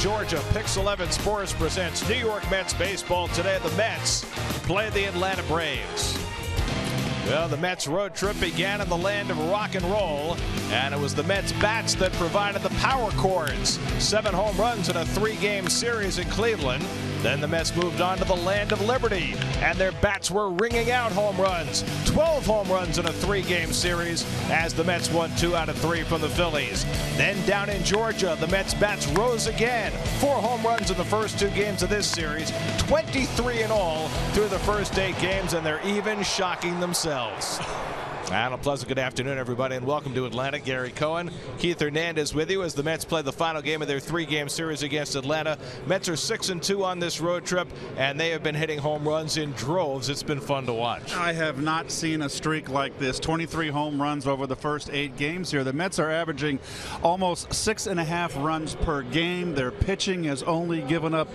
Georgia, Pix 11 Sports presents New York Mets baseball today. The Mets play the Atlanta Braves. Well, the Mets road trip began in the land of rock and roll, and it was the Mets bats that provided the power chords. Seven home runs in a three-game series in Cleveland. Then the Mets moved on to the land of liberty, and their bats were ringing out home runs. 12 home runs in a three-game series as the Mets won two out of three from the Phillies. Then down in Georgia, the Mets bats rose again. Four home runs in the first two games of this series, 23 in all through the first eight games, and they're even shocking themselves. And a pleasant good afternoon, everybody, and welcome to Atlanta. Gary Cohen, Keith Hernandez with you as the Mets play the final game of their three-game series against Atlanta. Mets are six and two on this road trip, and they have been hitting home runs in droves. It's been fun to watch. I have not seen a streak like this. 23 home runs over the first eight games here. The Mets are averaging almost six and a half runs per game. Their pitching has only given up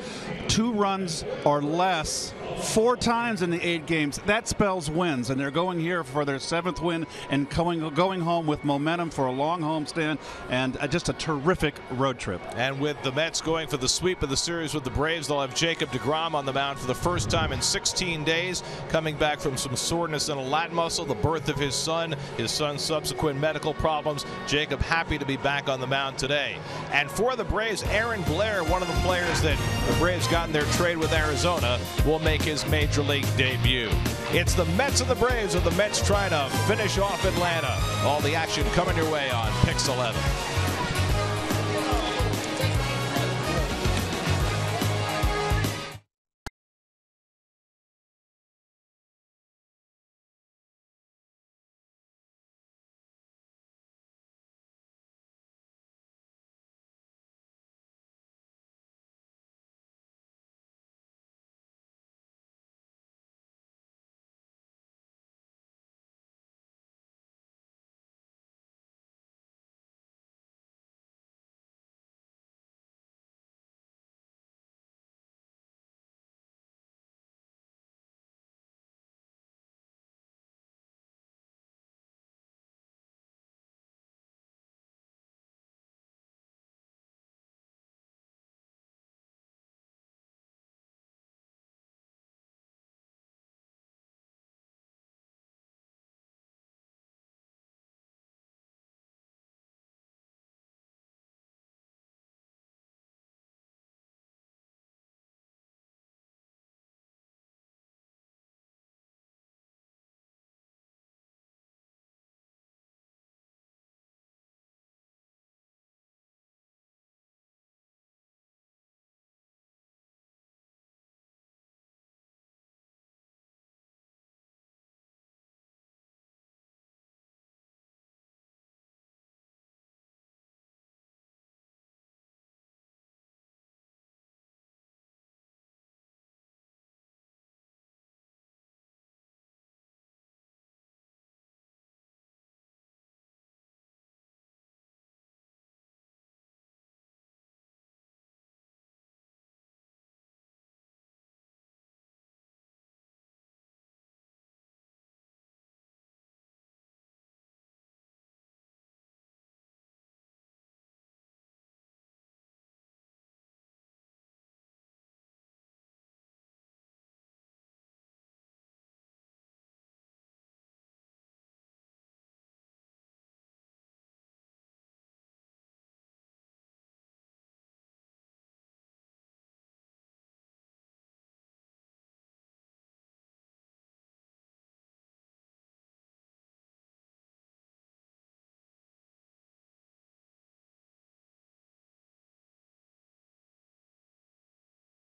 two runs or less four times in the eight games. That spells wins, and they're going here for their seventh win and going going home with momentum for a long homestand and uh, just a terrific road trip. And with the Mets going for the sweep of the series with the Braves, they'll have Jacob DeGrom on the mound for the first time in 16 days, coming back from some soreness in a lat muscle, the birth of his son, his son's subsequent medical problems. Jacob happy to be back on the mound today. And for the Braves, Aaron Blair, one of the players that the Braves got in their trade with Arizona, will make his major league debut. It's the Mets and the Braves, and the Mets trying to finish off Atlanta. All the action coming your way on Pix 11.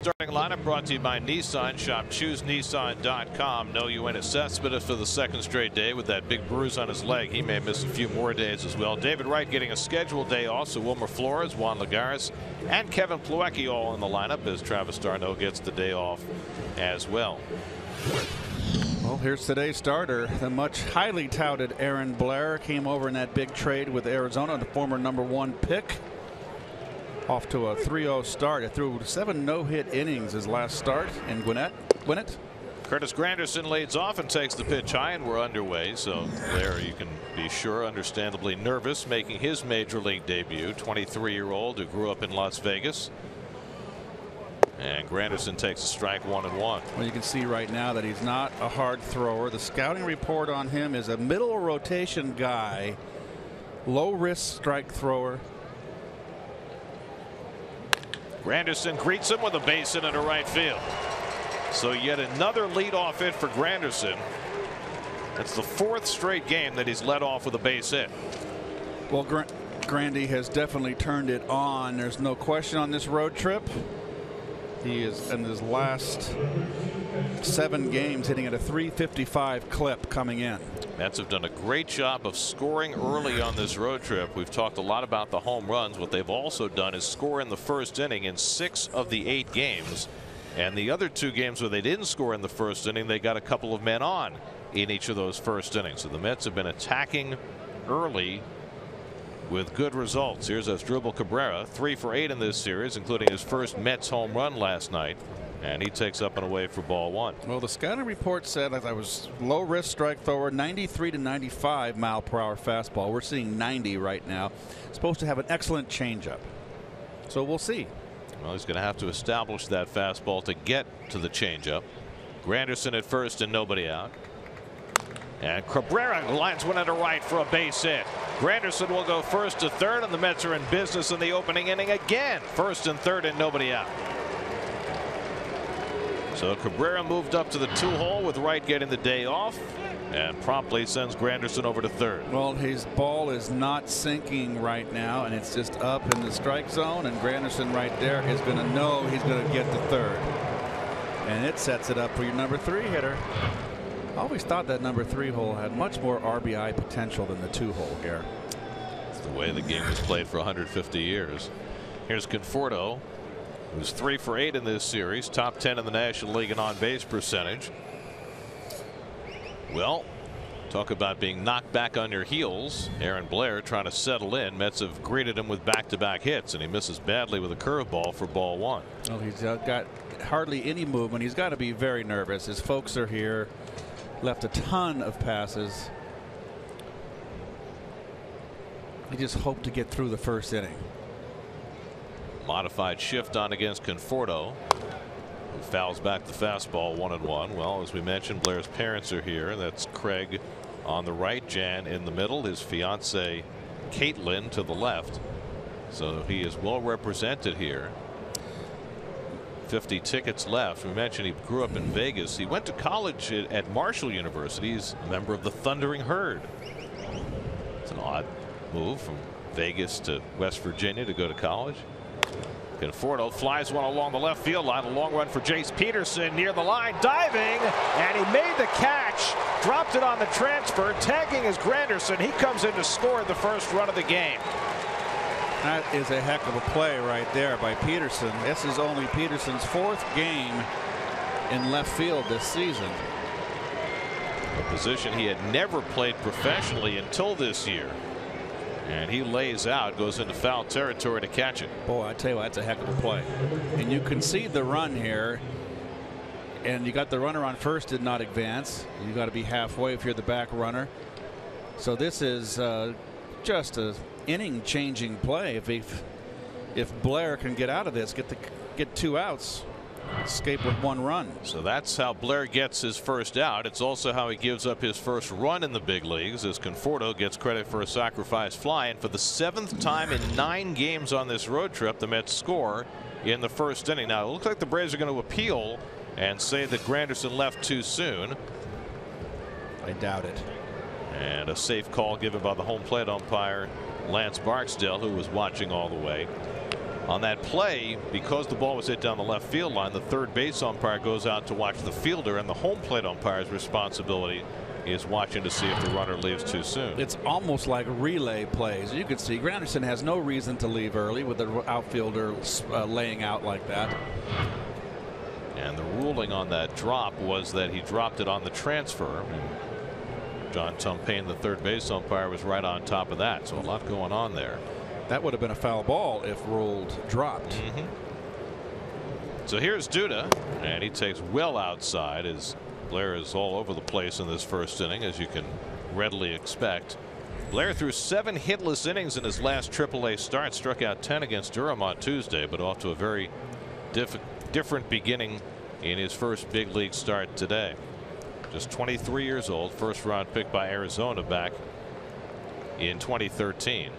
Starting lineup brought to you by Nissan. Shop ChooseNissan.com. Win at Cespedes for the second straight day with that big bruise on his leg. He may miss a few more days as well. David Wright getting a scheduled day off. So Wilmer Flores, Juan Lagares, and Kevin Plawecki all in the lineup as Travis d'Arnaud gets the day off as well. Well, here's today's starter. The much highly touted Aaron Blair came over in that big trade with Arizona, the former number one pick. Off to a 3-0 start. It threw seven no-hit innings his last start in Gwinnett. Gwinnett. Curtis Granderson leads off and takes the pitch high, and we're underway. So there you can be sure, understandably nervous, making his major league debut. 23 year old who grew up in Las Vegas. And Granderson takes a strike one and one. Well, you can see right now that he's not a hard thrower. The scouting report on him is a middle rotation guy, low risk strike thrower. Granderson greets him with a base hit into right field. So yet another leadoff hit for Granderson. That's the fourth straight game that he's led off with a base hit. Well, Gra Grandy has definitely turned it on. There's no question on this road trip. He is in his last seven games hitting at a 355 clip coming in. Mets have done a great job of scoring early on this road trip. We've talked a lot about the home runs. What they've also done is score in the first inning in six of the eight games. And the other two games where they didn't score in the first inning, they got a couple of men on in each of those first innings. So the Mets have been attacking early with good results. Here's Asdrubal Cabrera, three for eight in this series, including his first Mets home run last night. And he takes up and away for ball one. Well, the scouting report said that I was low risk strike thrower, 93 to 95 mile per hour fastball. We're seeing 90 right now. Supposed to have an excellent changeup. So we'll see. Well, he's going to have to establish that fastball to get to the changeup. Granderson at first and nobody out. And Cabrera lines one into right for a base hit. Granderson will go first to third, and the Mets are in business in the opening inning again. First and third, and nobody out. So Cabrera moved up to the two hole with Wright getting the day off and promptly sends Granderson over to third. Well, his ball is not sinking right now, and it's just up in the strike zone, and Granderson right there is going to know he's going to get to third. And it sets it up for your number three hitter. I always thought that number three hole had much more RBI potential than the two hole here. It's the way the game was played for 150 years. Here's Conforto, who's three for eight in this series, top 10 in the National League in on base percentage. Well, talk about being knocked back on your heels. Aaron Blair trying to settle in. Mets have greeted him with back to back hits, and he misses badly with a curveball for ball one. Well, he's uh, got hardly any movement. He's got to be very nervous. His folks are here left a ton of passes. He just hoped to get through the first inning. Modified shift on against Conforto. Who fouls back the fastball one and one. Well, as we mentioned, Blair's parents are here. That's Craig on the right, Jan in the middle, his fiance Caitlin to the left. So he is well represented here. 50 tickets left. We mentioned he grew up in Vegas. He went to college at Marshall University. He's a member of the Thundering Herd. It's an odd move from Vegas to West Virginia to go to college. Conforto flies one along the left field line. A long run for Jace Peterson near the line, diving, and he made the catch, dropped it on the transfer, tagging is Granderson. He comes in to score the first run of the game. That is a heck of a play right there by Peterson. This is only Peterson's fourth game in left field this season. A position he had never played professionally until this year. And he lays out, goes into foul territory to catch it. Boy, I tell you, that's a heck of a play. And you concede the run here. And you got the runner on first did not advance. You got to be halfway if you're the back runner. So this is uh, just a inning changing play if if if Blair can get out of this get the get two outs escape with one run. So that's how Blair gets his first out. It's also how he gives up his first run in the big leagues as Conforto gets credit for a sacrifice fly and for the seventh time in nine games on this road trip the Mets score in the first inning. Now it looks like the Braves are going to appeal and say that Granderson left too soon. I doubt it. And a safe call given by the home plate umpire Lance Barksdale who was watching all the way. On that play because the ball was hit down the left field line the third base umpire goes out to watch the fielder and the home plate umpire's responsibility is watching to see if the runner leaves too soon. It's almost like relay plays. You can see Granderson has no reason to leave early with the outfielder uh, laying out like that. And the ruling on that drop was that he dropped it on the transfer. John Tumpane, the third base umpire, was right on top of that. So a lot going on there. That would have been a foul ball if ruled dropped. Mm -hmm. So here's Duda, and he takes well outside as Blair is all over the place in this first inning, as you can readily expect. Blair threw seven hitless innings in his last AAA start, struck out 10 against Durham on Tuesday, but off to a very diff different beginning in his first big league start today. Just 23 years old, first round pick by Arizona back in 2013.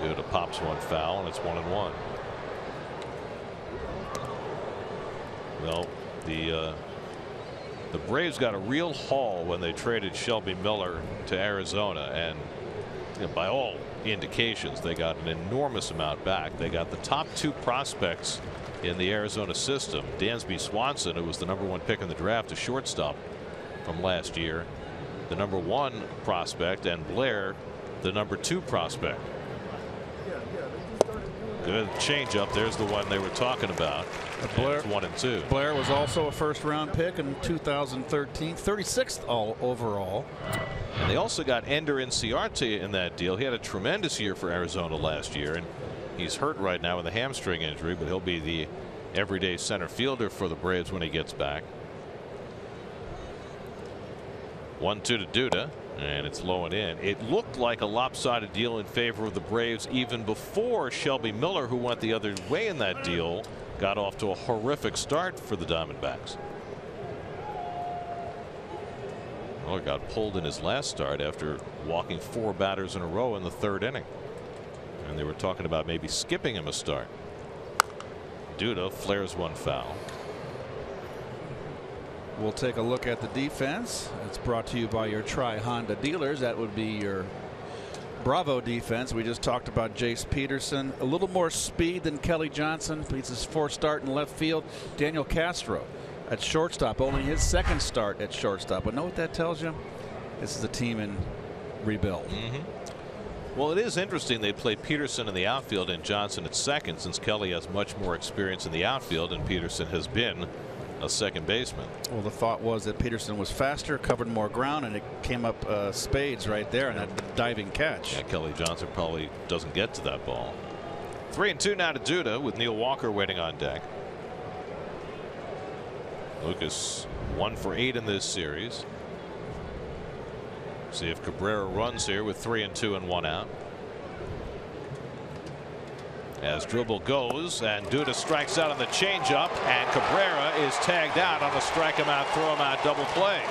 Duda pops one foul, and it's one and one. Well, the uh, the Braves got a real haul when they traded Shelby Miller to Arizona, and you know, by all indications, they got an enormous amount back. They got the top two prospects in the Arizona system. Dansby Swanson, who was the number one pick in the draft, a shortstop from last year, the number one prospect, and Blair, the number two prospect. Good changeup. There's the one they were talking about. Blair, one and two. Blair was also a first round pick in 2013, 36th all overall. And they also got Ender Inciarte in that deal. He had a tremendous year for Arizona last year, and he's hurt right now with a hamstring injury, but he'll be the everyday center fielder for the Braves when he gets back. One two to Duda and it's low and in. It looked like a lopsided deal in favor of the Braves even before Shelby Miller who went the other way in that deal got off to a horrific start for the Diamondbacks. Oh, Miller got pulled in his last start after walking four batters in a row in the third inning. And they were talking about maybe skipping him a start. Duda flares one foul. We'll take a look at the defense. It's brought to you by your Tri Honda dealers. That would be your Bravo defense. We just talked about Jace Peterson. A little more speed than Kelly Johnson. He's his fourth start in left field. Daniel Castro at shortstop. Only his second start at shortstop. But know what that tells you? This is a team in rebuild. Mm -hmm. Well, it is interesting they play Peterson in the outfield and Johnson at second since Kelly has much more experience in the outfield and Peterson has been a second baseman. Well, the thought was that Peterson was faster, covered more ground, and it came up uh, spades right there and that diving catch. Yeah, Kelly Johnson probably doesn't get to that ball. Three and two now to Duda with Neil Walker waiting on deck. Lucas one for eight in this series. See if Cabrera runs here with three and two and one out Asdrubal goes and Duda strikes out on the changeup and Cabrera is tagged out on the strike him out throw him out double play.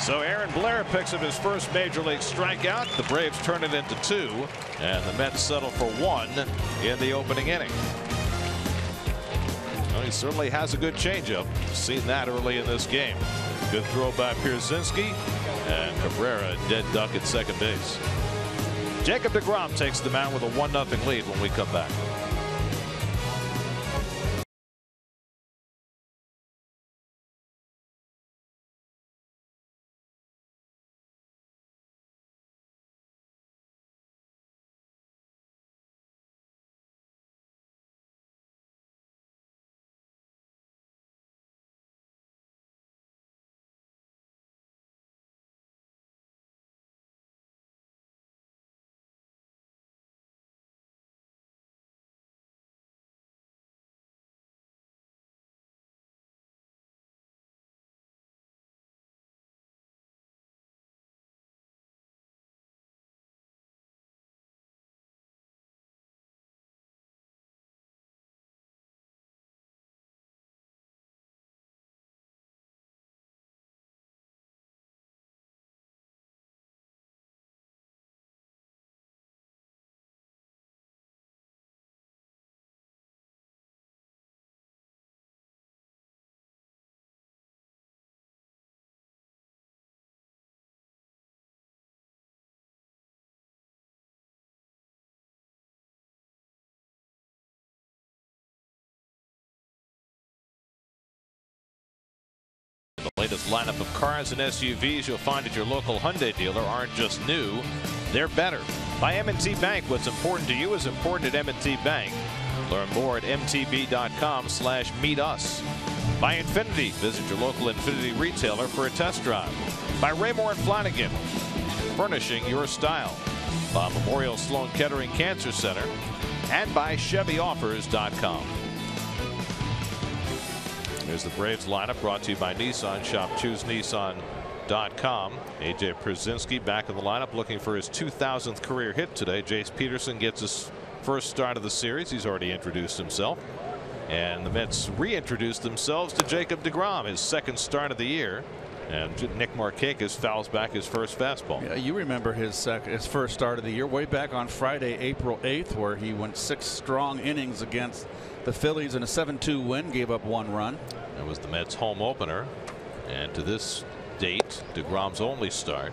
So Aaron Blair picks up his first major league strikeout. The Braves turn it into two and the Mets settle for one in the opening inning. Well, he certainly has a good changeup. Seen that early in this game. Good throw by Pierzynski and Cabrera dead duck at second base. Jacob DeGrom takes the mound with a 1 0 lead when we come back. Latest lineup of cars and SUVs you'll find at your local Hyundai dealer aren't just new, they're better. By M&T Bank, what's important to you is important at M&T Bank. Learn more at mtb.com slash meet us. By Infiniti, visit your local Infiniti retailer for a test drive. By Raymour and Flanigan, furnishing your style. By Memorial Sloan Kettering Cancer Center. And by ChevyOffers.com. There's the Braves lineup brought to you by Nissan. Shop ChooseNissan.com. AJ Pierzynski back in the lineup looking for his 2000th career hit today. Jace Peterson gets his first start of the series. He's already introduced himself. And the Mets reintroduced themselves to Jacob DeGrom, his second start of the year. And Nick Markakis fouls back his first fastball. Yeah, you remember his his first start of the year way back on Friday, April 8th, where he went six strong innings against the Phillies in a 7-2 win, gave up one run. That was the Mets home opener. And to this date, DeGrom's only start.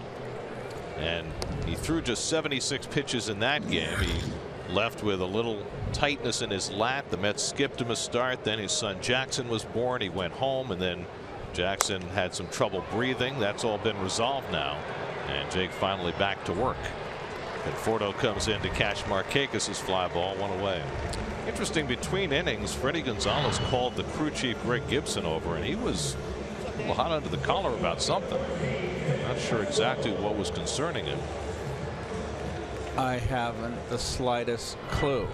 And he threw just 76 pitches in that game. He left with a little tightness in his lat. The Mets skipped him a start. Then his son Jackson was born. He went home and then Jackson had some trouble breathing. That's all been resolved now. And Jake finally back to work. Conforto comes in to catch Markakis' fly ball one away. Interesting between innings Fredi Gonzalez called the crew chief Greg Gibson over and he was hot under the collar about something. Not sure exactly what was concerning him. I haven't the slightest clue.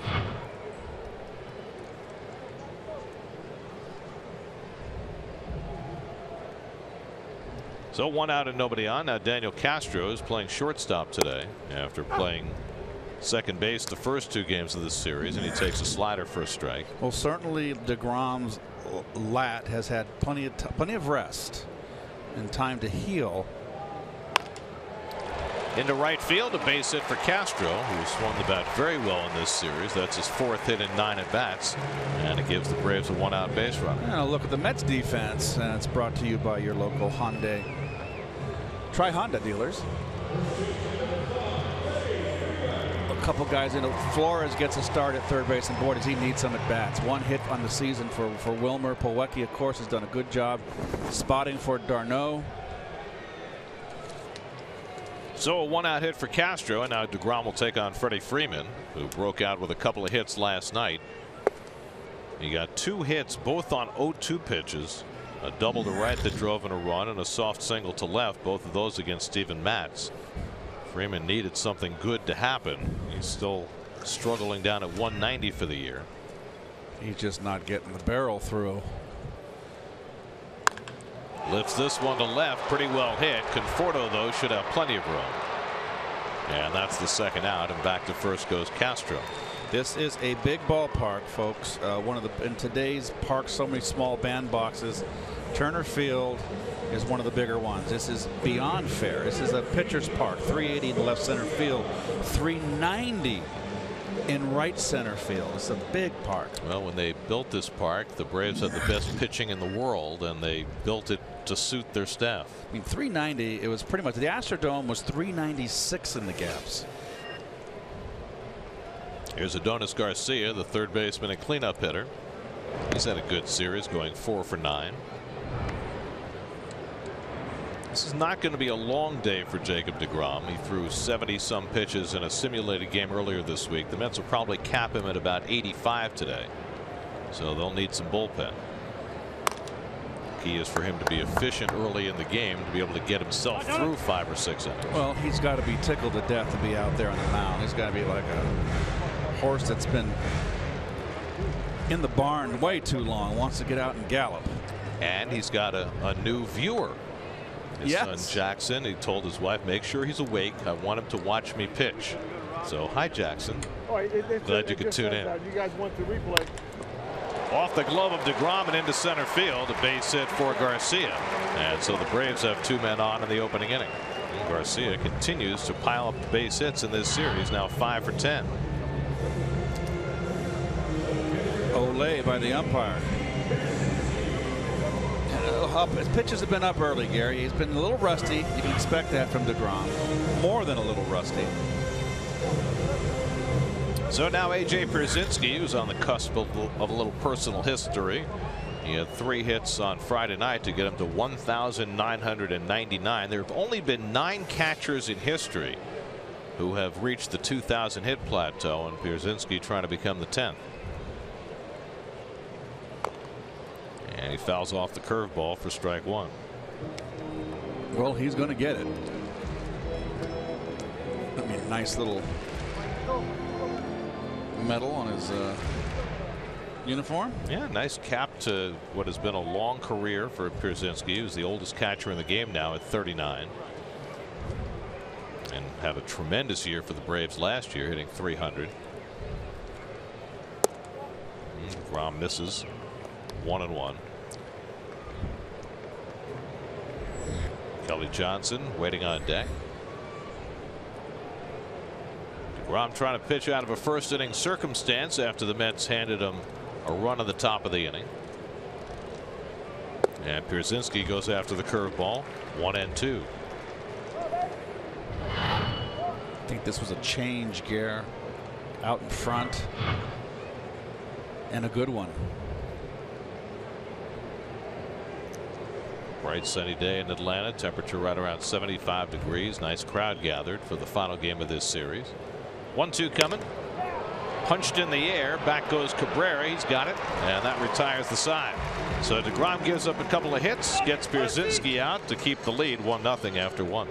So one out and nobody on. Now Daniel Castro is playing shortstop today after playing second base the first two games of this series and he takes a slider for a strike. Well certainly DeGrom's lat has had plenty of plenty of rest and time to heal. Into right field a base hit for Castro who swung the bat very well in this series. That's his fourth hit in nine at bats and it gives the Braves a one out base run. And a look at the Mets defense and it's brought to you by your local Hyundai Try Honda dealers. Couple guys in. Flores gets a start at third base, and boy, does he need some at bats. One hit on the season for for Wilmer. Plawecki, of course, has done a good job spotting for d'Arnaud. So a one out hit for Castro and now DeGrom will take on Freddie Freeman who broke out with a couple of hits last night. He got two hits both on 0-2 pitches a double to right that drove in a run and a soft single to left both of those against Steven Matz. Freeman needed something good to happen. He's still struggling down at 190 for the year. He's just not getting the barrel through. Lifts this one to left pretty well hit. Conforto though should have plenty of room. And that's the second out and back to first goes Castro. This is a big ballpark, folks. Uh, one of the in today's park, so many small bandboxes. Turner Field is one of the bigger ones. This is beyond fair. This is a pitcher's park. 380 in left center field, 390 in right center field. It's a big park. Well, when they built this park, the Braves had the best pitching in the world, and they built it to suit their staff. I mean, 390. It was pretty much the Astrodome was 396 in the gaps. Here's Adonis Garcia, the third baseman and cleanup hitter. He's had a good series, going four for nine. This is not going to be a long day for Jacob DeGrom. He threw 70 some pitches in a simulated game earlier this week. The Mets will probably cap him at about 85 today. So they'll need some bullpen. Key is for him to be efficient early in the game to be able to get himself through five or six innings. Well, he's got to be tickled to death to be out there on the mound. He's got to be like a horse that's been in the barn way too long wants to get out and gallop. And he's got a, a new viewer. His yes. son Jackson, he told his wife, make sure he's awake. I want him to watch me pitch. So, hi, Jackson. Oh, it, it, Glad you could tune in. You guys went to replay. Off the glove of DeGrom and into center field. A base hit for Garcia. And so the Braves have two men on in the opening inning. And Garcia continues to pile up base hits in this series, now 5 for 10. Ole by the umpire. Up, his pitches have been up early, Gary. He's been a little rusty. You can expect that from DeGrom. More than a little rusty. So now AJ Pierzynski, who's on the cusp of, of a little personal history. He had three hits on Friday night to get him to 1,999. There have only been nine catchers in history who have reached the 2,000 hit plateau, and Pierzynski trying to become the 10th. And he fouls off the curveball for strike one. Well, he's going to get it. I mean, nice little medal on his uh, uniform. Yeah, nice cap to what has been a long career for Pierzynski. He was the oldest catcher in the game now at 39. And had a tremendous year for the Braves last year, hitting 300. Rom misses one and one. Kelly Johnson waiting on deck. DeGrom trying to pitch out of a first inning circumstance after the Mets handed him a run at the top of the inning. And Pierzynski goes after the curveball. One and two. I think this was a change, gear out in front. And a good one. Bright sunny day in Atlanta. Temperature right around 75 degrees. Nice crowd gathered for the final game of this series. One two coming. Punched in the air. Back goes Cabrera. He's got it. And that retires the side. So DeGrom gives up a couple of hits. Gets Pierzynski out to keep the lead 1 0 after one.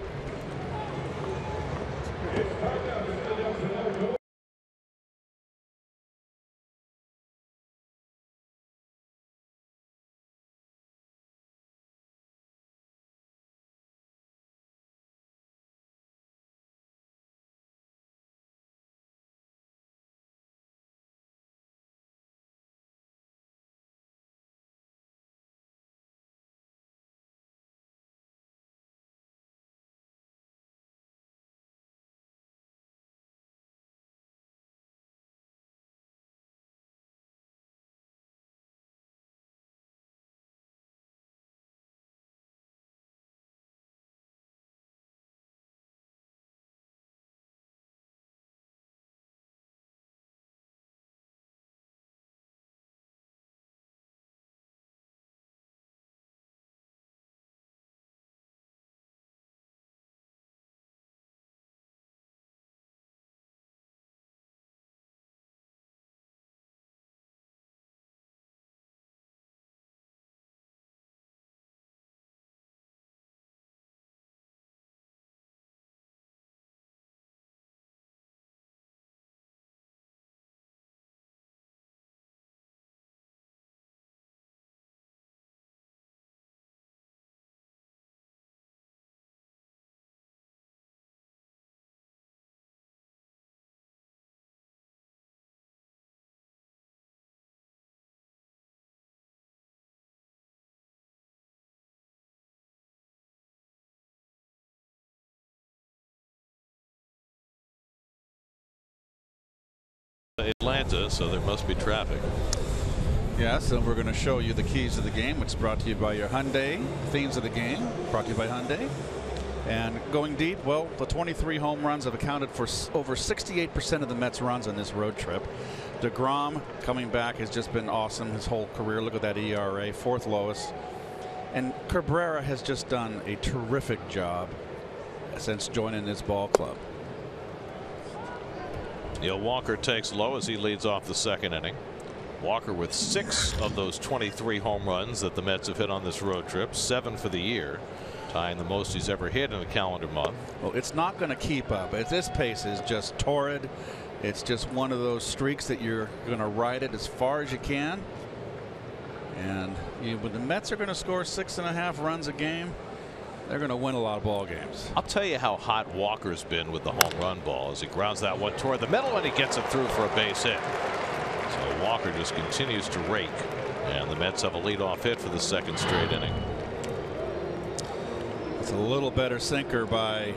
Atlanta, so there must be traffic. Yes, and we're going to show you the keys of the game, which is brought to you by your Hyundai. Themes of the game brought to you by Hyundai. And going deep, well, the 23 home runs have accounted for over 68% of the Mets' runs on this road trip. DeGrom coming back has just been awesome his whole career. Look at that ERA, fourth lowest. And Cabrera has just done a terrific job since joining this ball club. Neil Walker takes low as he leads off the second inning. Walker with six of those 23 home runs that the Mets have hit on this road trip, seven for the year, tying the most he's ever hit in a calendar month. Well, it's not going to keep up. This pace is just torrid. It's just one of those streaks that you're going to ride it as far as you can. And you, when the Mets are going to score six and a half runs a game, they're going to win a lot of ball games. I'll tell you how hot Walker's been with the home run ball as he grounds that one toward the middle and he gets it through for a base hit. So Walker just continues to rake and the Mets have a leadoff hit for the second straight inning. It's a little better sinker by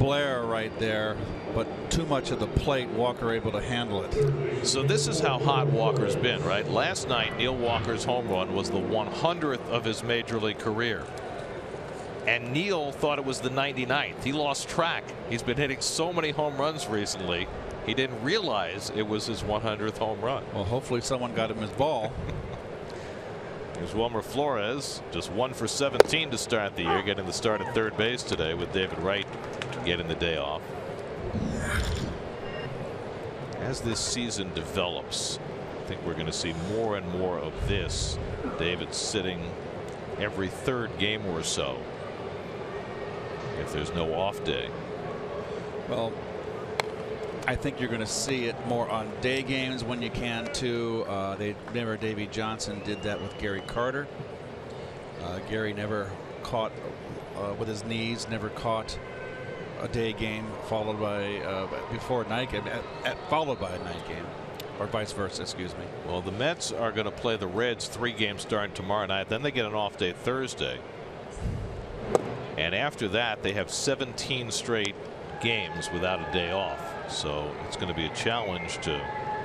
Blair right there but too much of the plate Walker able to handle it. So this is how hot Walker's been right last night Neil Walker's home run was the 100th of his major league career and Neil thought it was the 99th. He lost track. He's been hitting so many home runs recently. He didn't realize it was his 100th home run. Well, hopefully someone got him his ball. Here's Wilmer Flores, just one for 17 to start the year, getting the start at third base today with David Wright getting the day off. As this season develops, I think we're going to see more and more of this. David sitting every third game or so if there's no off day. Well, I think you're going to see it more on day games when you can too. Uh, they remember Davey Johnson did that with Gary Carter. Uh, Gary never caught uh, with his knees, never caught a day game followed by uh, before a night game, at, at, followed by a night game, or vice versa. Excuse me. Well, the Mets are going to play the Reds three games starting tomorrow night. Then they get an off day Thursday. And after that, they have 17 straight games without a day off. So it's going to be a challenge to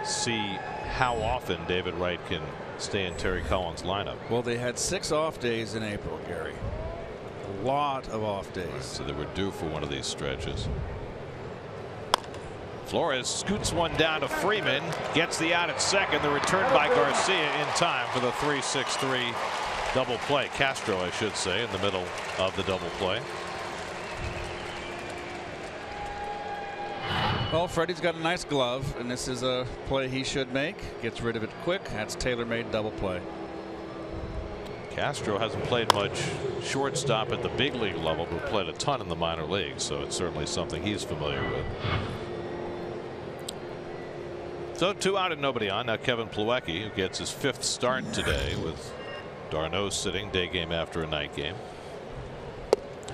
see how often David Wright can stay in Terry Collins' lineup. Well, they had six off days in April, Gary. A lot of off days. Right, so they were due for one of these stretches. Flores scoots one down to Freeman, gets the out at second. The return by Garcia in time for the 3 6 3 double play. Castro, I should say, in the middle of the double play. Well, Freddie's got a nice glove, and this is a play he should make. Gets rid of it quick. That's tailor-made double play. Castro hasn't played much shortstop at the big league level, but played a ton in the minor leagues, so it's certainly something he's familiar with. So two out and nobody on. Now Kevin Plawecki, who gets his fifth start today with d'Arnaud sitting day game after a night game.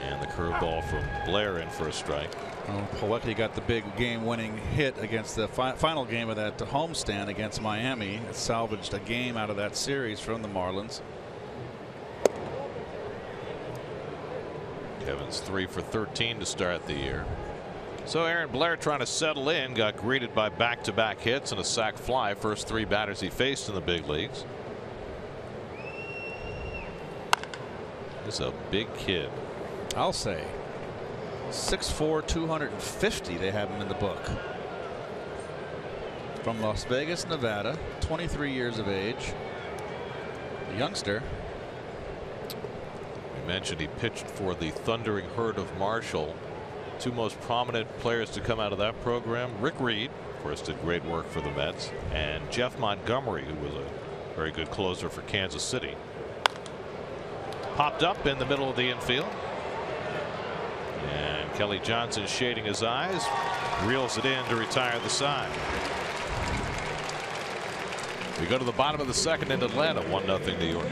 And the curveball from Blair in for a strike. Well, got the big game-winning hit against the fi final game of that homestand against Miami. It salvaged a game out of that series from the Marlins. Kevin's three for 13 to start the year. So Aaron Blair trying to settle in got greeted by back-to-back -back hits and a sac fly first three batters he faced in the big leagues. He's a big kid. I'll say 6'4", 250. They have him in the book. From Las Vegas, Nevada, 23 years of age. A youngster. We mentioned he pitched for the Thundering Herd of Marshall. Two most prominent players to come out of that program. Rick Reed, of course, did great work for the Mets, and Jeff Montgomery, who was a very good closer for Kansas City. Popped up in the middle of the infield. And Kelly Johnson shading his eyes, reels it in to retire the side. We go to the bottom of the second in Atlanta, 1 0 New York.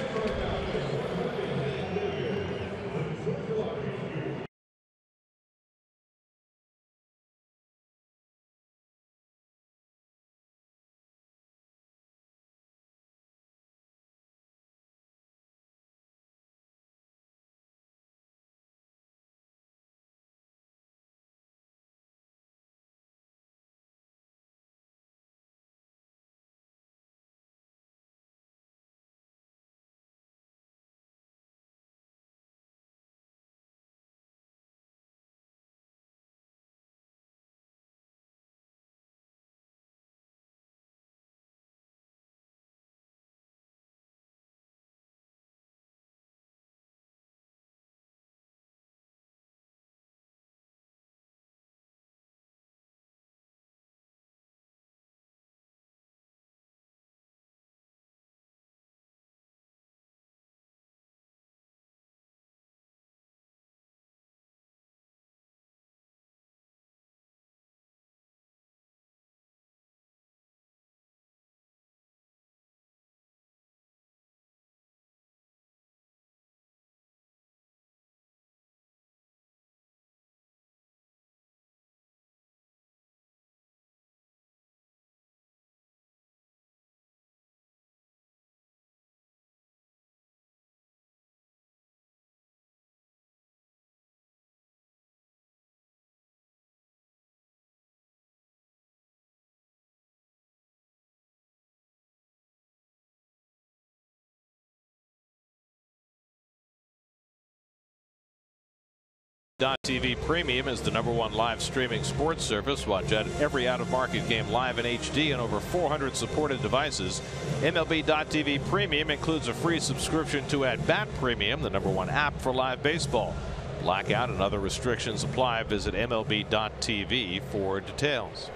TV Premium is the number one live streaming sports service. Watch every out-of-market game live in HD on over 400 supported devices. MLB.tv Premium includes a free subscription to At Bat Premium, the number one app for live baseball. Blackout and other restrictions apply. Visit MLB.tv for details.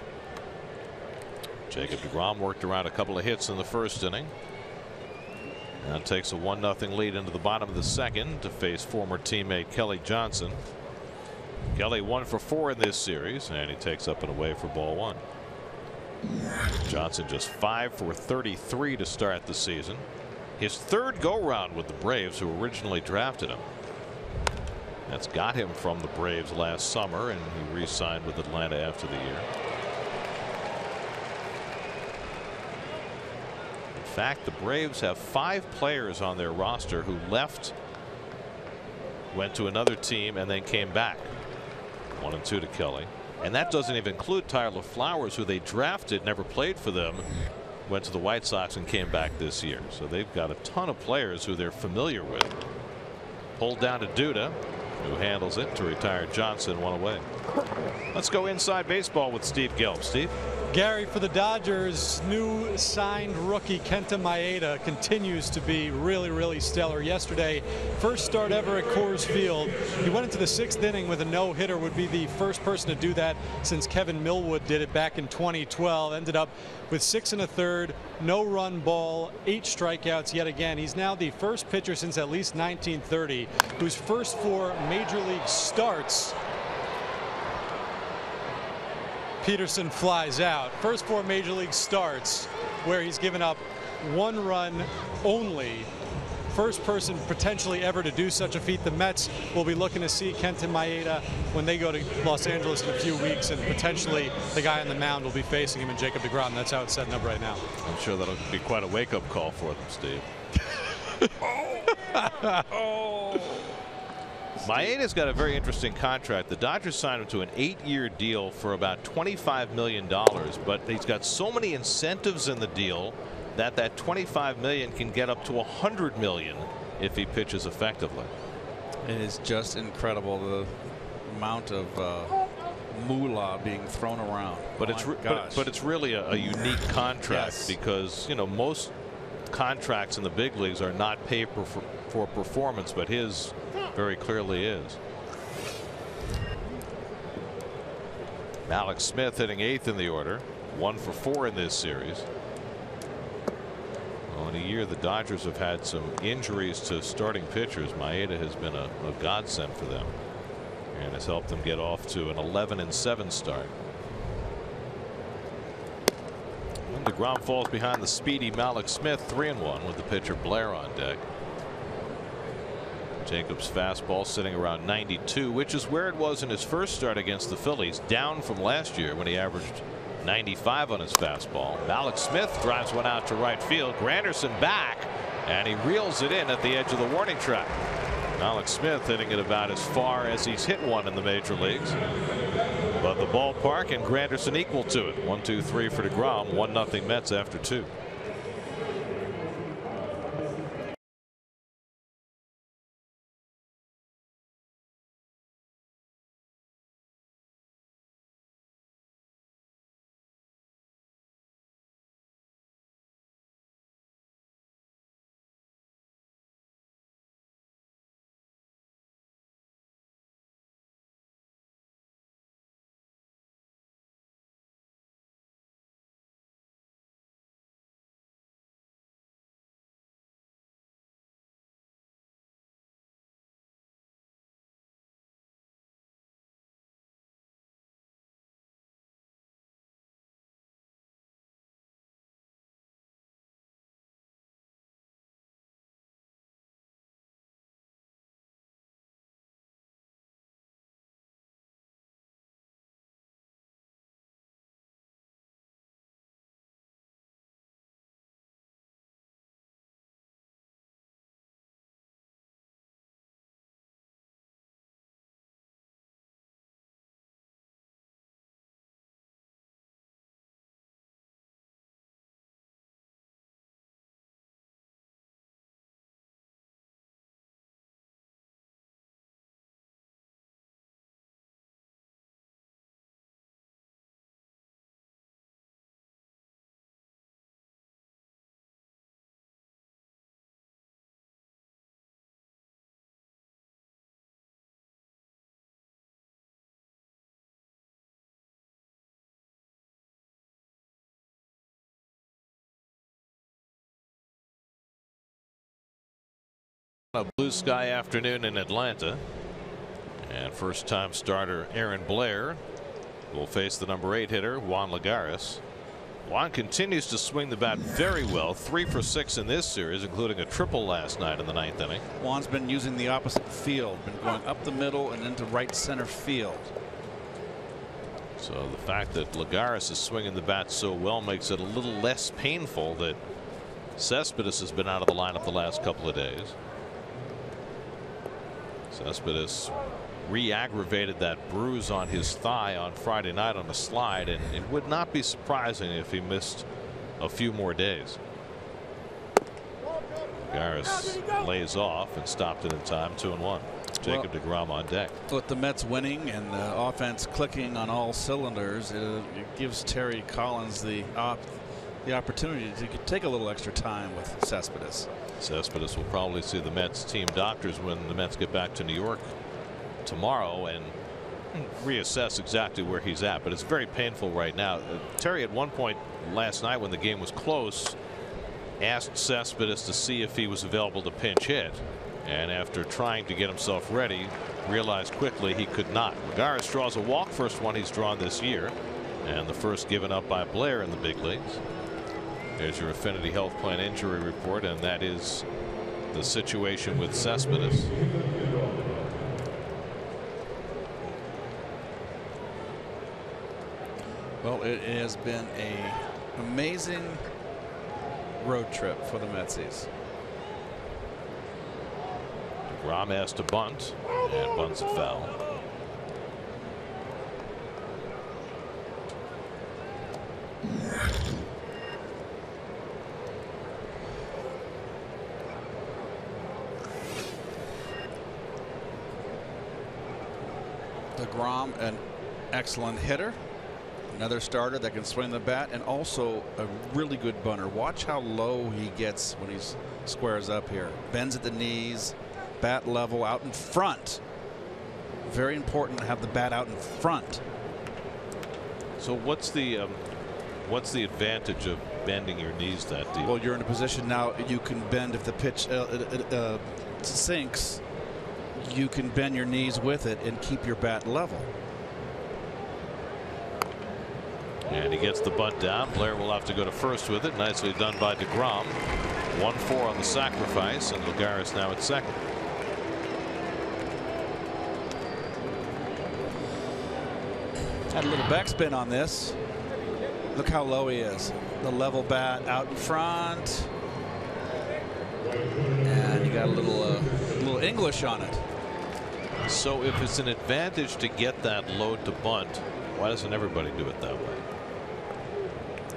Jacob DeGrom worked around a couple of hits in the first inning. Now takes a 1 0 lead into the bottom of the second to face former teammate Kelly Johnson. Kelly one for four in this series and he takes up and away for ball one. Johnson just five for 33 to start the season. His third go round with the Braves who originally drafted him. That's got him from the Braves last summer and he re-signed with Atlanta after the year. In fact the Braves have five players on their roster who left went to another team and then came back. One and two to Kelly. And that doesn't even include Tyler Flowers, who they drafted, never played for them, went to the White Sox and came back this year. So they've got a ton of players who they're familiar with. Pulled down to Duda, who handles it to retire Johnson one away. Let's go inside baseball with Steve Gelbs. Steve. Gary, for the Dodgers, new signed rookie Kenta Maeda continues to be really, really stellar. Yesterday, first start ever at Coors Field. He went into the sixth inning with a no hitter, would be the first person to do that since Kevin Millwood did it back in 2012. Ended up with six and a third, no run ball, eight strikeouts yet again. He's now the first pitcher since at least 1930 whose first four major league starts Peterson flies out. First four major league starts where he's given up one run only. First person potentially ever to do such a feat. The Mets will be looking to see Kenta Maeda when they go to Los Angeles in a few weeks, and potentially the guy on the mound will be facing him in Jacob DeGrom. That's how it's setting up right now. I'm sure that'll be quite a wake-up call for them, Steve. oh. oh. Maeda's got a very interesting contract. The Dodgers signed him to an eight-year deal for about $25 million, but he's got so many incentives in the deal that that 25 million can get up to 100 million if he pitches effectively. It is just incredible the amount of uh, moolah being thrown around. But oh it's but, but, it's really a, a unique contract yes. because you know most contracts in the big leagues are not paper for, for performance, but his very clearly is. Mallex Smith hitting eighth in the order. One for four in this series. Well, in a year the Dodgers have had some injuries to starting pitchers. Maeda has been a, a godsend for them and has helped them get off to an 11 and 7 start. DeGrom falls behind the speedy Mallex Smith 3 and 1 with the pitcher Blair on deck. Jacobs fastball sitting around 92 which is where it was in his first start against the Phillies down from last year when he averaged 95 on his fastball. Mallex Smith drives one out to right field. Granderson back and he reels it in at the edge of the warning track. Mallex Smith hitting it about as far as he's hit one in the major leagues. But the ballpark and Granderson equal to it. One, two, three for DeGrom. One nothing Mets after two. A blue sky afternoon in Atlanta. And first time starter Aaron Blair will face the number eight hitter Juan Lagares. Juan continues to swing the bat very well three for six in this series including a triple last night in the ninth inning. Juan's been using the opposite field been going up the middle and into right center field. So the fact that Lagares is swinging the bat so well makes it a little less painful that Cespedes has been out of the lineup the last couple of days. Cespedes re-aggravated that bruise on his thigh on Friday night on a slide and it would not be surprising if he missed a few more days. Lagares lays off and stopped it in time two and one. Jacob well, DeGrom on deck. With the Mets winning and the offense clicking on all cylinders, it, uh, it gives Terry Collins the op the opportunity to take a little extra time with Cespedes. Cespedes will probably see the Mets team doctors when the Mets get back to New York tomorrow and reassess exactly where he's at. But it's very painful right now. Uh, Terry at one point last night when the game was close asked Cespedes to see if he was available to pinch hit. And after trying to get himself ready realized quickly he could not. Lagares draws a walk first one he's drawn this year and the first given up by Blair in the big leagues. There's your Affinity Health Plan injury report and that is the situation with Cespedes. Well, it has been a amazing road trip for the Metsies. Rom has to bunt and bunts it foul. DeGrom, an excellent hitter. Another starter that can swing the bat and also a really good bunter. Watch how low he gets when he squares up here. Bends at the knees, bat level out in front. Very important to have the bat out in front. So what's the um, what's the advantage of bending your knees that deep? Well, you're in a position now you can bend if the pitch uh, uh, uh, sinks. You can bend your knees with it and keep your bat level. And he gets the butt down. Blair will have to go to first with it. Nicely done by DeGrom. 1-4 on the sacrifice, and Lagares now at second. Had a little backspin on this. Look how low he is. The level bat out in front. And he got a little, uh, little English on it. So if it's an advantage to get that load to bunt, why doesn't everybody do it that way?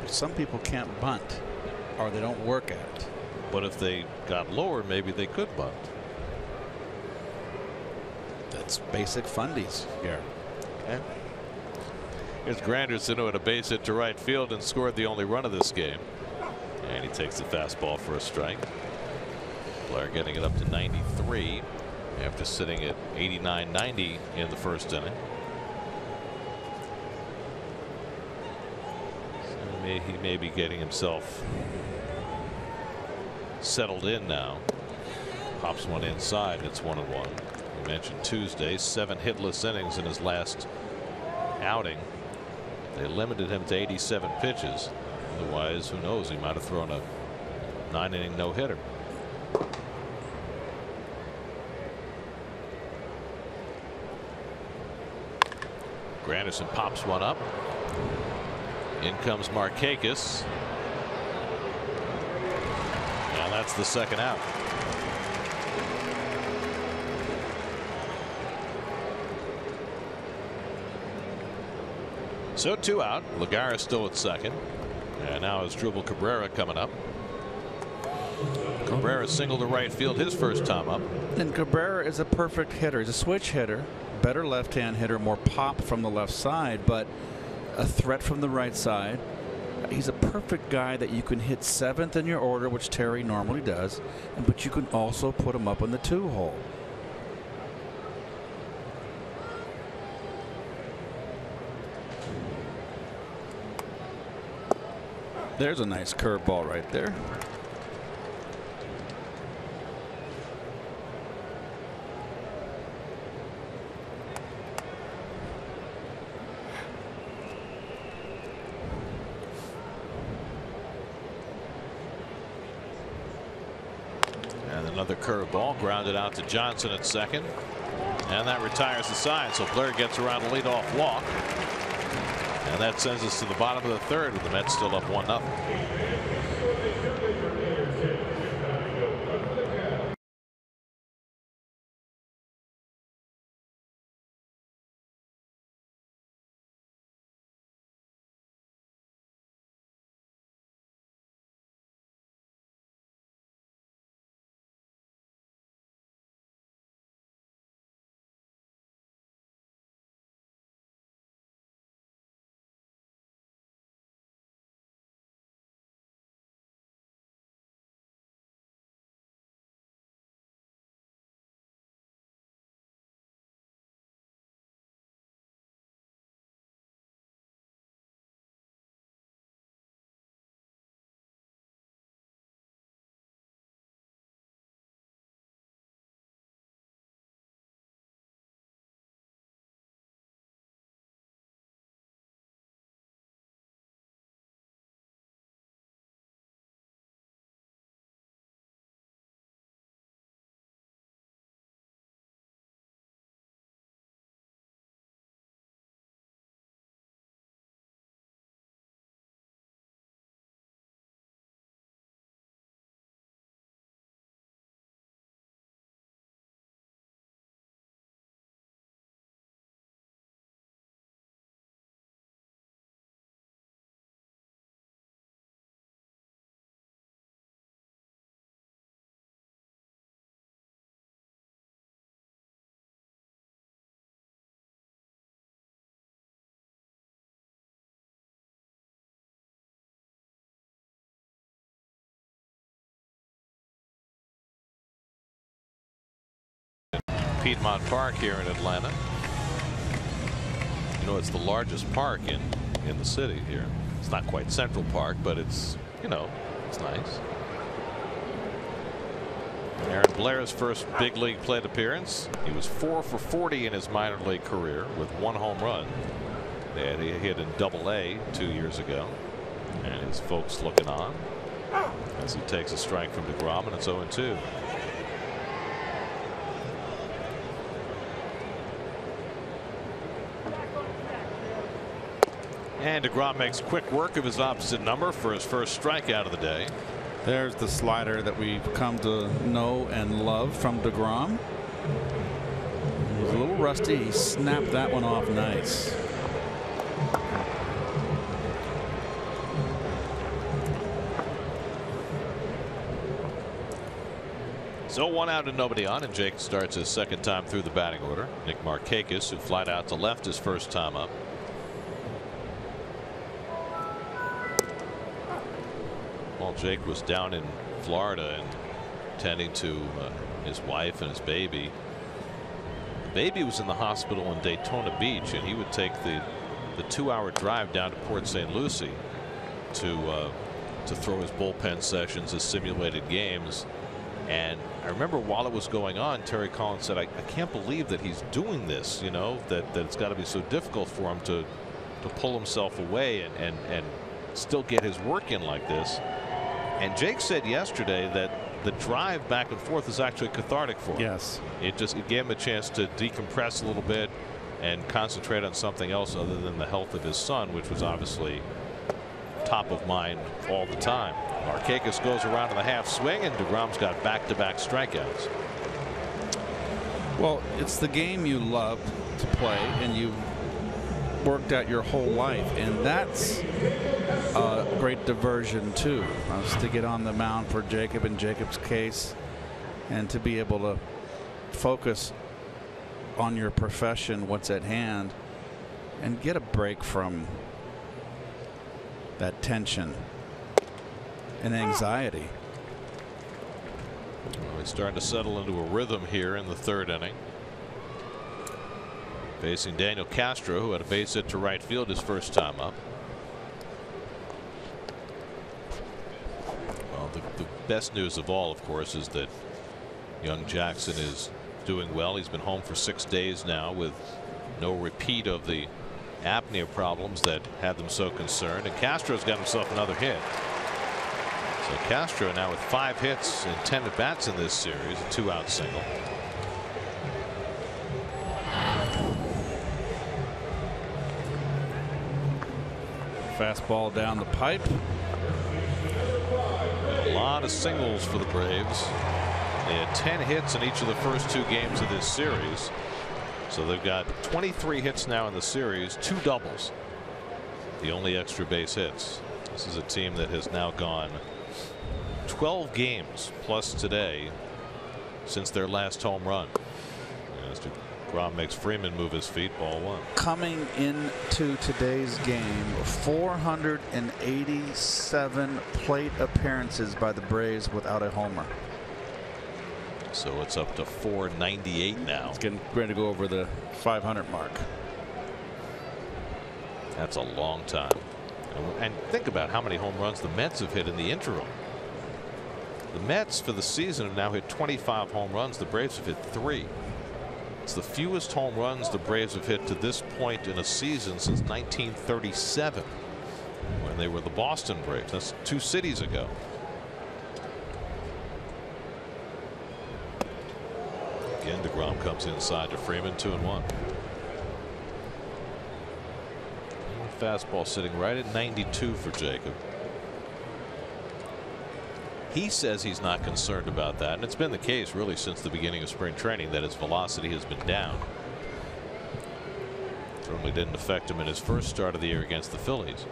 some people can't bunt or they don't work at it. But if they got lower, maybe they could bunt. That's basic fundies here. Okay. Here's Granderson who had a base hit to right field and scored the only run of this game. And he takes the fastball for a strike. Blair getting it up to 93 after sitting at 89 90 in the first inning. may, he may be getting himself settled in now. Pops one inside. It's one and one. We mentioned Tuesday, seven hitless innings in his last outing. They limited him to 87 pitches. Otherwise, who knows? He might have thrown a nine inning no hitter. Granderson pops one up. In comes Markakis. Now that's the second out. So two out. Lagares still at second. And now is Asdrubal Cabrera coming up. Cabrera singled to right field his first time up. And Cabrera is a perfect hitter. He's a switch hitter. Better left hand hitter, more pop from the left side, but a threat from the right side. He's a perfect guy that you can hit seventh in your order, which Terry normally does, but you can also put him up on the two hole. There's a nice curveball right there. Another curveball grounded out to Johnson at second. And that retires the side. So Blair gets around a leadoff walk. And that sends us to the bottom of the third with the Mets still up 1 0. Piedmont Park here in Atlanta. You know, it's the largest park in in the city here. It's not quite Central Park, but it's you know, it's nice. Aaron Blair's first big league plate appearance. He was four for 40 in his minor league career with one home run. That he hit in Double A two years ago, and his folks looking on as he takes a strike from Degrom, and it's 0 2. And DeGrom makes quick work of his opposite number for his first strikeout of the day. There's the slider that we've come to know and love from DeGrom. He was a little rusty. He snapped that one off nice. So one out and nobody on, and Jake starts his second time through the batting order. Nick Markakis, who flied out to left his first time up. Jake was down in Florida and tending to uh, his wife and his baby. The baby was in the hospital in Daytona Beach, and he would take the the two-hour drive down to Port St. Lucie to uh, to throw his bullpen sessions, his simulated games. And I remember while it was going on, Terry Collins said, I, I can't believe that he's doing this, you know, that, that it's got to be so difficult for him to to pull himself away and, and, and still get his work in like this. And Jake said yesterday that the drive back and forth is actually cathartic for him. Yes. It just it gave him a chance to decompress a little bit and concentrate on something else other than the health of his son, which was obviously top of mind all the time. Markakis goes around in the half swing, and DeGrom's got back to back strikeouts. Well, it's the game you love to play, and you worked at your whole life, and that's a great diversion too. Uh, to get on the mound for Jacob in Jacob's case, and to be able to focus on your profession, what's at hand, and get a break from that tension and anxiety. Well, he's starting to settle into a rhythm here in the third inning. Facing Daniel Castro, who had a base hit to right field his first time up. Well, the, the best news of all, of course, is that young Jackson is doing well. He's been home for six days now with no repeat of the apnea problems that had them so concerned. And Castro's got himself another hit. So Castro now with five hits and 10 at bats in this series, a two out single. Fastball down the pipe. A lot of singles for the Braves. They had 10 hits in each of the first two games of this series. So they've got 23 hits now in the series, two doubles. The only extra base hits. This is a team that has now gone 12 games plus today since their last home run. As DeGrom makes Freeman move his feet, ball one. Coming into today's game, 487 plate appearances by the Braves without a homer. So it's up to 498 now. It's getting ready to go over the 500 mark. That's a long time. And think about how many home runs the Mets have hit in the interim. The Mets for the season have now hit 25 home runs. The Braves have hit three. It's the fewest home runs the Braves have hit to this point in a season since 1937 when they were the Boston Braves. That's two cities ago. Again, DeGrom comes inside to Freeman, two and one. Fastball sitting right at 92 for Jacob. He says he's not concerned about that, and it's been the case really since the beginning of spring training that his velocity has been down. Certainly didn't affect him in his first start of the year against the Phillies.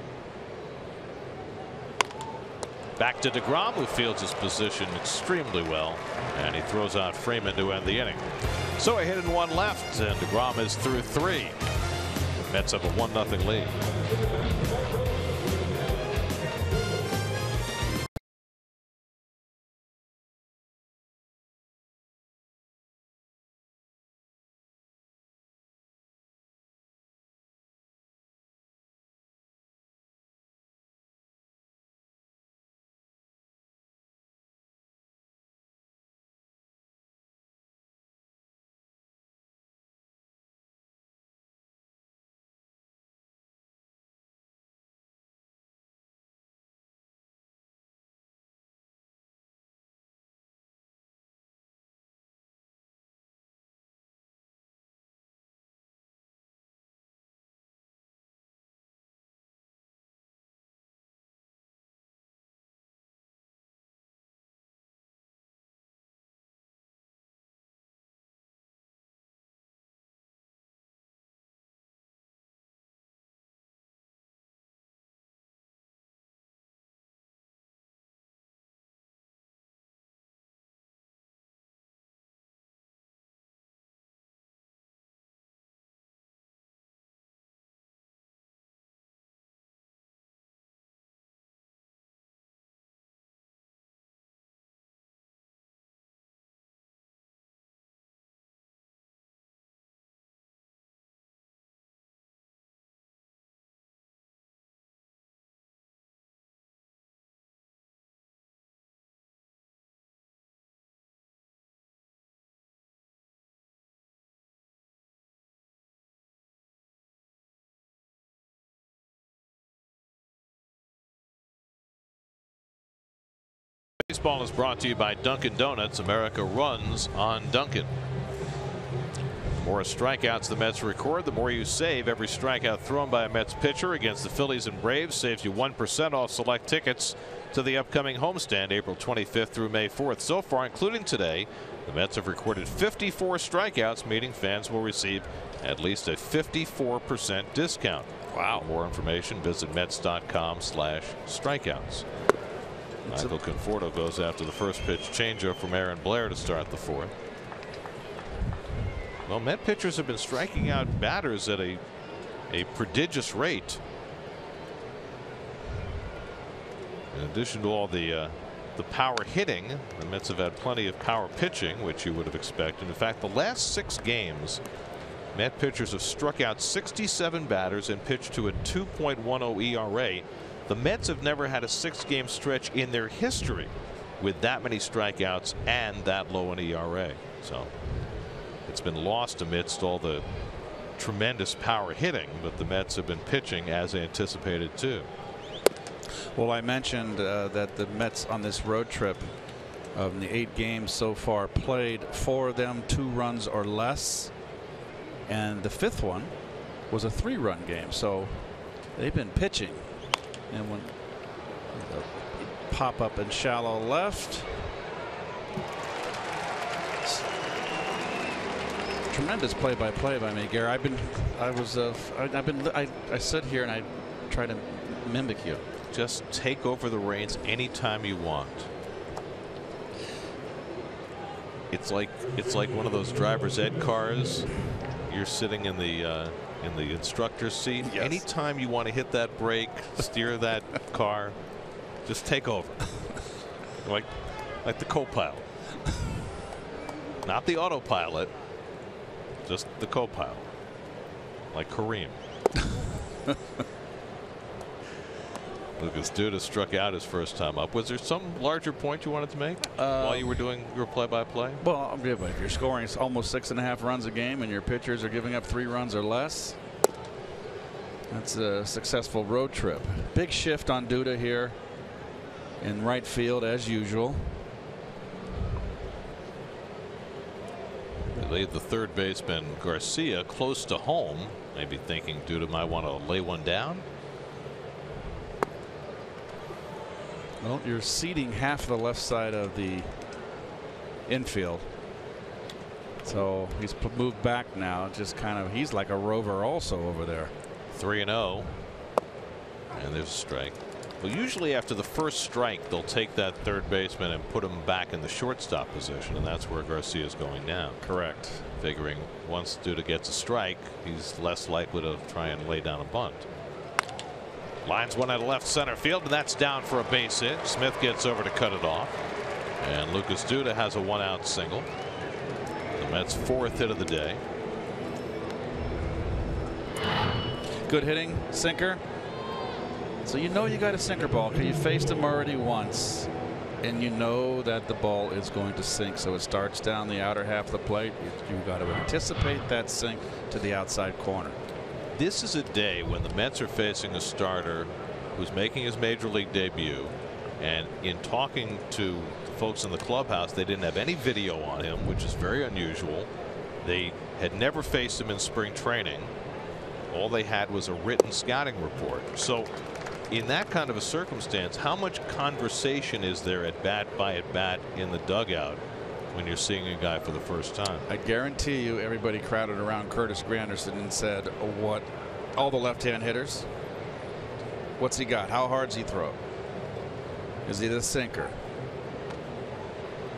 Back to DeGrom, who fields his position extremely well, and he throws out Freeman to end the inning. So a hit and one left, and DeGrom is through three. The Mets have a 1 0 lead. Baseball is brought to you by Dunkin' Donuts. America runs on Dunkin'. The more strikeouts the Mets record, the more you save. Every strikeout thrown by a Mets pitcher against the Phillies and Braves saves you 1% off select tickets to the upcoming homestand April 25th through May 4th. So far, including today, the Mets have recorded 54 strikeouts, meaning fans will receive at least a 54% discount. Wow. For more information, visit Mets.com slash strikeouts. Michael Conforto goes after the first pitch changeup from Aaron Blair to start the fourth. Well, Met pitchers have been striking out batters at a a prodigious rate. In addition to all the uh, the power hitting, the Mets have had plenty of power pitching, which you would have expected. In fact, the last six games, Met pitchers have struck out 67 batters and pitched to a 2.10 ERA. The Mets have never had a six game stretch in their history with that many strikeouts and that low an ERA. So it's been lost amidst all the tremendous power hitting, but the Mets have been pitching as anticipated too. Well, I mentioned uh, that the Mets on this road trip of the eight games so far played four of them two runs or less and the fifth one was a three run game so they've been pitching and when pop up in shallow left. Tremendous play by play by me Gary. I've been I was uh, I, have been I, I sit here and I try to mimic you. Just take over the reins anytime you want. It's like it's like one of those driver's ed cars. You're sitting in the uh, in the instructor's seat. Yes. Anytime you want to hit that brake, steer that car, just take over. like like the co-pilot, not the autopilot, just the co-pilot, like Kareem. Lucas Duda struck out his first time up. Was there some larger point you wanted to make uh, while you were doing your play-by-play? -play? Well, if you're scoring almost six and a half runs a game and your pitchers are giving up three runs or less, that's a successful road trip. Big shift on Duda here in right field as usual. They laid the third baseman Garcia close to home, maybe thinking Duda might want to lay one down. Well, you're seating half the left side of the infield. So he's moved back now. Just kind of, he's like a rover also over there. 3 and 0. And there's a strike. Well, usually after the first strike, they'll take that third baseman and put him back in the shortstop position, and that's where Garcia is going now. Correct. Figuring once Duda gets a strike, he's less likely to try and lay down a bunt. Lines one out of left center field, and that's down for a base hit. Smith gets over to cut it off. And Lucas Duda has a one out single. The Mets fourth hit of the day. Good hitting sinker. So you know you got a sinker ball because you faced him already once and you know that the ball is going to sink so it starts down the outer half of the plate You've got to anticipate that sink to the outside corner this is a day when the Mets are facing a starter who's making his major league debut. And in talking to the folks in the clubhouse, they didn't have any video on him, which is very unusual. They had never faced him in spring training. All they had was a written scouting report. So in that kind of a circumstance, how much conversation is there at bat by at bat in the dugout when you're seeing a guy for the first time. I guarantee you everybody crowded around Curtis Granderson and said what all the left-hand hitters what's he got? How hard's he throw? Is he the sinker?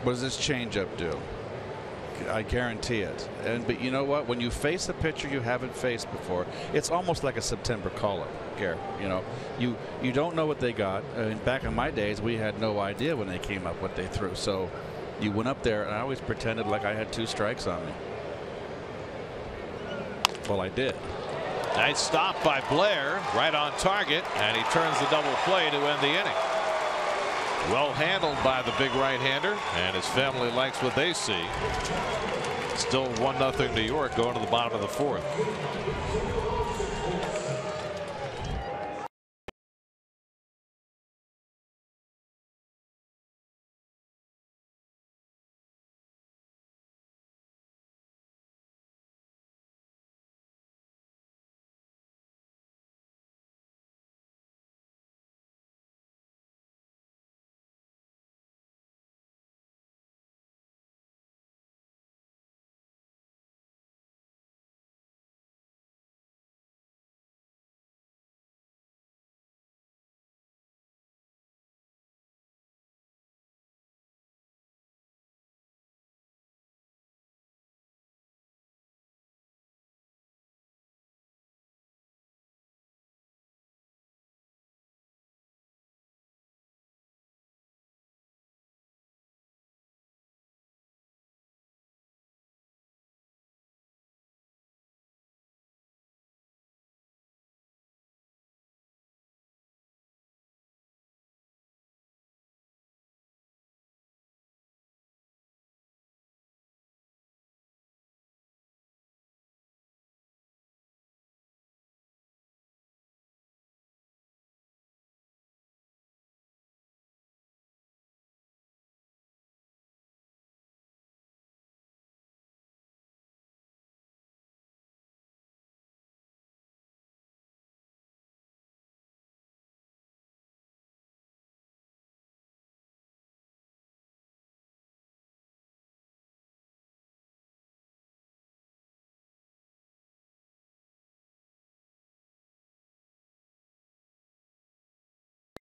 What does this changeup do? I guarantee it. And but you know what? When you face a pitcher you haven't faced before it's almost like a September call up Gary you know? You you don't know what they got. Uh, back in my days we had no idea when they came up what they threw. So you went up there and I always pretended like I had two strikes on me. Well, I did. Nice stop by Blair right on target and he turns the double play to end the inning. Well handled by the big right-hander and his family likes what they see. Still one nothing New York going to the bottom of the fourth.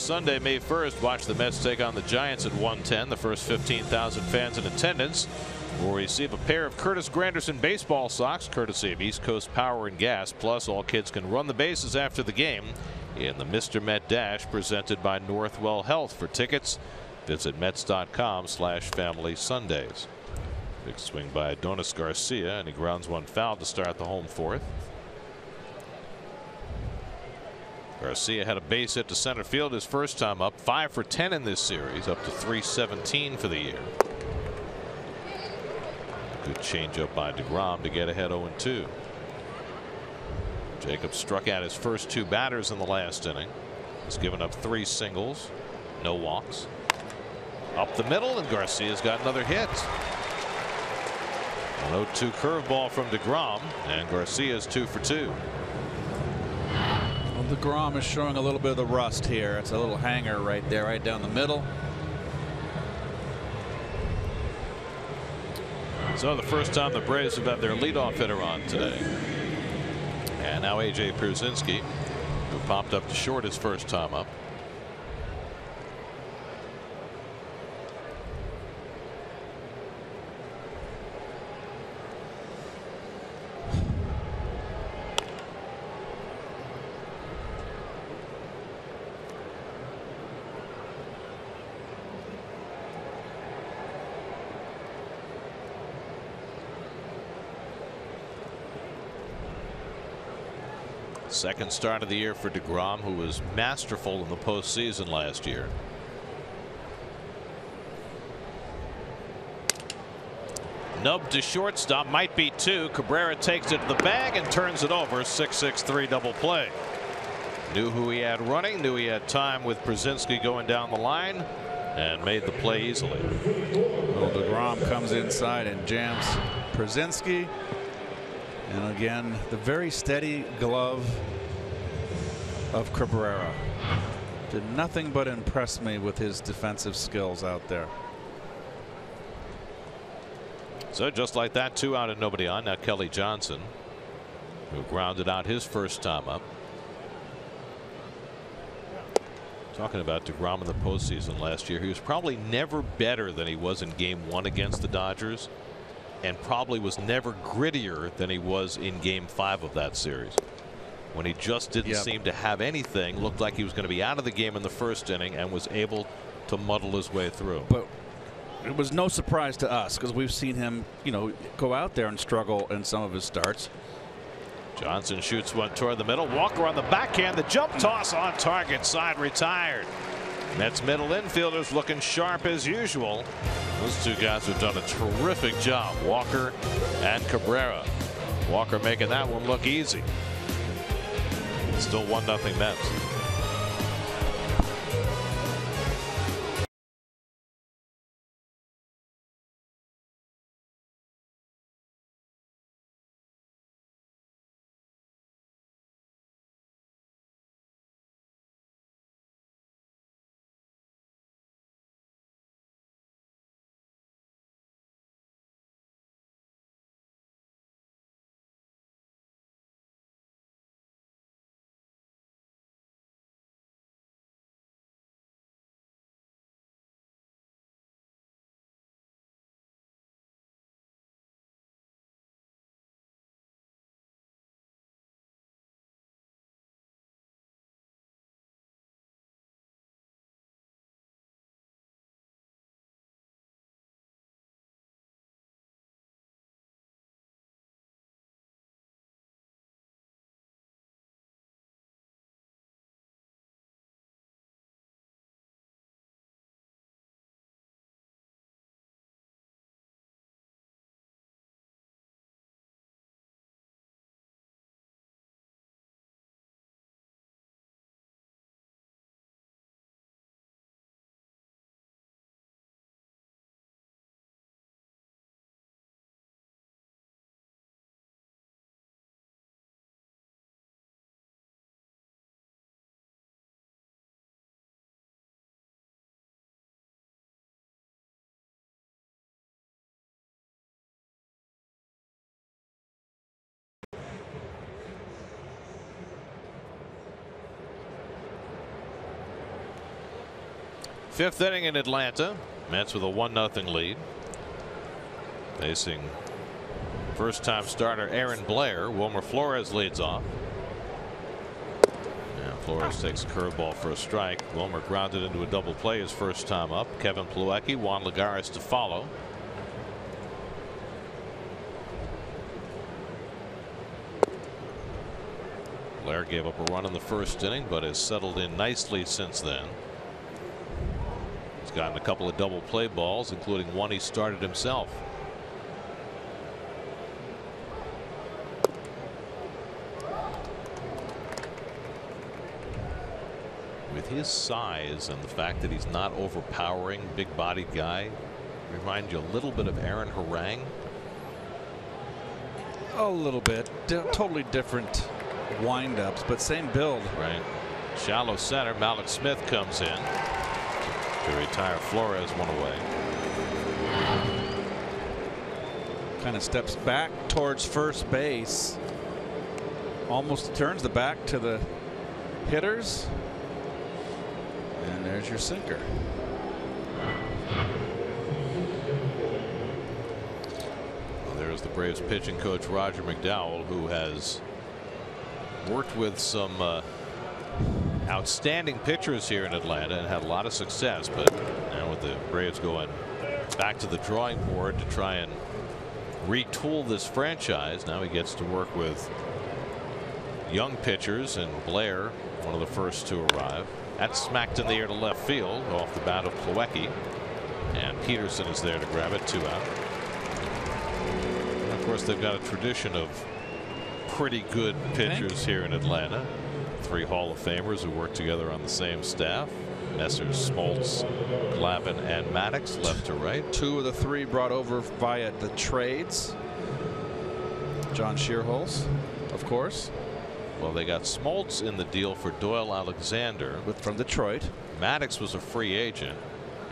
Sunday, May 1st. Watch the Mets take on the Giants at 110. The first 15,000 fans in attendance will receive a pair of Curtis Granderson baseball socks, courtesy of East Coast Power and Gas. Plus, all kids can run the bases after the game in the Mr. Met Dash presented by Northwell Health. For tickets, visit Mets.com slash Family Sundays. Big swing by Adonis Garcia, and he grounds one foul to start the home fourth. Garcia had a base hit to center field his first time up. Five for 10 in this series, up to 317 for the year. Good changeup by DeGrom to get ahead 0 2. Jacobs struck out his first two batters in the last inning. He's given up three singles, no walks. Up the middle, and Garcia's got another hit. An 0-2 curveball from DeGrom, and Garcia's two for two. Well, Grom is showing a little bit of the rust here. It's a little hanger right there, right down the middle. So the first time the Braves have had their leadoff hitter on today. And now A.J. Pierzynski, who popped up to short his first time up. Second start of the year for DeGrom, who was masterful in the postseason last year. Nub to shortstop might be two. Cabrera takes it to the bag and turns it over. 6-6-3 double play. Knew who he had running, knew he had time with Pierzynski going down the line, and made the play easily. Well, DeGrom comes inside and jams Pierzynski. And again, the very steady glove of Cabrera did nothing but impress me with his defensive skills out there. So just like that, two out and nobody on. Now Kelly Johnson, who grounded out his first time up. Talking about DeGrom in the postseason last year, he was probably never better than he was in game one against the Dodgers and probably was never grittier than he was in game five of that series when he just didn't Yep. seem to have anything looked like he was going to be out of the game in the first inning and was able to muddle his way through. But it was no surprise to us because we've seen him, you know, go out there and struggle in some of his starts. Johnson shoots one toward the middle. Walker on the backhand. The jump toss on target. Side retired. Mets middle infielders looking sharp as usual. Those two guys have done a terrific job. Walker and Cabrera. Walker making that one look easy. Still 1 nothing Mets. Fifth inning in Atlanta. Mets with a 1 0 lead. Facing first time starter Aaron Blair. Wilmer Flores leads off. And Flores takes a curveball for a strike. Wilmer grounded into a double play his first time up. Kevin Plawecki, Juan Lagares to follow. Blair gave up a run in the first inning, but has settled in nicely since then. Gotten a couple of double play balls, including one he started himself. With his size and the fact that he's not overpowering, big bodied guy, remind you a little bit of Aaron Harang. A little bit. D totally different windups, but same build. Right. Shallow center. Mallex Smith comes in to retire Flores one away. Kind of steps back towards first base. Almost turns the back to the hitters. And there's your sinker. Well, there's the Braves pitching coach Roger McDowell, who has worked with some uh, outstanding pitchers here in Atlanta and had a lot of success. But now with the Braves going back to the drawing board to try and retool this franchise, now he gets to work with young pitchers and Blair, one of the first to arrive. That's smacked in the air to left field off the bat of Plawecki. And Peterson is there to grab it two out. And of course, they've got a tradition of pretty good pitchers here in Atlanta. Three Hall of Famers who work together on the same staff. Messrs. Smoltz, Glavine, and Maddux, left to right. Two of the three brought over via the trades. John Schuerholz, of course. Well, they got Smoltz in the deal for Doyle Alexander. With, from Detroit. Maddux was a free agent,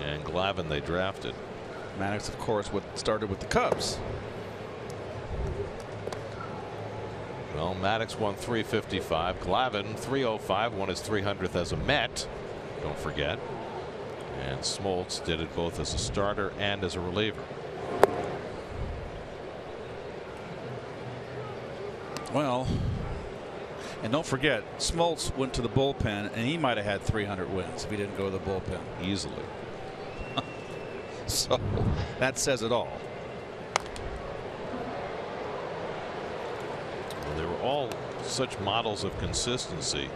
and Glavine they drafted. Maddux, of course, what started with the Cubs. Well, Maddux won 355. Glavine 305 won his 300th as a Met. Don't forget. And Smoltz did it both as a starter and as a reliever. Well, and don't forget, Smoltz went to the bullpen, and he might have had 300 wins if he didn't go to the bullpen. Easily. so that says it all. They were all such models of consistency.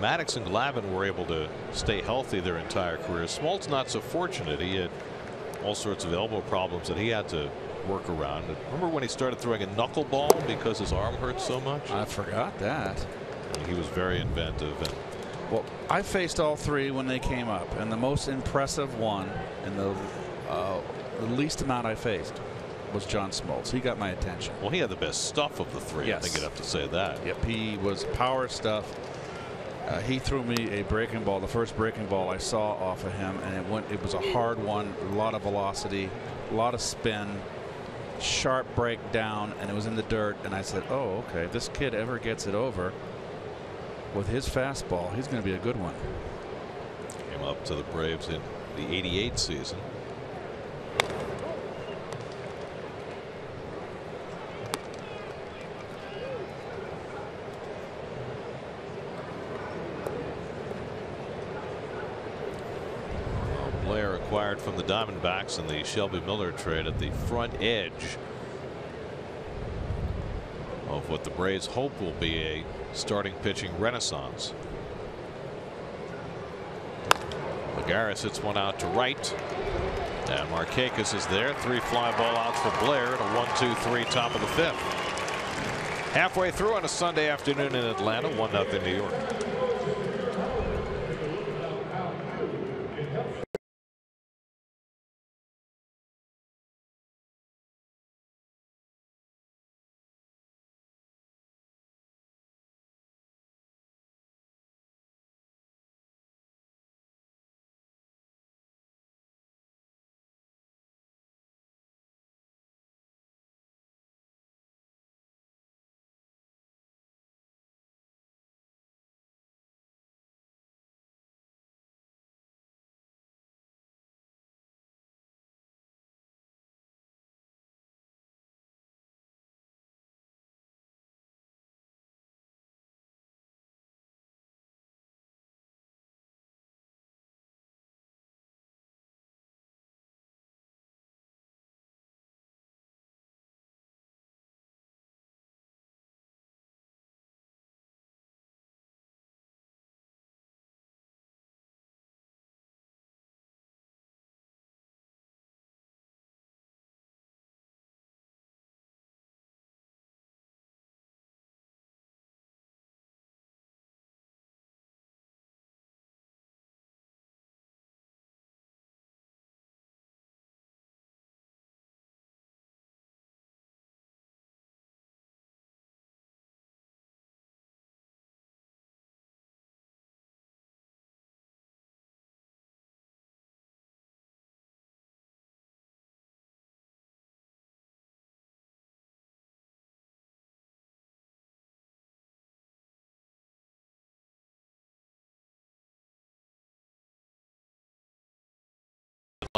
Maddux and Glavine were able to stay healthy their entire career. Smoltz not so fortunate. He had all sorts of elbow problems that he had to work around. Remember when he started throwing a knuckleball because his arm hurt so much? I forgot that. He was very inventive. And well, I faced all three when they came up, and the most impressive one, and the, uh, the least amount I faced, was John Smoltz. He got my attention. Well, he had the best stuff of the three. Yes. I think you'd have to say that. Yep, he was power stuff. Uh, he threw me a breaking ball, the first breaking ball I saw off of him, and it went. It was a hard one, a lot of velocity, a lot of spin, sharp breakdown, and it was in the dirt. And I said, "Oh, okay. If this kid ever gets it over with his fastball, he's going to be a good one." Came up to the Braves in the '88 season. Blair acquired from the Diamondbacks in the Shelby Miller trade at the front edge of what the Braves hope will be a starting pitching renaissance. Lagares hits one out to right. And Markakis is there. Three fly ball outs for Blair and a one, two, three top of the fifth. Halfway through on a Sunday afternoon in Atlanta, 1 0 New York.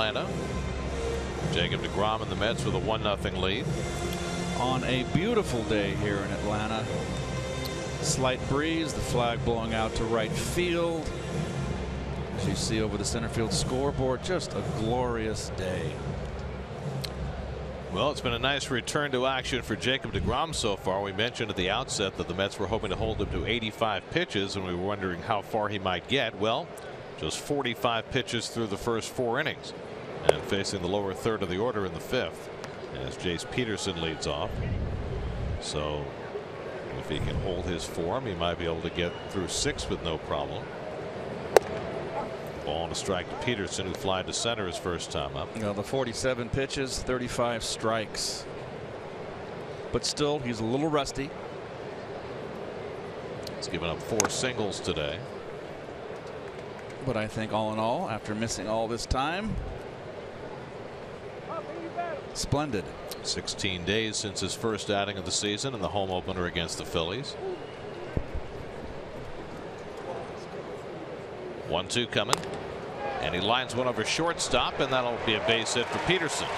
Atlanta. Jacob DeGrom and the Mets with a 1 0 lead. On a beautiful day here in Atlanta. Slight breeze, the flag blowing out to right field. As you see over the center field scoreboard, just a glorious day. Well, it's been a nice return to action for Jacob DeGrom so far. We mentioned at the outset that the Mets were hoping to hold him to 85 pitches, and we were wondering how far he might get. Well, just 45 pitches through the first four innings, and facing the lower third of the order in the fifth, as Jace Peterson leads off. So, if he can hold his form, he might be able to get through six with no problem. Ball and a strike to Peterson, who flied to center his first time up. You know, the 47 pitches, 35 strikes. But still, he's a little rusty. He's given up four singles today. But I think all in all, after missing all this time, splendid. 16 days since his first outing of the season and the home opener against the Phillies. One two coming. And he lines one over shortstop and that'll be a base hit for Peterson.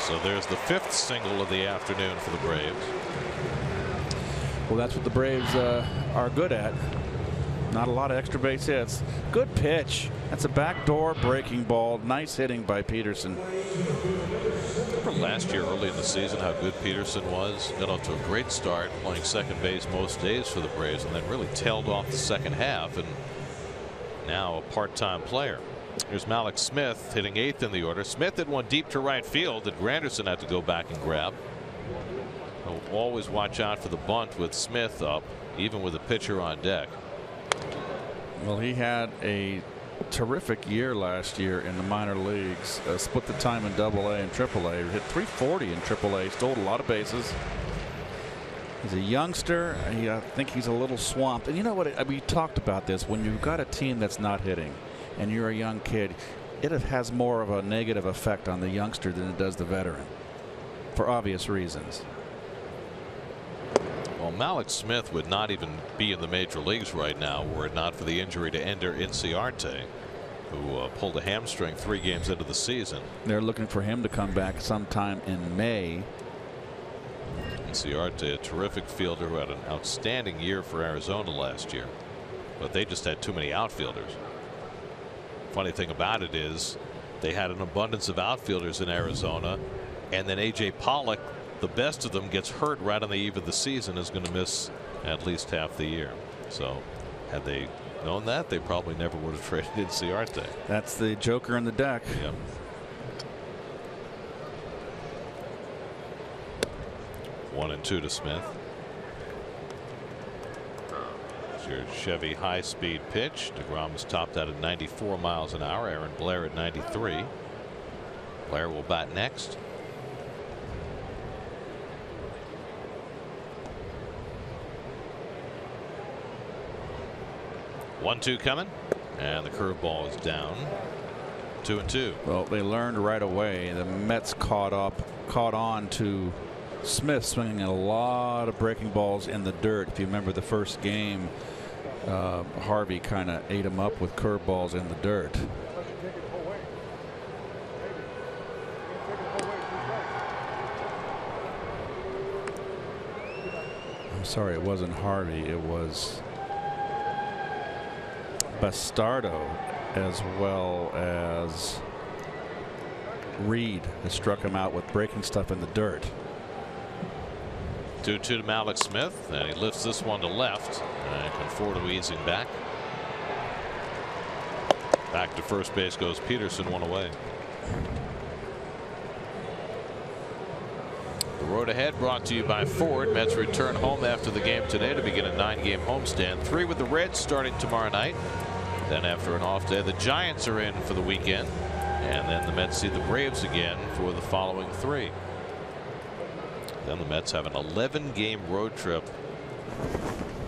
So there's the fifth single of the afternoon for the Braves. Well that's what the Braves uh, are good at. Not a lot of extra base hits. Good pitch. That's a backdoor breaking ball. Nice hitting by Peterson. Remember last year early in the season how good Peterson was? Got off to a great start playing second base most days for the Braves and then really tailed off the second half and now a part-time player. Here's Mallex Smith hitting eighth in the order. Smith had one deep to right field that Granderson had to go back and grab. So always watch out for the bunt with Smith up even with a pitcher on deck. Well he had a terrific year last year in the minor leagues. Uh, split the time in Double A and Triple A. Hit 340 in Triple A. Stole a lot of bases. He's a youngster. He, I think he's a little swamped. And you know what? I we talked about this. When you've got a team that's not hitting, and you're a young kid, it has more of a negative effect on the youngster than it does the veteran, for obvious reasons. Well, Mallex Smith would not even be in the major leagues right now were it not for the injury to Ender Inciarte, who uh, pulled a hamstring three games into the season. They're looking for him to come back sometime in May. Inciarte, a terrific fielder who had an outstanding year for Arizona last year, but they just had too many outfielders. Funny thing about it is they had an abundance of outfielders in Arizona, and then A.J. Pollock the best of them gets hurt right on the eve of the season is going to miss at least half the year. So had they known that they probably never would have traded Inciarte. That's the joker in the deck. Yep. One and two to Smith. Here's your Chevy high speed pitch. DeGrom is topped out at 94 miles an hour. Aaron Blair at 93. Blair will bat next. One two coming and the curveball is down two and two. Well they learned right away the Mets caught up caught on to Smith swinging a lot of breaking balls in the dirt. If you remember the first game uh, Harvey kind of ate him up with curveballs in the dirt. I'm sorry it wasn't Harvey it was Bastardo as well as Reed has struck him out with breaking stuff in the dirt. 2 2 to Mallex Smith and he lifts this one to left and Conforto easing back. Back to first base goes Peterson one away. The road ahead brought to you by Ford. Mets return home after the game today to begin a nine game homestand. Three with the Reds starting tomorrow night. Then after an off day the Giants are in for the weekend and then the Mets see the Braves again for the following three. Then the Mets have an 11 game road trip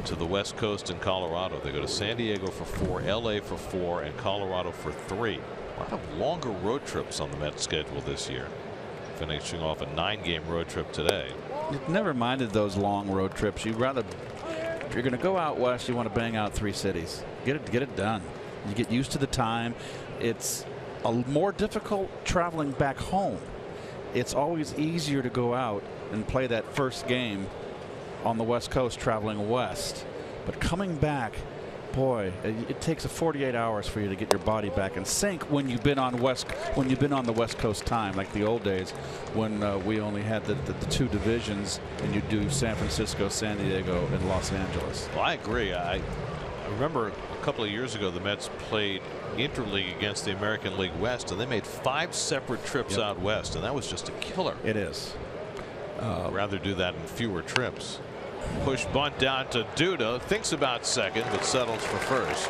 to the West Coast in Colorado. They go to San Diego for four, LA for four, and Colorado for three. A lot of longer road trips on the Mets schedule this year. Finishing off a nine game road trip today. Never minded those long road trips. You'd rather if you're going to go out west, you want to bang out three cities. Get it, get it done. You get used to the time. It's a more difficult traveling back home. It's always easier to go out and play that first game on the West Coast traveling west. But coming back, boy, it, it, takes a 48 hours for you to get your body back in sync when you've been on west when you've been on the West Coast time, like the old days when uh, we only had the, the, the, two divisions and you do San Francisco, San Diego, and Los Angeles. Well, I agree. I, I remember couple of years ago the Mets played interleague against the American League West, and they made five separate trips yep. out west, and that was just a killer. It is. Uh, rather do that in fewer trips. Push bunt down to Duda. Thinks about second, but settles for first.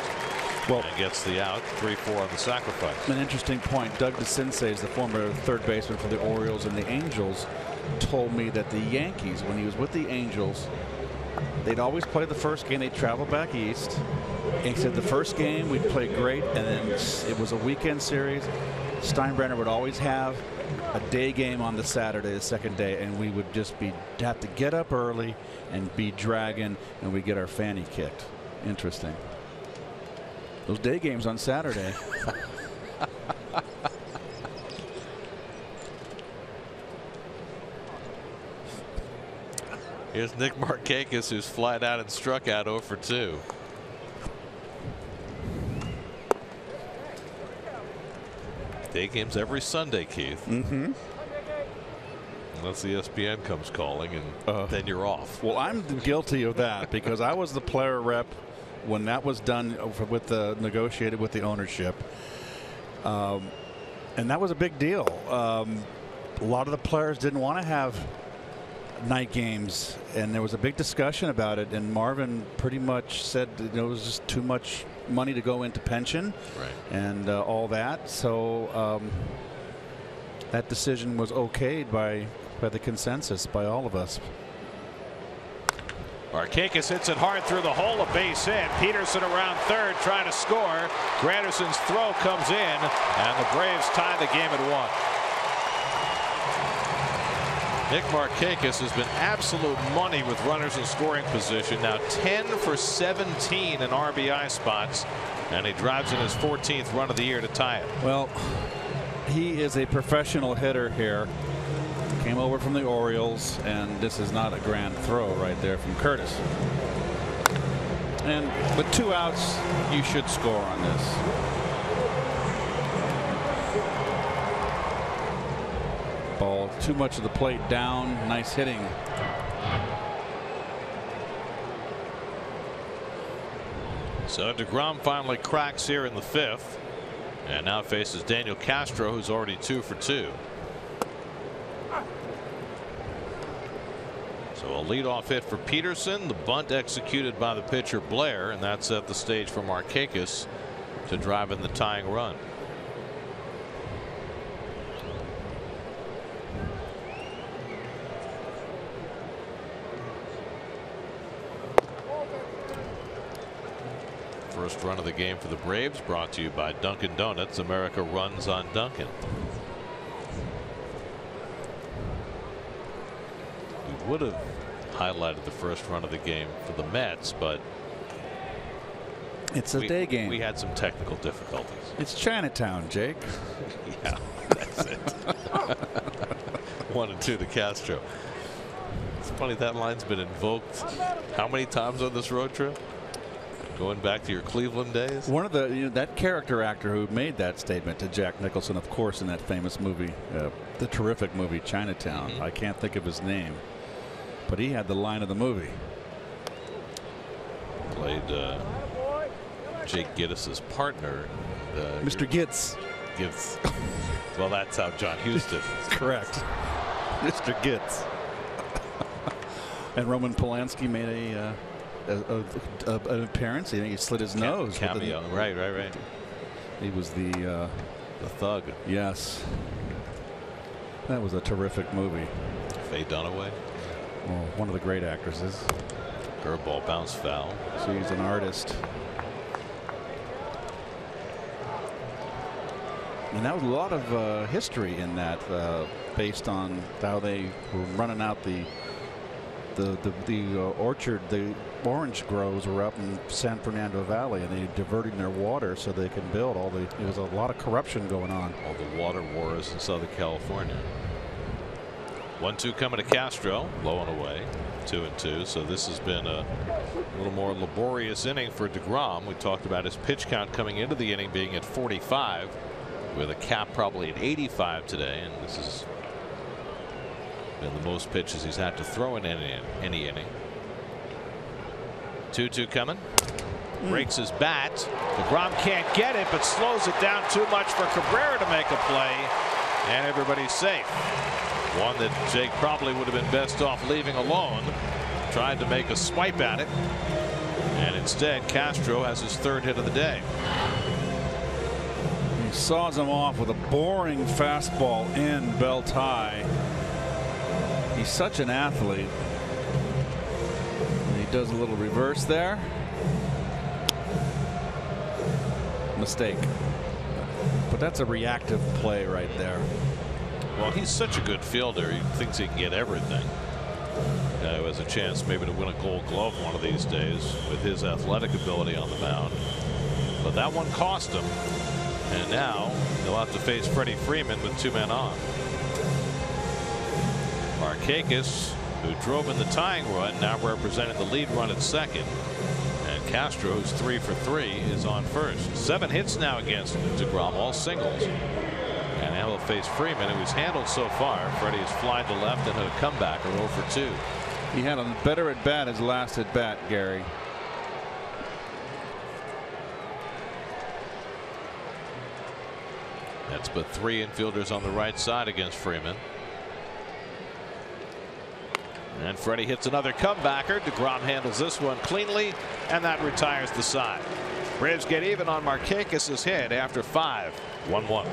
Well, and gets the out. 3-4 on the sacrifice. An interesting point. Doug DeCinces, the former third baseman for the Orioles and the Angels, told me that the Yankees, when he was with the Angels, they'd always play the first game. They'd travel back east. And he said the first game we'd play great, and then it was a weekend series. Steinbrenner would always have a day game on the Saturday, the second day, and we would just be have to get up early and be dragging, and we get our fanny kicked. Interesting. Those day games on Saturday. Here's Nick Markakis, who's flied out and struck out 0 for 2. Day games every Sunday, Keith. Mm-hmm. Unless the ESPN comes calling, and uh, then you're off. Well, I'm guilty of that because I was the player rep when that was done with the negotiated with the ownership, um, and that was a big deal. Um, a lot of the players didn't want to have night games, and there was a big discussion about it. And Marvin pretty much said you know, it was just too much money to go into pension right. and uh, all that. So um, that decision was okayed by by the consensus by all of us. Markakis hits it hard through the hole, a base hit. Peterson around third trying to score. Granderson's throw comes in, and the Braves tie the game at one. Nick Markakis has been absolute money with runners in scoring position. Now 10 for 17 in RBI spots, and he drives in his 14th run of the year to tie it. Well, he is a professional hitter here. Came over from the Orioles, and this is not a grand throw right there from Curtis. And with two outs, you should score on this. Ball too much of the plate down. Nice hitting. So DeGrom finally cracks here in the fifth and now faces Daniel Castro who's already two for two. So a leadoff hit for Peterson the bunt executed by the pitcher Blair and that set the stage for Markakis to drive in the tying run. First run of the game for the Braves brought to you by Dunkin' Donuts. America runs on Dunkin'. We would have highlighted the first run of the game for the Mets, but it's a we, day game. We had some technical difficulties. It's Chinatown, Jake. yeah, that's it. One and two to Castro. It's funny that line's been invoked how many times on this road trip? Going back to your Cleveland days? One of the, you know, that character actor who made that statement to Jack Nicholson, of course, in that famous movie, uh, the terrific movie Chinatown. Mm -hmm. I can't think of his name, but he had the line of the movie. Played uh, Jake Gittes' partner. Uh, Mr. Gitz. Gitz. well, that's how John Huston. Correct. Mr. Gitz. and Roman Polanski made a. A, a, an appearance. He, he slit his nose. Cameo. The, right, right, right. He was the uh, the thug. Yes. That was a terrific movie. Faye Dunaway. Well, one of the great actresses. Curveball bounce foul. She's an artist. And that was a lot of uh, history in that, uh, based on how they were running out the the the, the uh, orchard, the orange groves were up in San Fernando Valley, and they diverting their water so they can build all the. There was a lot of corruption going on. All the water wars in Southern California. One two coming to Castro, low and away, two and two. So this has been a little more laborious inning for Degrom. We talked about his pitch count coming into the inning being at 45, with a cap probably at 85 today, and this has been the most pitches he's had to throw in any any inning. Two two coming. Breaks his bat. DeGrom can't get it, but slows it down too much for Cabrera to make a play. And everybody's safe. One that Jake probably would have been best off leaving alone. Tried to make a swipe at it. And instead, Castro has his third hit of the day. He saws him off with a boring fastball in belt high. He's such an athlete. He does a little reverse there. Mistake. But that's a reactive play right there. Well, he's such a good fielder. He thinks he can get everything. Uh, who has a chance maybe to win a gold glove one of these days with his athletic ability on the mound. But that one cost him. And now he'll have to face Freddie Freeman with two men on. Markakis, who drove in the tying run, now representing the lead run at second. And Castro, who's three for three, is on first. Seven hits now against DeGrom, all singles. And now he'll face Freeman, who's handled so far. Freddie has flied to left and had a comeback, or 0 for 2. He had a better at bat his last at bat, Gary. That's but three infielders on the right side against Freeman. And Freddie hits another comebacker. DeGrom handles this one cleanly, and that retires the side. Braves get even on Markakis' hit after five. 1 1.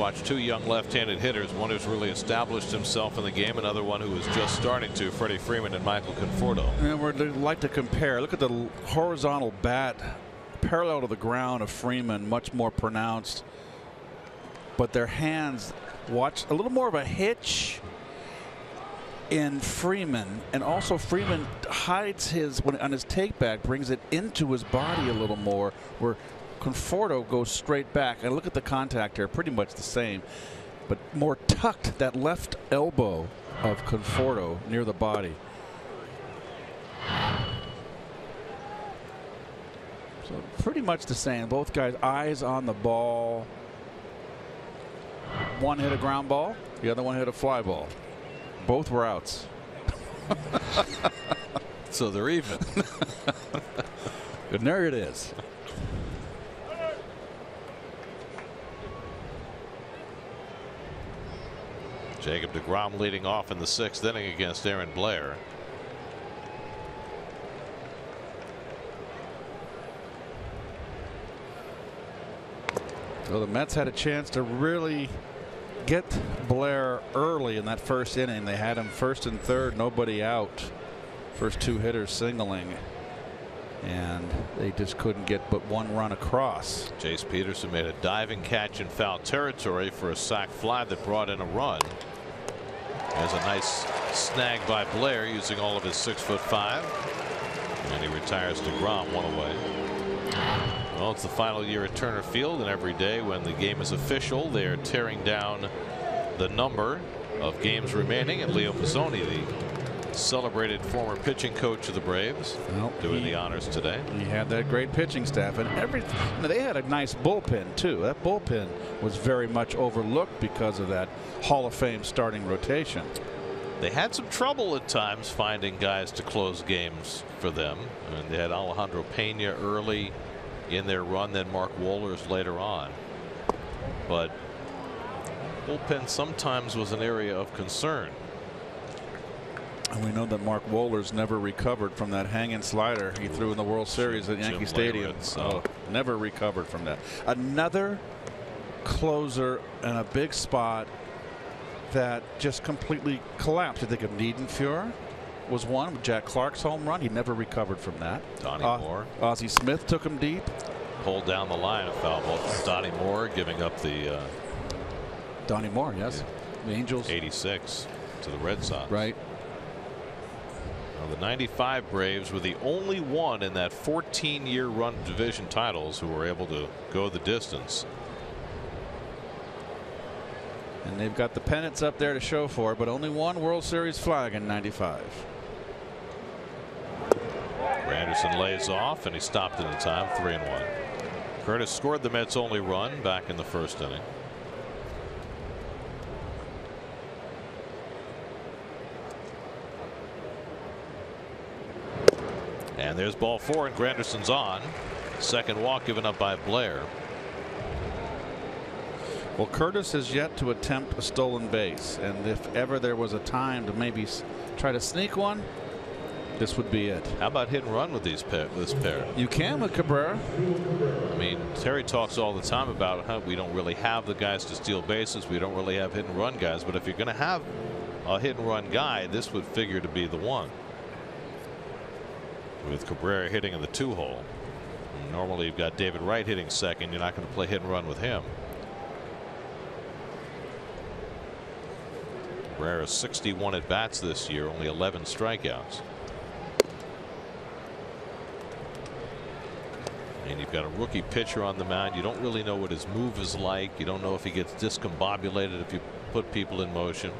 Watch two young left-handed hitters, one who's really established himself in the game, another one who is just starting to, Freddie Freeman and Michael Conforto. And we'd like to compare. Look at the horizontal bat parallel to the ground of Freeman, much more pronounced. But their hands, watch a little more of a hitch in Freeman, and also Freeman hides his on his take back, brings it into his body a little more. Where Conforto goes straight back. And look at the contact here, pretty much the same, but more tucked. That left elbow of Conforto near the body. So pretty much the same. Both guys eyes on the ball. One hit a ground ball. The other one hit a fly ball. Both were outs. so they're even. and there it is. Jacob DeGrom leading off in the sixth inning against Aaron Blair. So the Mets had a chance to really get Blair early in that first inning. They had him first and third, nobody out. First two hitters singling. And they just couldn't get but one run across. Jace Peterson made a diving catch in foul territory for a sac fly that brought in a run. There's a nice snag by Blair using all of his six foot five. And he retires to DeGrom one away. Well, it's the final year at Turner Field, and every day when the game is official, they are tearing down the number of games remaining. And Leo Mazzone, the celebrated former pitching coach of the Braves, well, doing he, the honors today. He had that great pitching staff, and every they had a nice bullpen too. That bullpen was very much overlooked because of that Hall of Fame starting rotation. They had some trouble at times finding guys to close games for them. I mean, they had Alejandro Pena early in their run than Mark Wohlers later on. But bullpen sometimes was an area of concern. And we know that Mark Wohlers never recovered from that hanging slider he threw in the World Series at Yankee Jim Stadium. so. Oh, never recovered from that. Another closer and a big spot that just completely collapsed. I think of Niedenfuer was one Jack Clark's home run. He never recovered from that. Donnie uh, Moore. Ozzie Smith took him deep. Pulled down the line a foul ball. Donnie Moore giving up the. Uh, Donnie Moore, yes. Yeah. The Angels. 86 to the Red Sox. Right. The 95 Braves were the only one in that 14 year run of division titles who were able to go the distance. And they've got the pennants up there to show for but only one World Series flag in 95. Granderson lays off and he stopped in the time three and one. Curtis scored the Mets only run back in the first inning. And there's ball four and Granderson's on. Second walk given up by Blair. Well, Curtis has yet to attempt a stolen base, and if ever there was a time to maybe try to sneak one, this would be it. How about hit and run with these pair, this pair? You can with Cabrera. I mean, Terry talks all the time about how we don't really have the guys to steal bases. We don't really have hit and run guys. But if you're going to have a hit and run guy, this would figure to be the one. With Cabrera hitting in the two hole. Normally, you've got David Wright hitting second. You're not going to play hit and run with him. Cabrera 61 at bats this year, only 11 strikeouts. and you've got a rookie pitcher on the mound. You don't really know what his move is like. You don't know if he gets discombobulated if you put people in motion.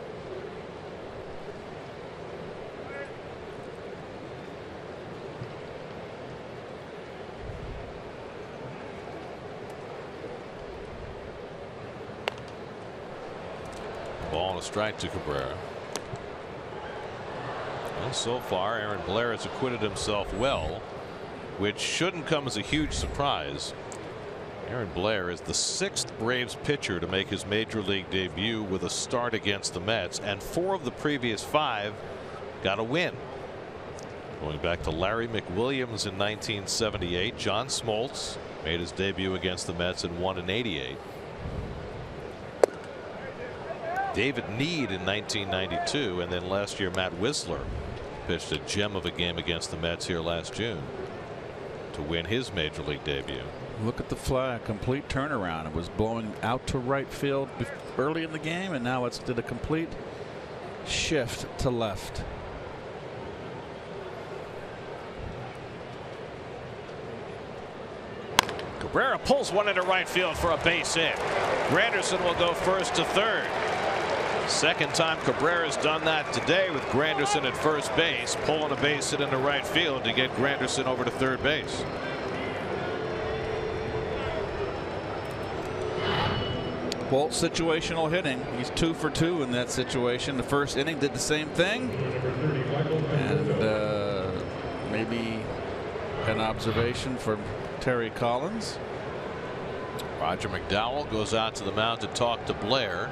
Ball and a strike to Cabrera. And so far, Aaron Blair has acquitted himself well which shouldn't come as a huge surprise. Aaron Blair is the sixth Braves pitcher to make his major league debut with a start against the Mets, and four of the previous five got a win. Going back to Larry McWilliams in 1978, John Smoltz made his debut against the Mets and won in 88. David Nied in 1992, and then last year Matt Wisler pitched a gem of a game against the Mets here last June to win his major league debut. Look at the flag, complete turnaround. It was blowing out to right field early in the game, and now it's did a complete shift to left. Cabrera pulls one into right field for a base hit. Granderson will go first to third. Second time Cabrera's done that today with Granderson at first base, pulling a base hit into right field to get Granderson over to third base. Well, situational hitting. He's two for two in that situation. The first inning did the same thing. And uh, maybe an observation from Terry Collins. Roger McDowell goes out to the mound to talk to Blair.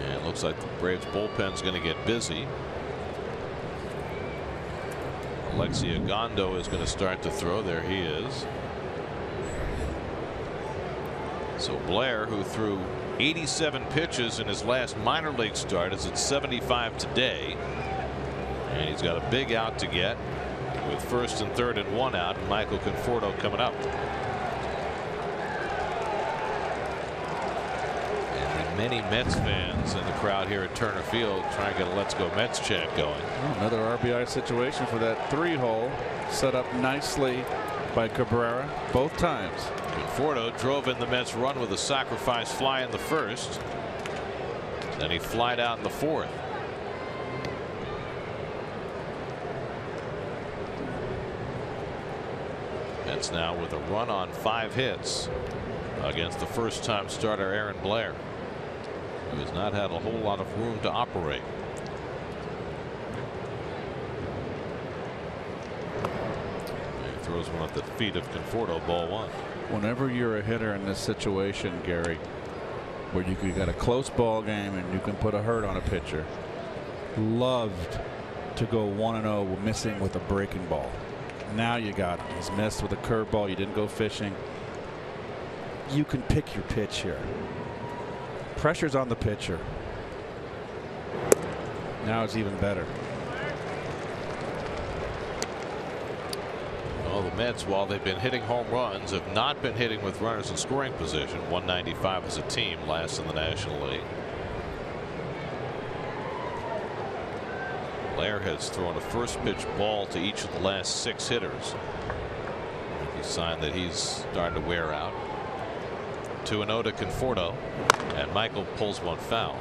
And looks like the Braves bullpen's going to get busy. Alexi Ogando is going to start to throw. There he is. So Blair, who threw 87 pitches in his last minor league start, is at 75 today. And he's got a big out to get with first and third and one out. Michael Conforto coming up. Many Mets fans in the crowd here at Turner Field trying to get a Let's Go Mets chant going. Another RBI situation for that three hole set up nicely by Cabrera both times. Conforto drove in the Mets run with a sacrifice fly in the first. Then he flied out in the fourth. Mets now with a run on five hits against the first time starter Aaron Blair who has not had a whole lot of room to operate. He throws one at the feet of Conforto, ball one. Whenever you're a hitter in this situation, Gary, where you got a close ball game and you can put a hurt on a pitcher, loved to go 1 0 missing with a breaking ball. Now you got him. He's missed with a curveball. You didn't go fishing. You can pick your pitch here. Pressure's on the pitcher. Now it's even better. Well, the Mets, while they've been hitting home runs, have not been hitting with runners in scoring position. 195 as a team, last in the National League. Blair has thrown a first pitch ball to each of the last six hitters. A sign that he's starting to wear out. 2 0 to Conforto. And Michael pulls one foul.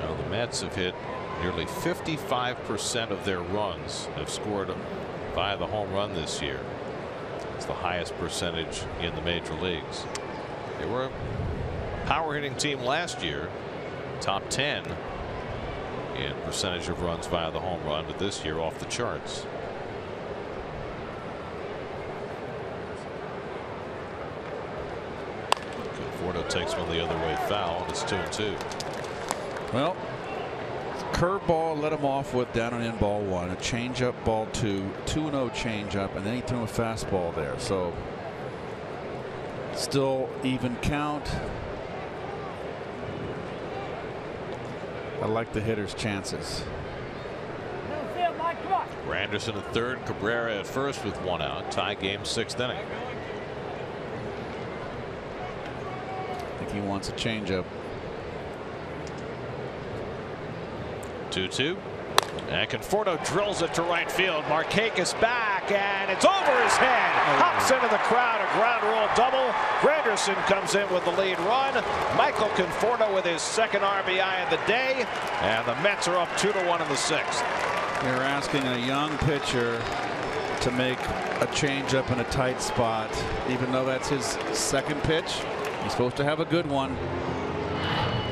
Well, the Mets have hit nearly 55% of their runs have scored via the home run this year. It's the highest percentage in the major leagues. They were a power hitting team last year, top 10 in percentage of runs via the home run, but this year off the charts. Conforto takes one the other way foul. It's two and two. Well, curveball let him off with down and in ball one, a changeup ball two, 2 and 0 changeup, and then he threw a fastball there. So still even count. I like the hitter's chances. Granderson at third, Cabrera at first with one out. Tie game sixth inning. He wants a changeup. 2 2. And Conforto drills it to right field. Markakis back, and it's over his head. Oh. Hops into the crowd, a ground rule double. Granderson comes in with the lead run. Michael Conforto with his second RBI of the day. And the Mets are up 2 to 1 in the sixth. You're asking a young pitcher to make a changeup in a tight spot, even though that's his second pitch. He's supposed to have a good one.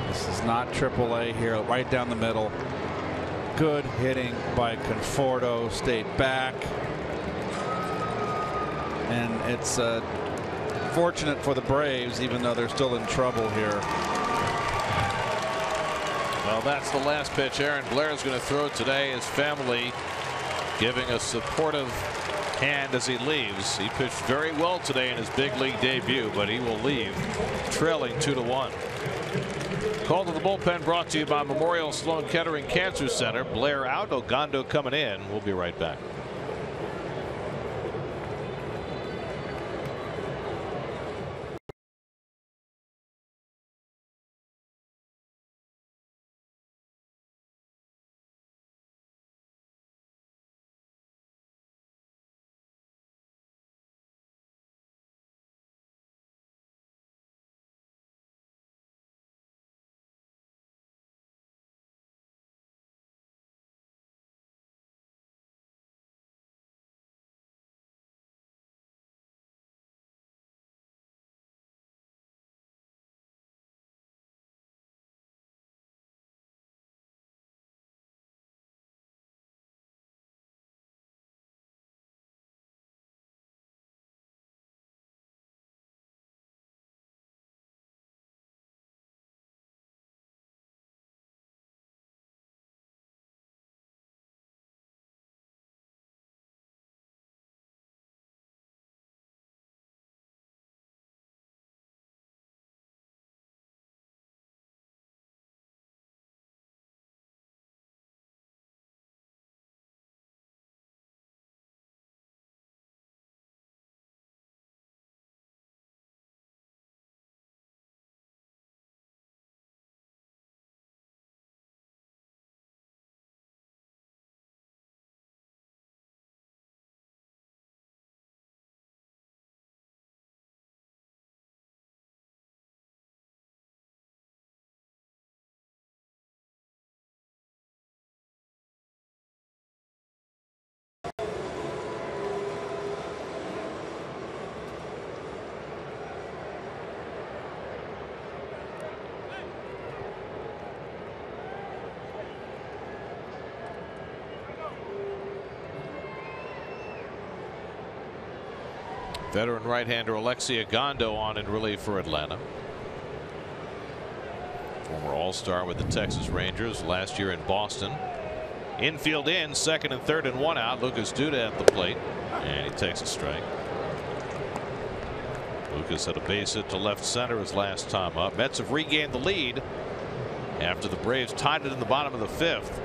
This is not AAA here, right down the middle. Good hitting by Conforto. Stayed back. And it's uh, fortunate for the Braves, even though they're still in trouble here. Well, that's the last pitch Aaron Blair is going to throw today. His family giving a supportive hand as he leaves. He pitched very well today in his big league debut, but he will leave trailing two to one. Call to the bullpen brought to you by Memorial Sloan Kettering Cancer Center. Blair out, Ogando coming in. We'll be right back. Veteran right-hander Alexi Ogando on in relief for Atlanta. Former All-Star with the Texas Rangers last year in Boston. Infield in, second and third and one out. Lucas Duda at the plate, and he takes a strike. Lucas had a base hit to left center his last time up. Mets have regained the lead after the Braves tied it in the bottom of the fifth.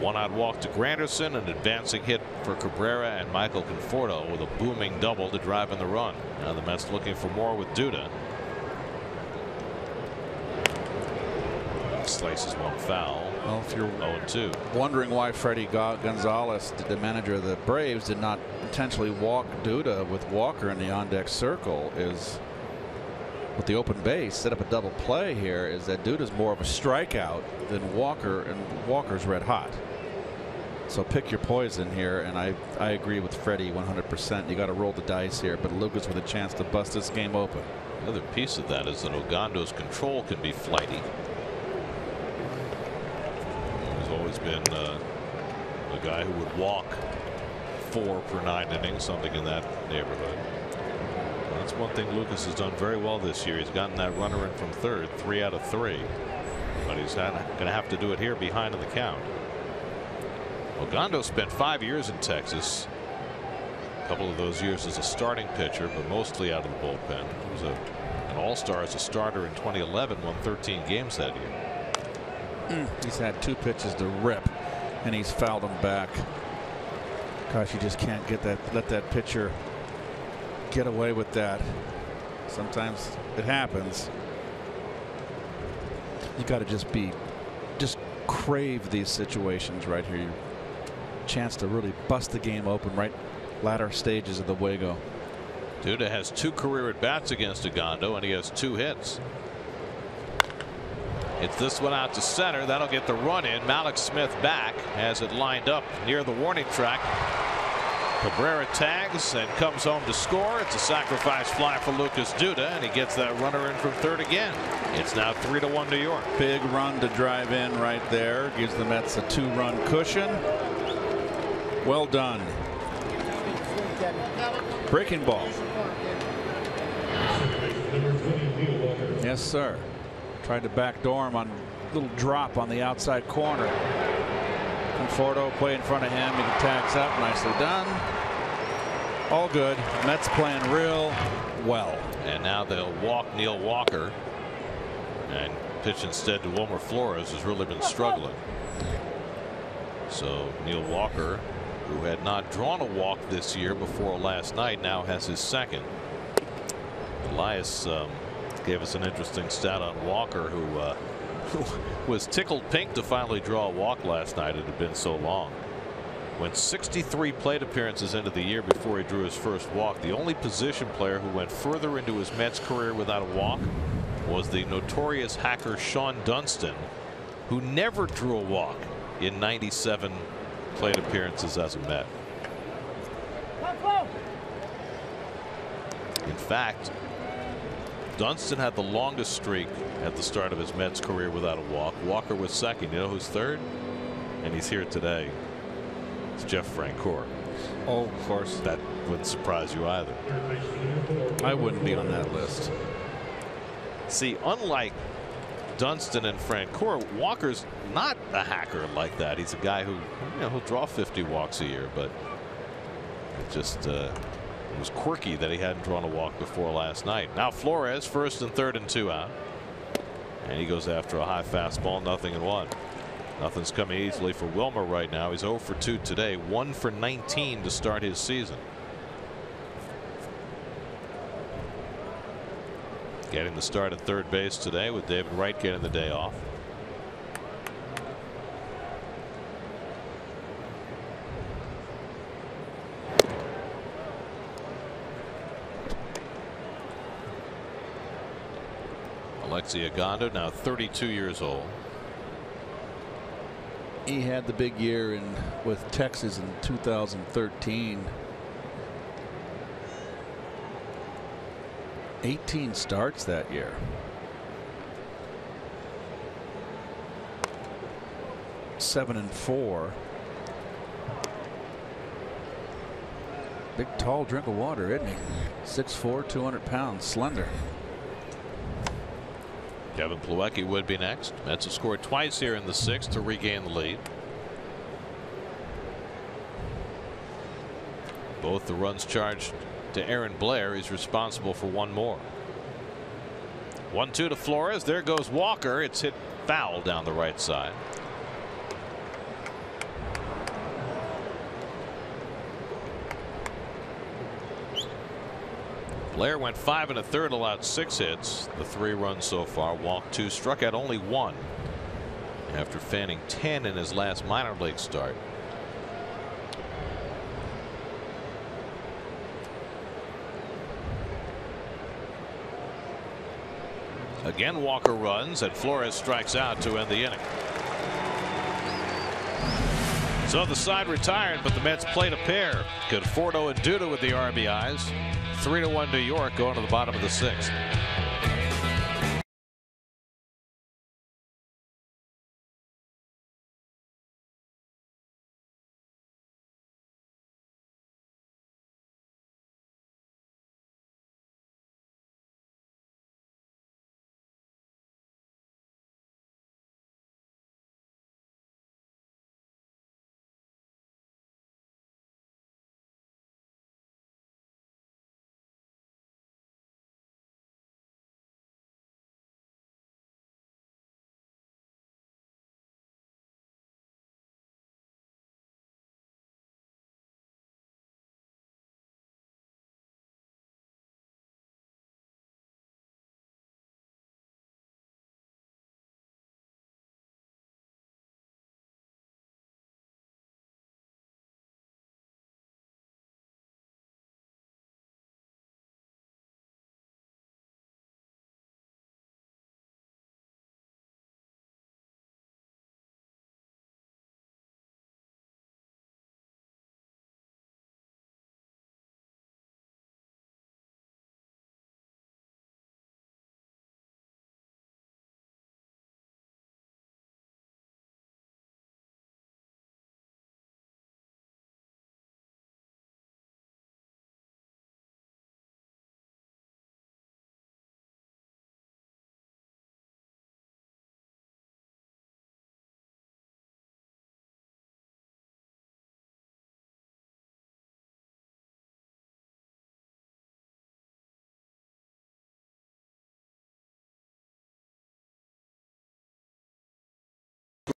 One out walk to Granderson, an advancing hit for Cabrera and Michael Conforto with a booming double to drive in the run. Now the Mets looking for more with Duda. Slices one foul. Well, if you're 0 2. wondering why Fredi Gonzalez, the manager of the Braves, did not intentionally walk Duda with Walker in the on deck circle, is with the open base, set up a double play here, is that Duda's more of a strikeout than Walker, and Walker's red hot. So pick your poison here, and I I agree with Fredi 100%. You got to roll the dice here, but Lucas with a chance to bust this game open. The other piece of that is that Ogando's control can be flighty. He's always been uh, a guy who would walk four per nine innings, something in that neighborhood. That's one thing Lucas has done very well this year. He's gotten that runner in from third, three out of three. But he's going to have to do it here behind in the count. Ogando spent five years in Texas. A couple of those years as a starting pitcher, but mostly out of the bullpen. He was a, an all-star as a starter in 2011, won 13 games that year. Mm, he's had two pitches to rip, and he's fouled them back. Gosh, you just can't get that. Let that pitcher get away with that. Sometimes it happens. You got to just be, just crave these situations right here. Chance to really bust the game open right latter stages of the Wago. Duda has two career at bats against Ogando, and he has two hits. It's this one out to center. That'll get the run in. Mallex Smith back has it lined up near the warning track. Cabrera tags and comes home to score. It's a sacrifice fly for Lucas Duda, and he gets that runner in from third again. It's now three to one New York. Big run to drive in right there. Gives the Mets a two run cushion. Well done. Breaking ball. Yes, sir. Tried to backdoor him on a little drop on the outside corner. Conforto play in front of him. He tags up. Nicely done. All good. Mets playing real well. And now they'll walk Neil Walker and pitch instead to Wilmer Flores, who's really been struggling. So Neil Walker, who had not drawn a walk this year before last night, now has his second. Elias um, gave us an interesting stat on Walker, who uh, was tickled pink to finally draw a walk last night. It had been so long. Went 63 plate appearances into the year before he drew his first walk. The only position player who went further into his Mets career without a walk was the notorious hacker Shawon Dunston, who never drew a walk in 97 plate appearances as a Met. In fact, Dunston had the longest streak at the start of his Mets career without a walk. Walker was second. You know who's third? And he's here today. It's Jeff Francoeur. Oh, of course. That wouldn't surprise you either. I wouldn't be on that list. See, unlike Dunston and Francoeur, Walker's not a hacker like that. He's a guy who, you know, he'll draw 50 walks a year, but it just uh, it was quirky that he hadn't drawn a walk before last night. Now Flores first and third and two out. And he goes after a high fastball, nothing in one. Nothing's coming easily for Wilmer right now. He's 0 for 2 today, 1 for 19 to start his season. Getting the start at third base today with David Wright getting the day off. Alexi Ogando now 32 years old. He had the big year in with Texas in 2013. 18 starts that year. Seven and four. Big, tall drink of water, isn't he? 6'4", 200 pounds, slender. Kevin Plawecki would be next. Mets have scored twice here in the sixth to regain the lead. Both the runs charged to Aaron Blair. He's responsible for one more. One two to Flores. There goes Walker. It's hit foul down the right side. Blair went five and a third, allowed six hits, the three runs so far, walked two, struck out only one after fanning 10 in his last minor league start. Again, Walker runs and Flores strikes out to end the inning. So the side retired, but the Mets played a pair. Conforto and Duda with the RBIs. Three to one New York going to the bottom of the sixth.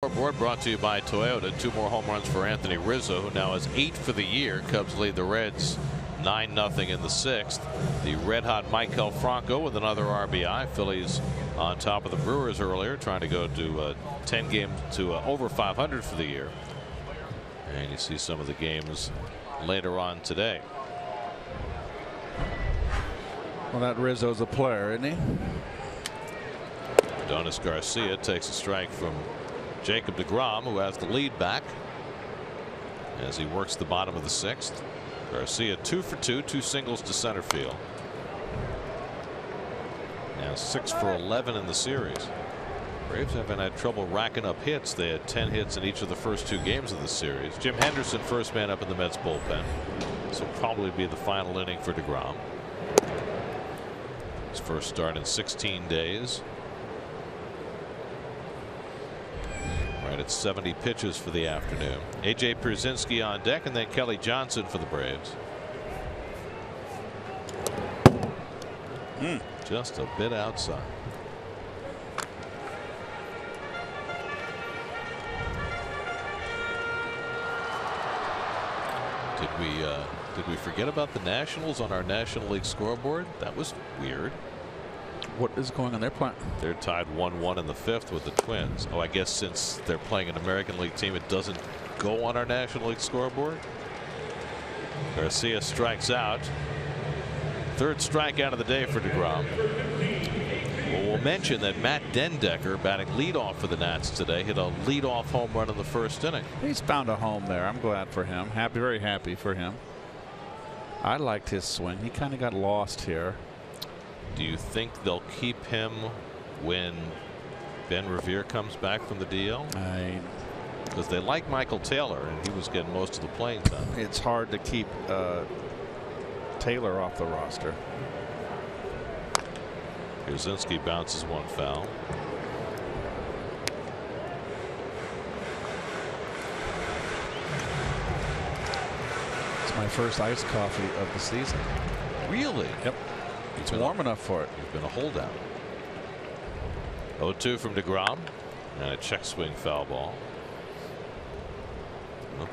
Scoreboard brought to you by Toyota. Two more home runs for Anthony Rizzo, who now has eight for the year. Cubs lead the Reds 9 0 in the sixth. The red hot Maikel Franco with another RBI. Phillies on top of the Brewers earlier, trying to go to uh, 10 games to uh, over 500 for the year. And you see some of the games later on today. Well, that Rizzo's a player, isn't he? Adonis Garcia takes a strike from Jacob DeGrom, who has the lead back as he works the bottom of the sixth. Garcia two for two, two singles to center field. Now six for 11 in the series. Braves haven't had trouble racking up hits. They had 10 hits in each of the first two games of the series. Jim Henderson, first man up in the Mets bullpen. This will probably be the final inning for DeGrom. His first start in 16 days. Right at 70 pitches for the afternoon. AJ Pierzynski on deck and then Kelly Johnson for the Braves. Mm. Just a bit outside. Did we uh, did we forget about the Nationals on our National League scoreboard? That was weird. What is going on there? Plan They're tied 1-1 in the fifth with the Twins. Oh, I guess since they're playing an American League team, it doesn't go on our National League scoreboard. Garcia strikes out. Third strikeout of the day for DeGrom. Well, we'll mention that Matt den Dekker batting leadoff for the Nats today hit a leadoff home run in the first inning. He's found a home there. I'm glad for him. Happy, very happy for him. I liked his swing. He kind of got lost here. Do you think they'll keep him when Ben Revere comes back from the DL? I because they like Michael Taylor and he was getting most of the playing time. It's hard to keep uh, Taylor off the roster. Pierzynski bounces one foul. It's my first iced coffee of the season. Really? Yep. It's warm enough for it. You've been a holdout. 0-2 from DeGrom. And a check swing foul ball.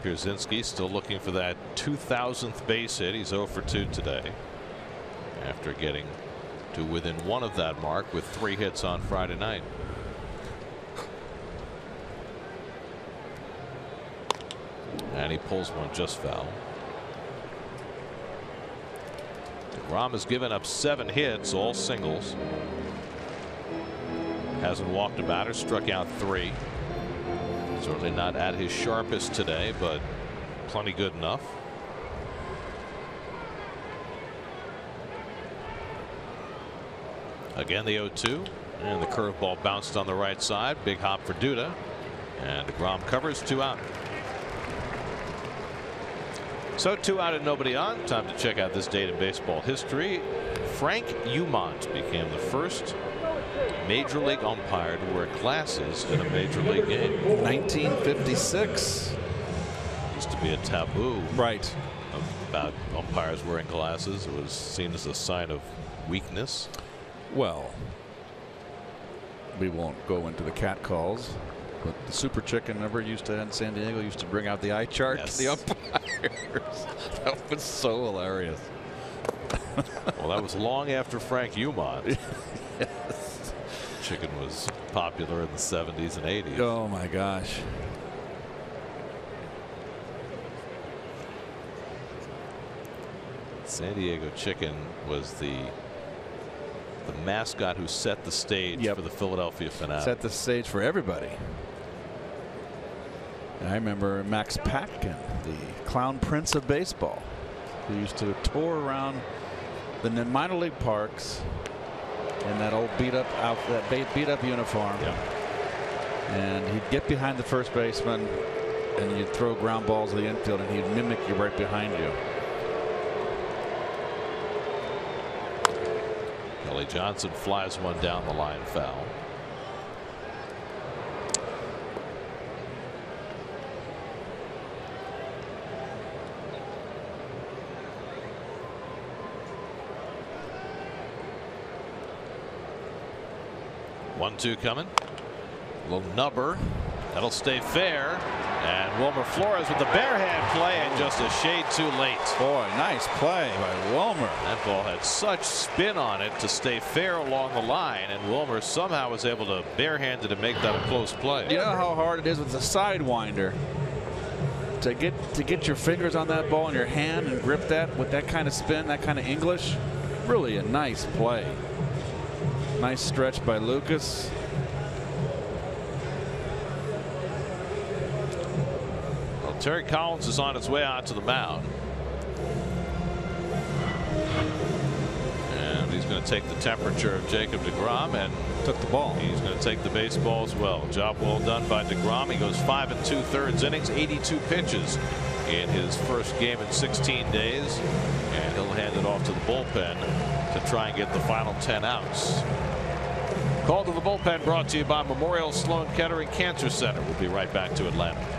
Pierzynski still looking for that 2,000th base hit. He's 0 for 2 today. After getting to within one of that mark with three hits on Friday night. And he pulls one just foul. DeGrom has given up seven hits, all singles. Hasn't walked a batter, struck out three. Certainly not at his sharpest today, but plenty good enough. Again, the 0 2. And the curveball bounced on the right side. Big hop for Duda. And DeGrom covers two out. So two out and nobody on. Time to check out this date in baseball history. Frank Umont became the first major league umpire to wear glasses in a major league game. 1956. Used to be a taboo. Right. About umpires wearing glasses. It was seen as a sign of weakness. Well, we won't go into the cat calls, but the Super Chicken never used to in San Diego used to bring out the eye chart Yes. to the umpires. that was so hilarious. Well, that was long after Frank Umont. Chicken was popular in the 70s and 80s. Oh my gosh. San Diego Chicken was the the mascot who set the stage Yep. for the Phillie Phanatic. Set the stage for everybody. I remember Max Patkin, the clown prince of baseball, who used to tour around the minor league parks in that old beat up outfit, that beat up uniform. Yeah. And he'd get behind the first baseman and you'd throw ground balls to the infield and he'd mimic you right behind you. Kelly Johnson flies one down the line foul. One two coming. A little nubber. That'll stay fair. And Wilmer Flores with the bare hand play and just a shade too late. Boy, nice play by Wilmer. That ball had such spin on it to stay fair along the line, and Wilmer somehow was able to barehanded to make that a close play. You know how hard it is with the sidewinder to get to get your fingers on that ball in your hand and grip that with that kind of spin, that kind of English. Really a nice play. Nice stretch by Lucas. Well, Terry Collins is on his way out to the mound. And he's going to take the temperature of Jacob DeGrom and Took the ball. he's going to take the baseball as well. Job well done by DeGrom. He goes five and two thirds innings, 82 pitches in his first game in 16 days. And he'll hand it off to the bullpen to try and get the final 10 outs. Call to the bullpen brought to you by Memorial Sloan Kettering Cancer Center. We'll be right back to Atlanta.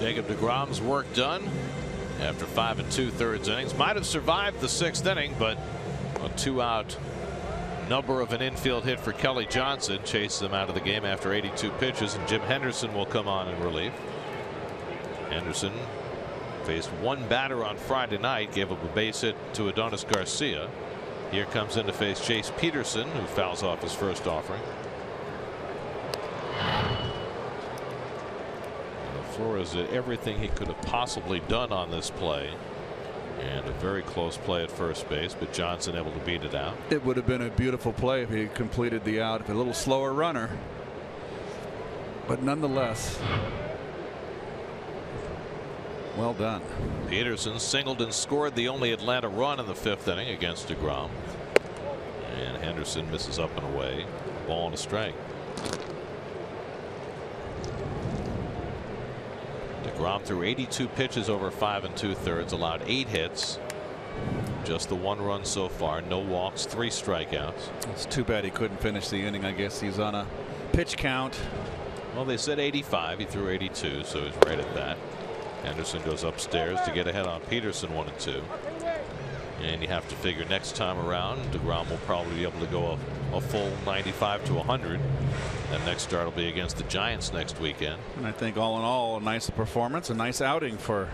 Jacob DeGrom's work done after five and two thirds innings. Might have survived the sixth inning, but a two out number of an infield hit for Kelly Johnson chases him out of the game after 82 pitches, and Jim Henderson will come on in relief. Henderson faced one batter on Friday night, gave up a base hit to Adonis Garcia. Here comes in to face Jace Peterson, who fouls off his first offering. Flores did everything he could have possibly done on this play. And a very close play at first base, but Johnson able to beat it out. It would have been a beautiful play if he had completed the out. A little slower runner. But nonetheless, well done. Peterson singled and scored the only Atlanta run in the fifth inning against DeGrom. And Henderson misses up and away. Ball and a strike. DeGrom threw 82 pitches over five and two thirds, allowed eight hits. Just the one run so far, no walks, three strikeouts. It's too bad he couldn't finish the inning. I guess he's on a pitch count. Well, they said 85. He threw 82, so he's right at that. Henderson goes upstairs to get ahead on Peterson one and two. And you have to figure next time around DeGrom will probably be able to go a, a full 95 to 100. That next start will be against the Giants next weekend. And I think all in all a nice performance a nice outing for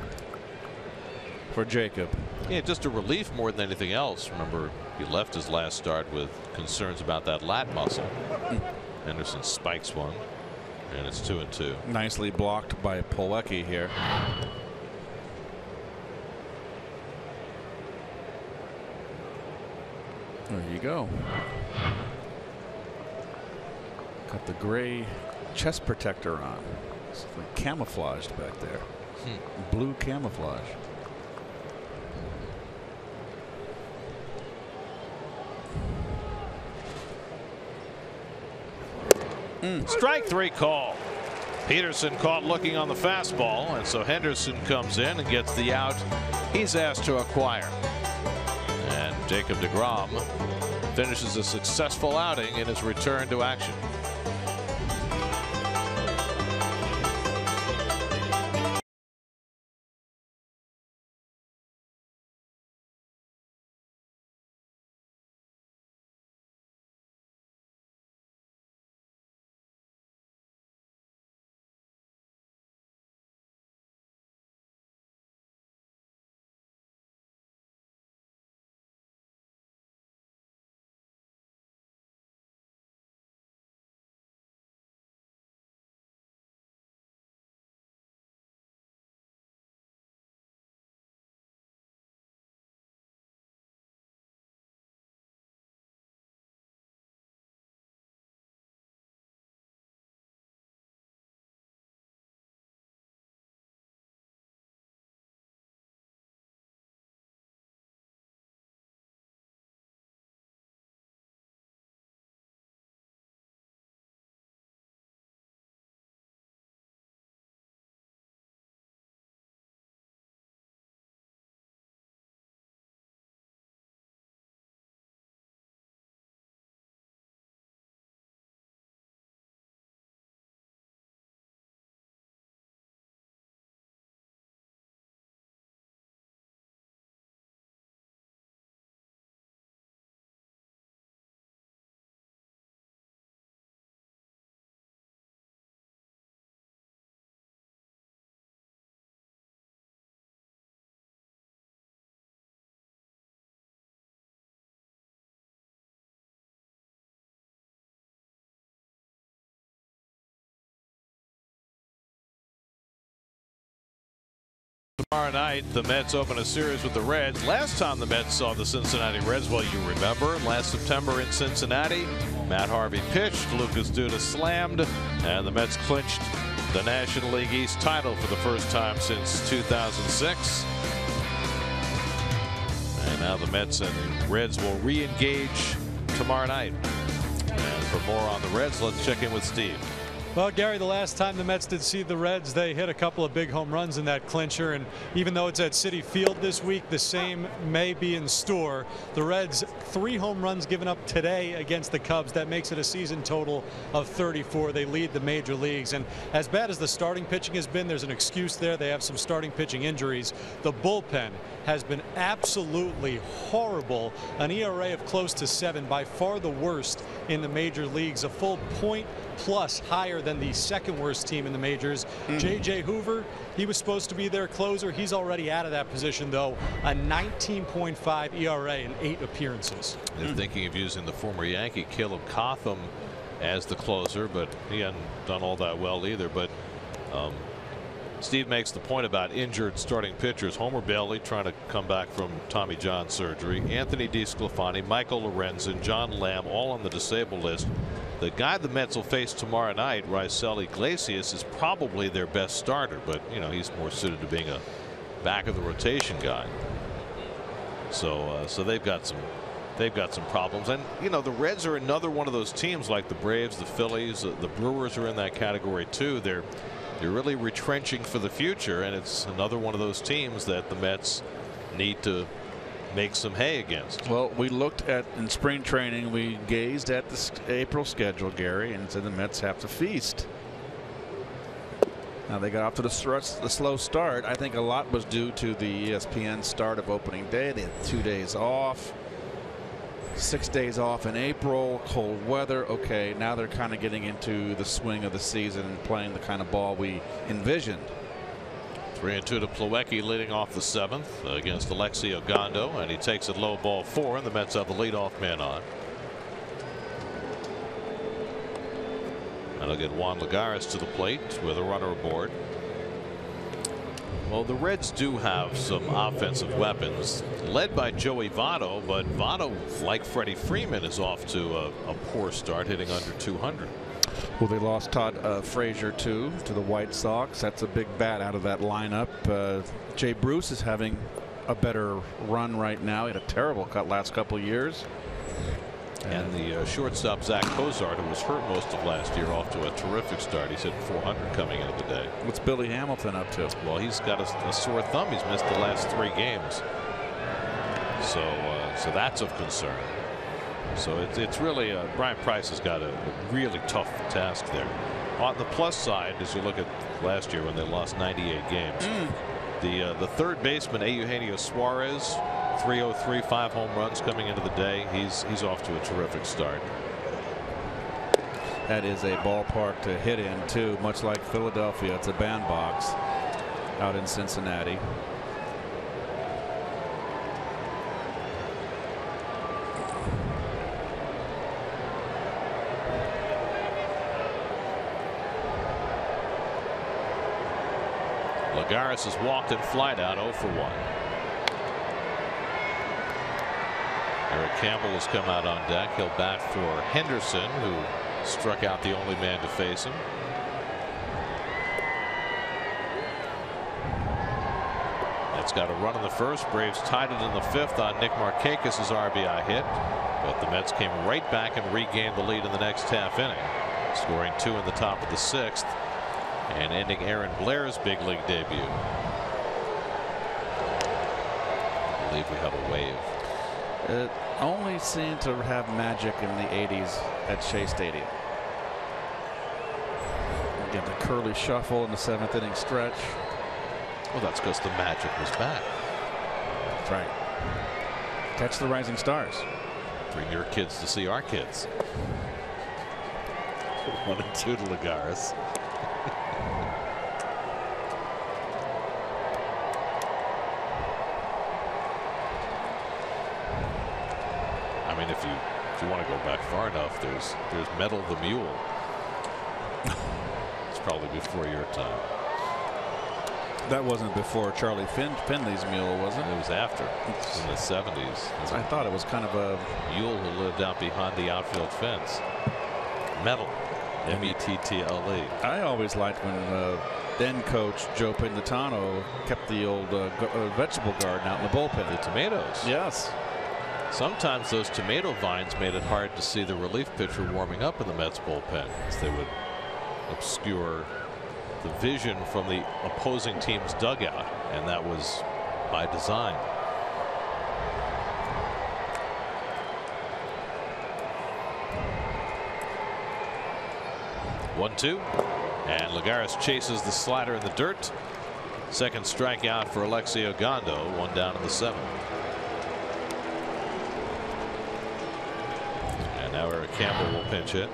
for Jacob. Yeah just a relief more than anything else. Remember he left his last start with concerns about that lat muscle. Hmm. Henderson spikes one and it's two and two. Nicely blocked by Plawecki here. There you go. Got the gray chest protector on. It's like camouflaged back there. Hmm. Blue camouflage. Mm. Strike three call. Peterson caught looking on the fastball, and so Henderson comes in and gets the out he's asked to acquire. Jacob DeGrom finishes a successful outing in his return to action. Tomorrow night, the Mets open a series with the Reds. Last time the Mets saw the Cincinnati Reds, well, you remember, last September in Cincinnati, Matt Harvey pitched, Lucas Duda slammed, and the Mets clinched the National League East title for the first time since 2006. And now the Mets and Reds will re-engage tomorrow night. And for more on the Reds, let's check in with Steve. Well, Gary, the last time the Mets did see the Reds, they hit a couple of big home runs in that clincher. And even though it's at Citi Field this week, the same may be in store. The Reds, three home runs given up today against the Cubs. That makes it a season total of 34. They lead the major leagues. And as bad as the starting pitching has been, there's an excuse there. They have some starting pitching injuries. The bullpen has been absolutely horrible. An ERA of close to seven, by far the worst in the major leagues. A full point plus higher than the second worst team in the majors. Mm. J.J. Hoover, he was supposed to be their closer. He's already out of that position, though. A 19.5 ERA in eight appearances. They're mm. thinking of using the former Yankee Caleb Cotham as the closer, but he hadn't done all that well either. But um, Steve makes the point about injured starting pitchers. Homer Bailey trying to come back from Tommy John surgery. Anthony DeSclafani, Michael Lorenzen, John Lamb, all on the disabled list. The guy the Mets will face tomorrow night, Raisel Iglesias, is probably their best starter, but you know he's more suited to being a back of the rotation guy. So, uh, so they've got some, they've got some problems, and you know the Reds are another one of those teams like the Braves, the Phillies, uh, the Brewers are in that category too. They're you're really retrenching for the future, and it's another one of those teams that the Mets need to make some hay against. Well, we looked at in spring training, we gazed at the April schedule, Gary, and said the Mets have to feast. Now they got off to the, the slow start. I think a lot was due to the ESPN start of opening day. They had two days off six days off in April, cold weather. Okay, now they're kind of getting into the swing of the season and playing the kind of ball we envisioned. Three and two to Plawecki leading off the seventh against Alexi Ogando, and he takes it low ball four, and the Mets have the leadoff man on. And they'll get Juan Lagares to the plate with a runner aboard. Well, the Reds do have some offensive weapons, led by Joey Votto, but Votto, like Freddie Freeman, is off to a, a poor start, hitting under 200. Well, they lost Todd uh, Frazier too to the White Sox. That's a big bat out of that lineup. Uh, Jay Bruce is having a better run right now. He had a terrible cut last couple years. And the uh, shortstop Zach Cozart, who was hurt most of last year, off to a terrific start. He's hit 400 coming into the day. What's Billy Hamilton up to? Well, he's got a, a sore thumb. He's missed the last three games. So, uh, so that's of concern. So it's it's really uh, Bryan Price has got a, a really tough task there. On the plus side, as you look at last year when they lost 98 games, mm. the uh, the third baseman Eugenio Suarez 303 five home runs coming into the day. He's he's off to a terrific start. That is a ballpark to hit in too much like Philadelphia. It's a bandbox out in Cincinnati. Lagares has walked and flied out 0 for 1. Eric Campbell has come out on deck. He'll bat for Henderson, who struck out the only man to face him. It's got a run in the first. Braves tied it in the fifth on Nick Markakis' RBI hit. But the Mets came right back and regained the lead in the next half inning, scoring two in the top of the sixth and ending Aaron Blair's big league debut. I believe we have a wave. It only seemed to have magic in the 80s at Shea Stadium. Again, the curly shuffle in the seventh inning stretch. Well, that's because the magic was back. That's right. Catch the rising stars. Bring your kids to see our kids. One and two to Lagares. If you if you want to go back far enough, there's there's Mettle the Mule. it's probably before your time. That wasn't before Charlie Finn, Finley's mule, was it? It was after, in the 70s. I thought it was kind of a mule who lived out behind the outfield fence. Mettle, M-E-T-T-L-E. I always liked when uh, then coach Joe Pignatano kept the old uh, uh, vegetable garden out in the bullpen. The tomatoes. Yes. Sometimes those tomato vines made it hard to see the relief pitcher warming up in the Mets bullpen as they would obscure the vision from the opposing team's dugout, and that was by design. One two. And Lagares chases the slider in the dirt. Second strikeout for Alexi Ogando. One down in the seventh. Now Eric Campbell will pinch it.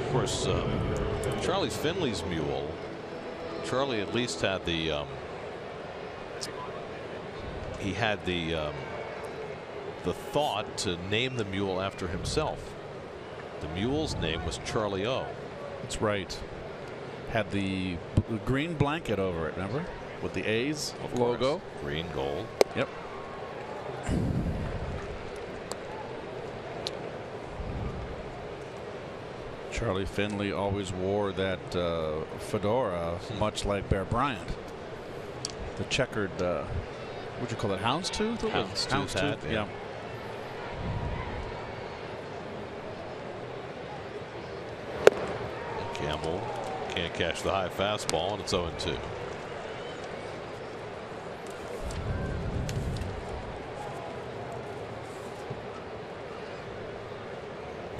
Of course, uh, Charlie Finley's mule. Charlie at least had the um, he had the um, the thought to name the mule after himself. The mule's name was Charlie O. That's right. Had the b- green blanket over it, remember? With the A's Of logo. Green gold. Yep. Charlie Finley always wore that uh, fedora, much like Bear Bryant. The checkered, uh, what'd you call it, houndstooth? Was? Houndstooth hat, yeah. yeah. Campbell can't catch the high fastball, and it's 0 2.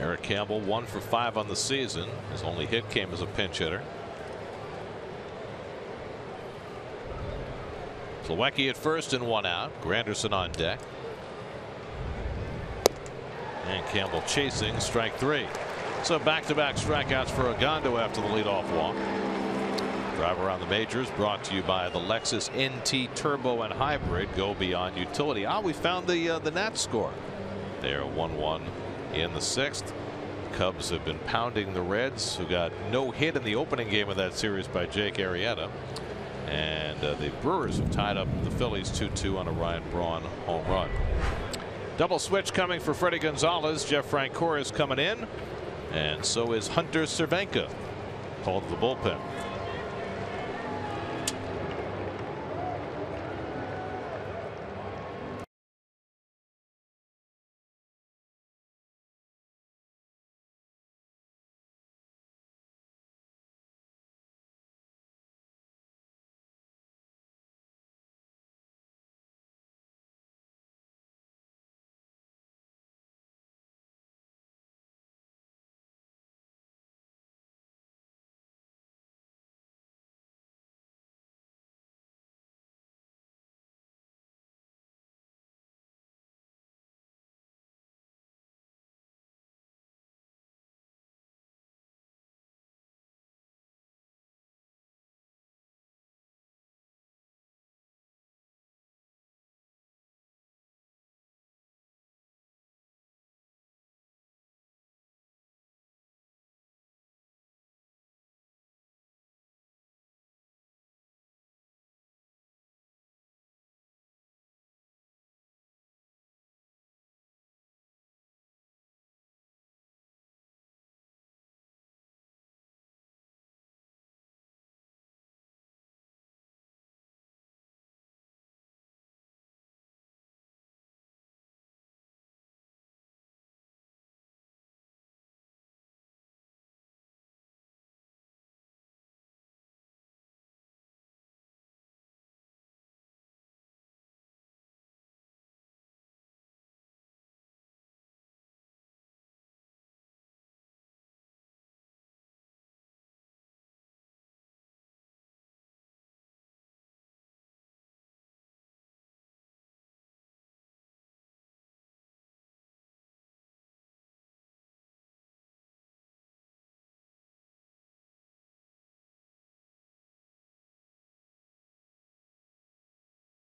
Eric Campbell one for five on the season. His only hit came as a pinch hitter. Plawecki at first and one out. Granderson on deck. And Campbell chasing strike three. So back to back strikeouts for Ogando after the leadoff walk. Drive around the majors brought to you by the Lexus NX Turbo and Hybrid. Go beyond utility. Ah, we found the uh, the Nats score. They're 1 1 in the sixth. Cubs have been pounding the Reds, who got no hit in the opening game of that series by Jake Arrieta. And uh, the Brewers have tied up the Phillies 2 2 on a Ryan Braun home run. Double switch coming for Fredi Gonzalez. Jeff Francoeur is coming in. And so is Hunter Cervenka. Called the bullpen.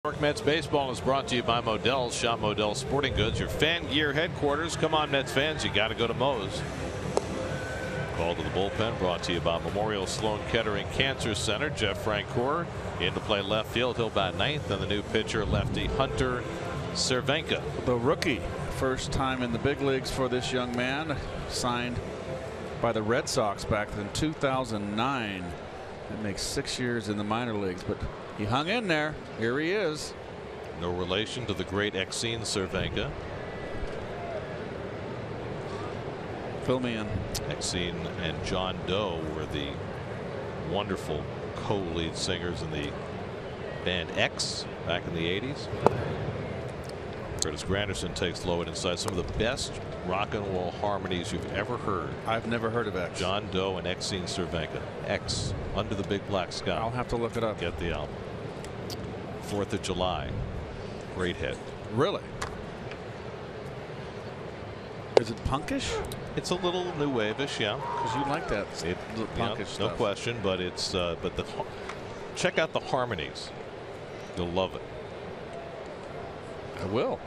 York Mets baseball is brought to you by Modell's Shop Modell Sporting Goods, your fan gear headquarters. Come on, Mets fans, you got to go to Moe's. Call to the bullpen brought to you by Memorial Sloan Kettering Cancer Center. Jeff Francoeur in to play left field. He'll bat ninth, and the new pitcher, lefty Hunter Cervenka. The rookie, first time in the big leagues for this young man, signed by the Red Sox back in 2009. It makes six years in the minor leagues, but he hung in there. Here he is. No relation to the great Exene Cervenka. Fill me in. Exene and John Doe were the wonderful co-lead singers in the band X back in the 80s. Curtis Granderson takes low and inside some of the best rock and roll harmonies you've ever heard. I've never heard of X. John Doe and Exene Cervenka. X under the big black sky. I'll have to look it up. Get the album. Fourth of July. Great hit. Really? Is it punkish? It's a little new wave-ish, yeah. Because you like that It, the you know, punkish no question, but it's uh, but the check out the harmonies. You'll love it. I will.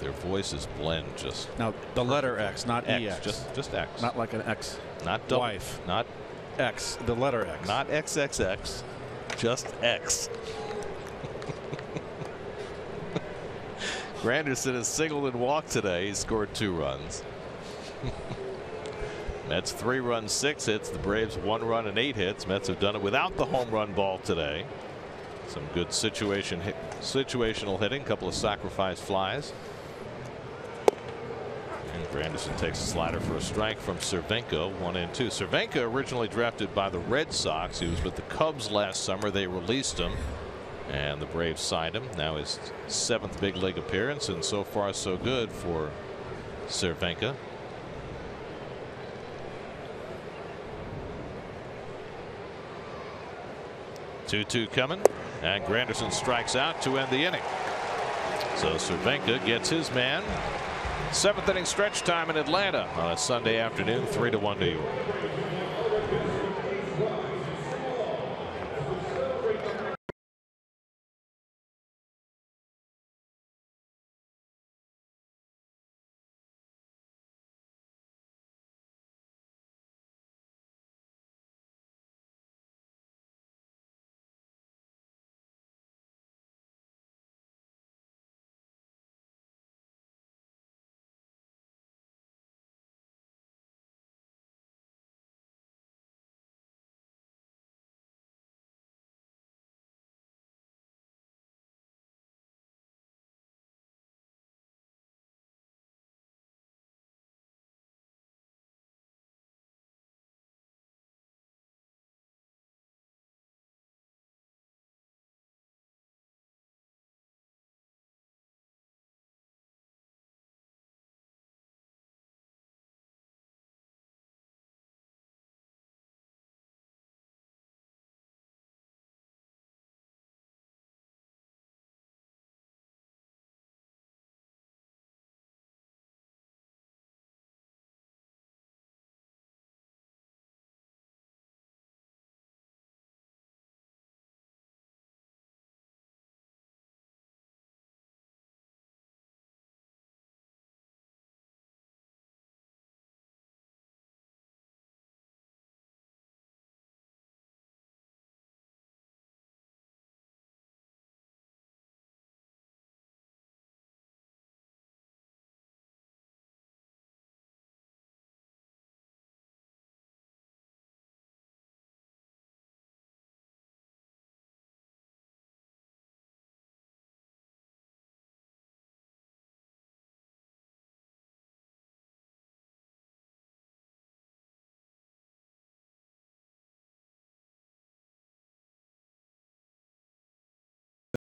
Their voices blend just Now the letter X, not X, EX. just just X, not like an X. not double, wife. not X. The letter X. not XXX, just X. Granderson has singled and walked today. He scored two runs. Mets three runs, six hits. The Braves one run and eight hits. Mets have done it without the home run ball today. Some good situation hit, situational hitting. couple of sacrifice flies. And Granderson takes a slider for a strike from Cervenka, one and two. Cervenka originally drafted by the Red Sox. He was with the Cubs last summer. They released him, and the Braves signed him. Now his seventh big league appearance, and so far so good for Cervenka. Two-two coming, and Granderson strikes out to end the inning. So Cervenka gets his man. Seventh inning stretch time in Atlanta on a Sunday afternoon, three to one New York.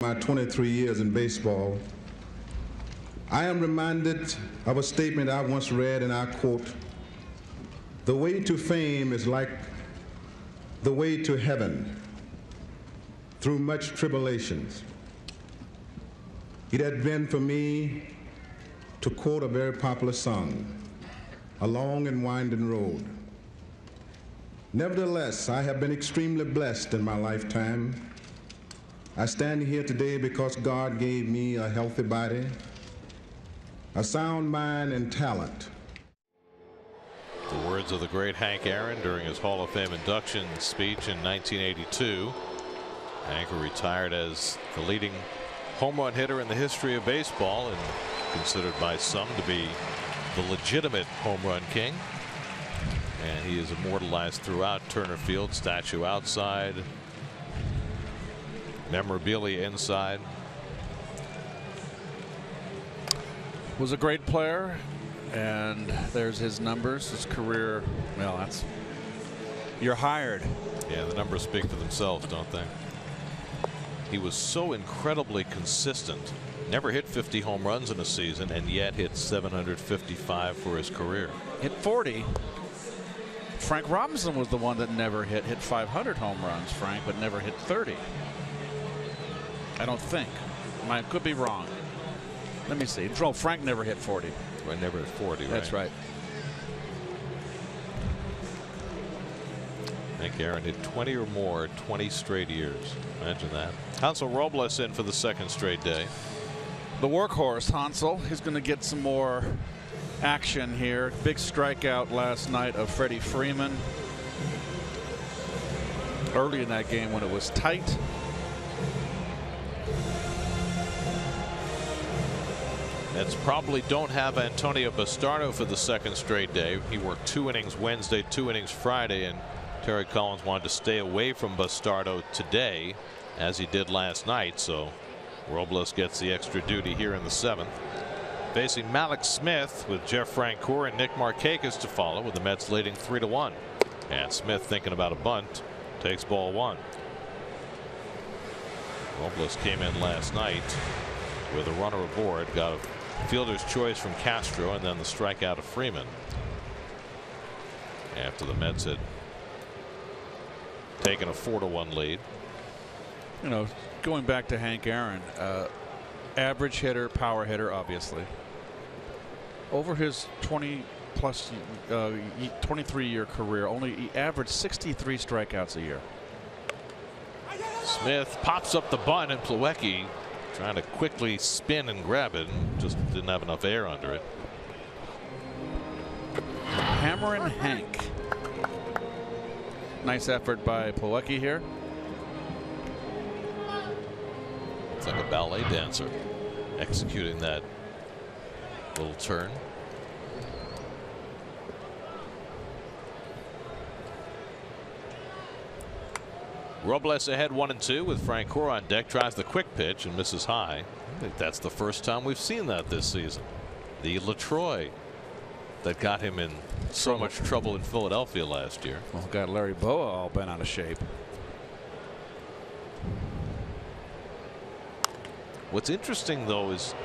My 23 years in baseball, I am reminded of a statement I once read, and I quote The way to fame is like the way to heaven through much tribulations. It had been for me, to quote a very popular song, a long and winding road. Nevertheless, I have been extremely blessed in my lifetime. I stand here today because God gave me a healthy body, a sound mind, and talent. The words of the great Hank Aaron during his Hall of Fame induction speech in 1982. Hank retired as the leading home run hitter in the history of baseball and considered by some to be the legitimate home run king. And he is immortalized throughout Turner Field, statue outside, memorabilia inside. was a great player, and there's his numbers, his career. Well, that's you're hired. Yeah, the numbers speak for themselves, don't they? He was so incredibly consistent. Never hit 50 home runs in a season, and yet hit 755 for his career. Hit 40. Frank Robinson was the one that never hit hit 500 home runs, Frank, but never hit 30. I don't think. I could be wrong. Let me see. Joel Frank never hit 40. Well, never hit 40. Right? That's right. Hank Aaron hit 20 or more 20 straight years. Imagine that. Hansel Robles in for the second straight day. The workhorse, Hansel, he's going to get some more action here. Big strikeout last night of Freddie Freeman. Early in that game when it was tight. Mets probably don't have Antonio Bastardo for the second straight day. He worked two innings Wednesday, two innings Friday, and Terry Collins wanted to stay away from Bastardo today, as he did last night. So Robles gets the extra duty here in the seventh. Facing Mallex Smith with Jeff Francoeur and Nick Markakis to follow with the Mets leading three to one. And Smith thinking about a bunt takes ball one. Robles came in last night with a runner aboard got a fielder's choice from Castro and then the strikeout of Freeman. After the Mets had taken a four to one lead. You know, going back to Hank Aaron, uh, average hitter, power hitter, obviously. Over his 20 plus uh, 23 year career, only he averaged 63 strikeouts a year. Smith pops up the bunt and Plawecki trying to quickly spin and grab it and just didn't have enough air under it. Hammerin' Hank. Nice effort by Plawecki here. It's like a ballet dancer executing that little turn. Robles ahead one and two with Frank Francoeur on deck tries the quick pitch and misses high. I think that's the first time we've seen that this season. The Latroy that got him in so much trouble in Philadelphia last year. Well, got Larry Bowa all bent out of shape. What's interesting though is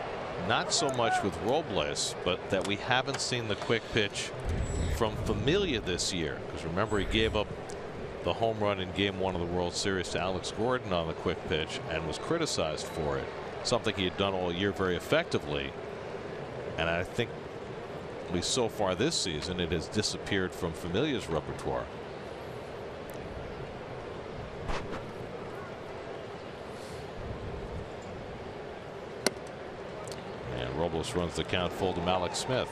not so much with Robles, but that we haven't seen the quick pitch from Familia this year. Because remember, he gave up the home run in game one of the World Series to Alex Gordon on the quick pitch and was criticized for it. Something he had done all year very effectively. And I think, at least so far this season, it has disappeared from Familia's repertoire. And Robles runs the count full to Mallex Smith.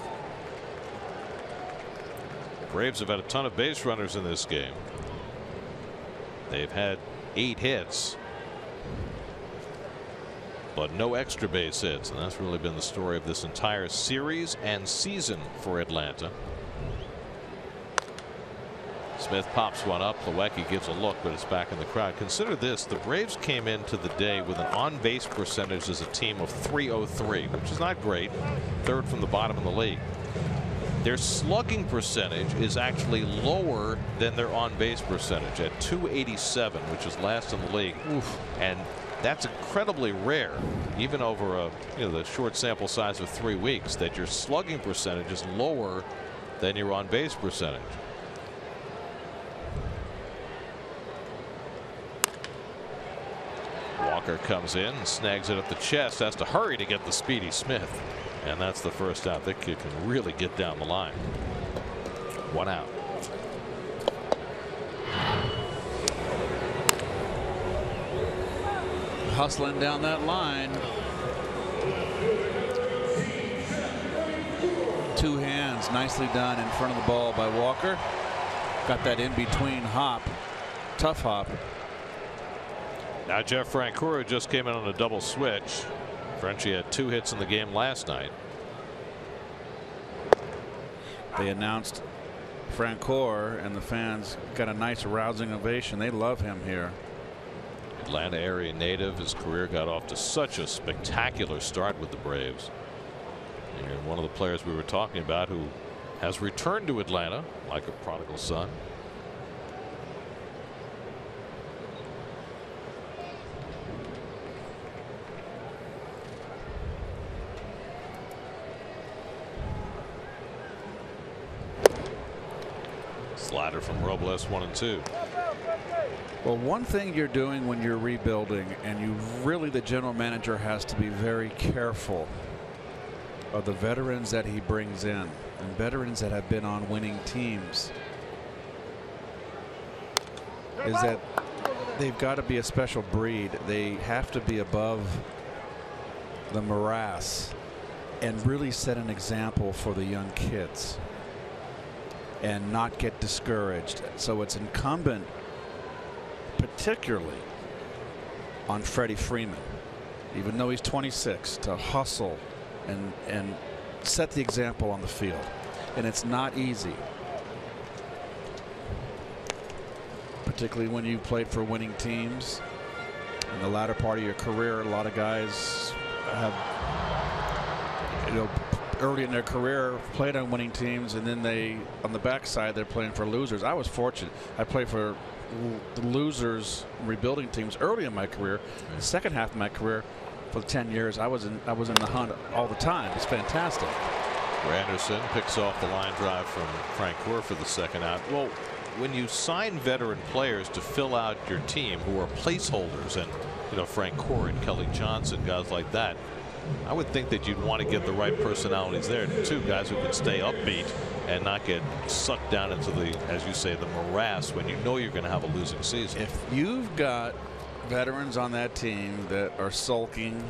Braves have had a ton of base runners in this game. They've had eight hits, but no extra base hits. And that's really been the story of this entire series and season for Atlanta. Smith pops one up. Plawecki gives a look, but it's back in the crowd. Consider this the Braves came into the day with an on base percentage as a team of 303, which is not great. Third from the bottom of the league. Their slugging percentage is actually lower than their on base percentage at 287, which is last in the league. Oof. And that's incredibly rare, even over a you know the short sample size of three weeks, that your slugging percentage is lower than your on base percentage. Walker comes in, snags it at the chest, has to hurry to get the speedy Smith. And that's the first out. That kid can really get down the line. One out. Hustling down that line. Two hands nicely done in front of the ball by Walker. Got that in between hop. Tough hop. Now Jeff Francoeur just came in on a double switch. Frenchie had two hits in the game last night. They announced Francoeur and the fans got a nice rousing ovation. They love him here. Atlanta area native. His career got off to such a spectacular start with the Braves. And one of the players we were talking about who has returned to Atlanta like a prodigal son. Slider from Robles, one and two. Well, one thing you're doing when you're rebuilding, and you really, the general manager has to be very careful of the veterans that he brings in, and veterans that have been on winning teams, is that they've got to be a special breed. They have to be above the morass and really set an example for the young kids and not get discouraged. So it's incumbent, particularly on Freddie Freeman, even though he's 26, to hustle and and set the example on the field. And it's not easy. Particularly when you played for winning teams. In the latter part of your career, a lot of guys have you know early in their career played on winning teams and then they on the backside they're playing for losers. I was fortunate. I played for the losers rebuilding teams early in my career. The second half of my career for 10 years I was in I was in the hunt all the time. It's fantastic. Anderson picks off the line drive from Francoeur for the second out. Well, when you sign veteran players to fill out your team who are placeholders and you know Frank Francoeur and Kelly Johnson guys like that I would think that you'd want to get the right personalities there too guys who can stay upbeat and not get sucked down into the as you say the morass when you know you're going to have a losing season. If you've got veterans on that team that are sulking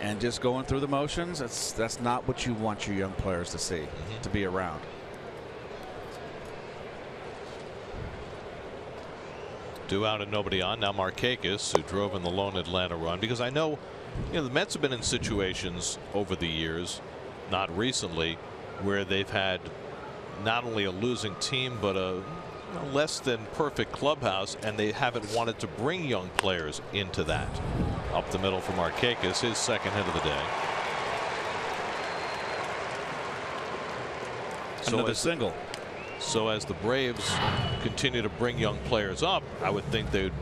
and just going through the motions that's that's not what you want your young players to see mm -hmm. to be around. Two out and nobody on now Markakis who drove in the lone Atlanta run because I know you know, the Mets have been in situations over the years, not recently, where they've had not only a losing team, but a less than perfect clubhouse, and they haven't wanted to bring young players into that. Up the middle for Markakis, his second hit of the day. Another so single. So as the Braves continue to bring young players up, I would think they would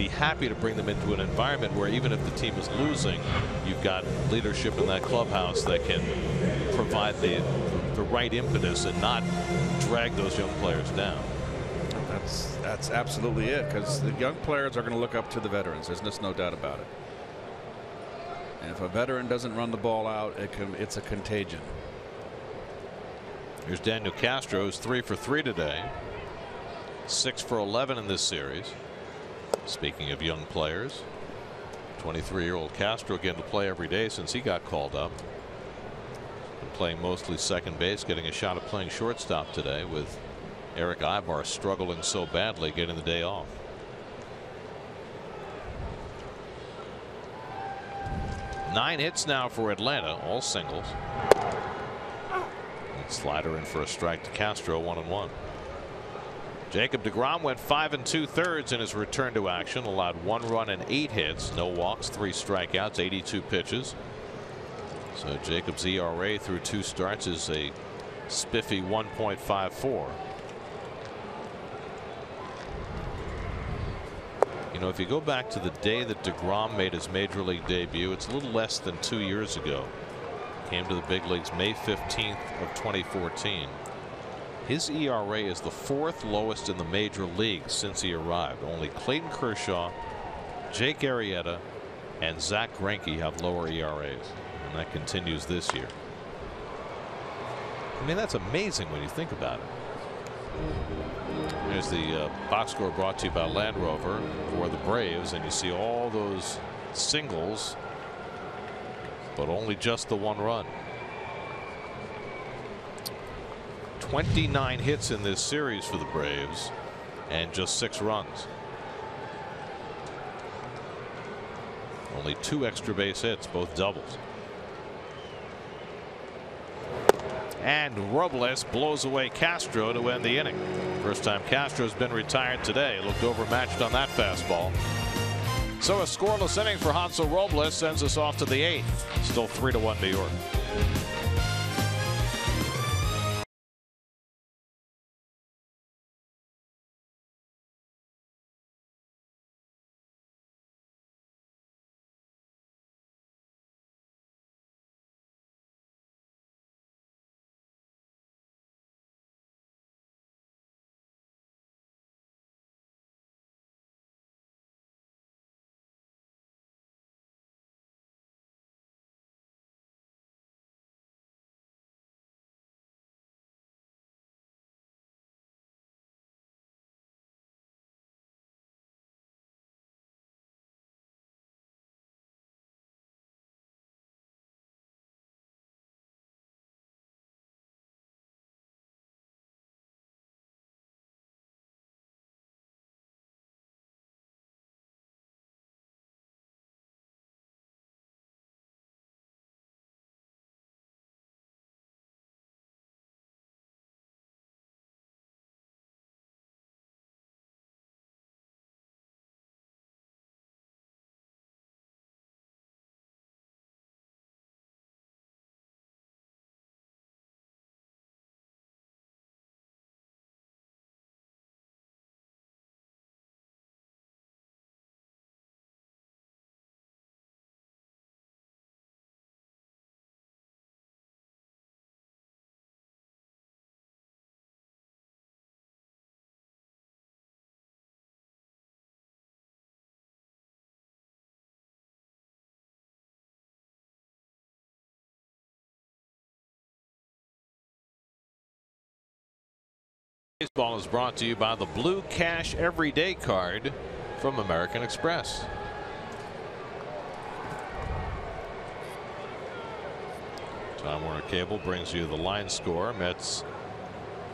be happy to bring them into an environment where even if the team is losing, you've got leadership in that clubhouse that can provide the the right impetus and not drag those young players down. That's that's absolutely it because the young players are going to look up to the veterans. There's just no doubt about it. And if a veteran doesn't run the ball out, it can, it's a contagion. Here's Daniel Castro, who's three for three today, six for 11 in this series. Speaking of young players, 23 year old Castro again to play every day since he got called up. Been playing mostly second base, getting a shot at playing shortstop today with Erick Aybar struggling so badly getting the day off. Nine hits now for Atlanta, all singles. Slider in for a strike to Castro, one and one. Jacob DeGrom went five and two thirds in his return to action, allowed one run and eight hits, no walks, three strikeouts, 82 pitches. So Jacob's ERA through two starts is a spiffy 1.54. You know, if you go back to the day that DeGrom made his major league debut, it's a little less than two years ago. Came to the big leagues May 15th of 2014. His ERA is the fourth lowest in the major leagues since he arrived. Only Clayton Kershaw, Jake Arrieta, and Zack Greinke have lower ERAs. And that continues this year. I mean, that's amazing when you think about it. There's the uh, box score brought to you by Land Rover for the Braves, and you see all those singles, but only just the one run. 29 hits in this series for the Braves and just six runs. Only two extra base hits, both doubles. And Robles blows away Castro to end the inning. First time Castro's been retired today. Looked overmatched on that fastball. So a scoreless inning for Hansel Robles sends us off to the eighth. Still three to one New York. Baseball is brought to you by the Blue Cash Everyday Card from American Express. Time Warner Cable brings you the line score. Mets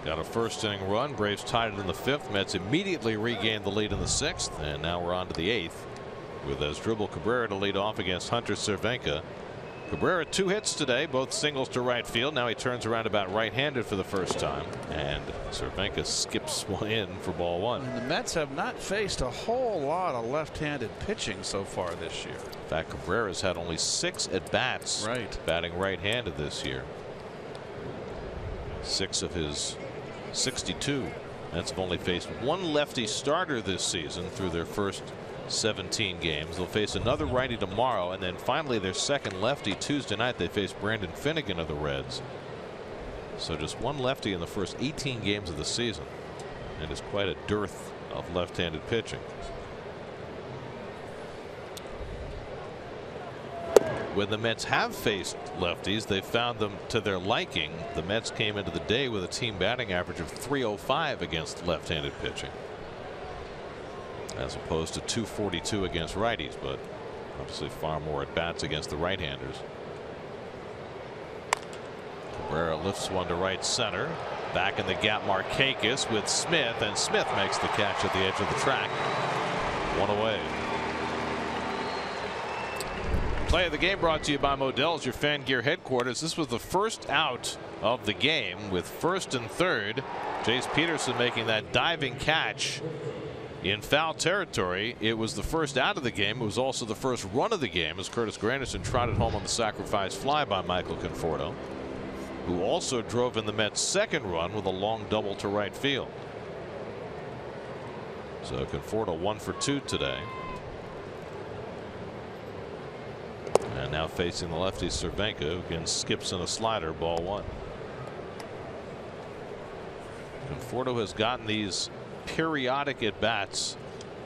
got a first inning run. Braves tied it in the fifth. Mets immediately regained the lead in the sixth. And now we're on to the eighth with Asdrubal Cabrera to lead off against Hunter Cervenka. Cabrera two hits today, both singles to right field. Now he turns around about right-handed for the first time, and Cervenka skips one in for ball one. And the Mets have not faced a whole lot of left-handed pitching so far this year. In fact, Cabrera's had only six at bats, right, batting right-handed this year. Six of his 62. Mets have only faced one lefty starter this season through their first 17 games. They'll face another righty tomorrow and then finally their second lefty Tuesday night they face Brandon Finnegan of the Reds. So just one lefty in the first 18 games of the season and it's quite a dearth of left-handed pitching. When the Mets have faced lefties, they found them to their liking. The Mets came into the day with a team batting average of 305 against left-handed pitching as opposed to 242 against righties, but obviously far more at bats against the right handers. Cabrera lifts one to right center. Back in the gap, Markakis with Smith, and Smith makes the catch at the edge of the track. One away. Play of the game brought to you by Modell's, your fan gear headquarters. This was the first out of the game with first and third. Jace Peterson making that diving catch in foul territory. It was the first out of the game. It was also the first run of the game as Curtis Granderson trotted home on the sacrifice fly by Michael Conforto, who also drove in the Mets' second run with a long double to right field. So Conforto one for two today. And now facing the lefty Cervenka, who again skips in a slider, ball one. Conforto has gotten these periodic at bats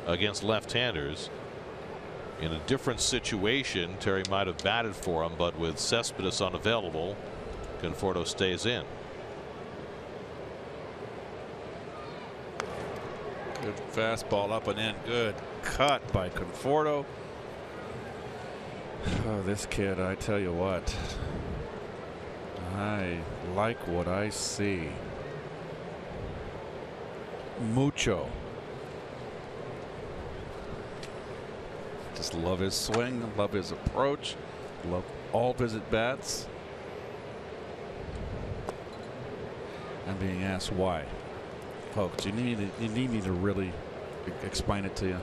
against left-handers. In a different situation, Terry might have batted for him, but with Cespedes unavailable, Conforto stays in. Good fastball up and in. Good cut by Conforto. Oh, this kid, I tell you what, I like what I see mucho. Just love his swing, love his approach, love all visit bats. I'm being asked why. Folks, you need, you need me to really explain it to you.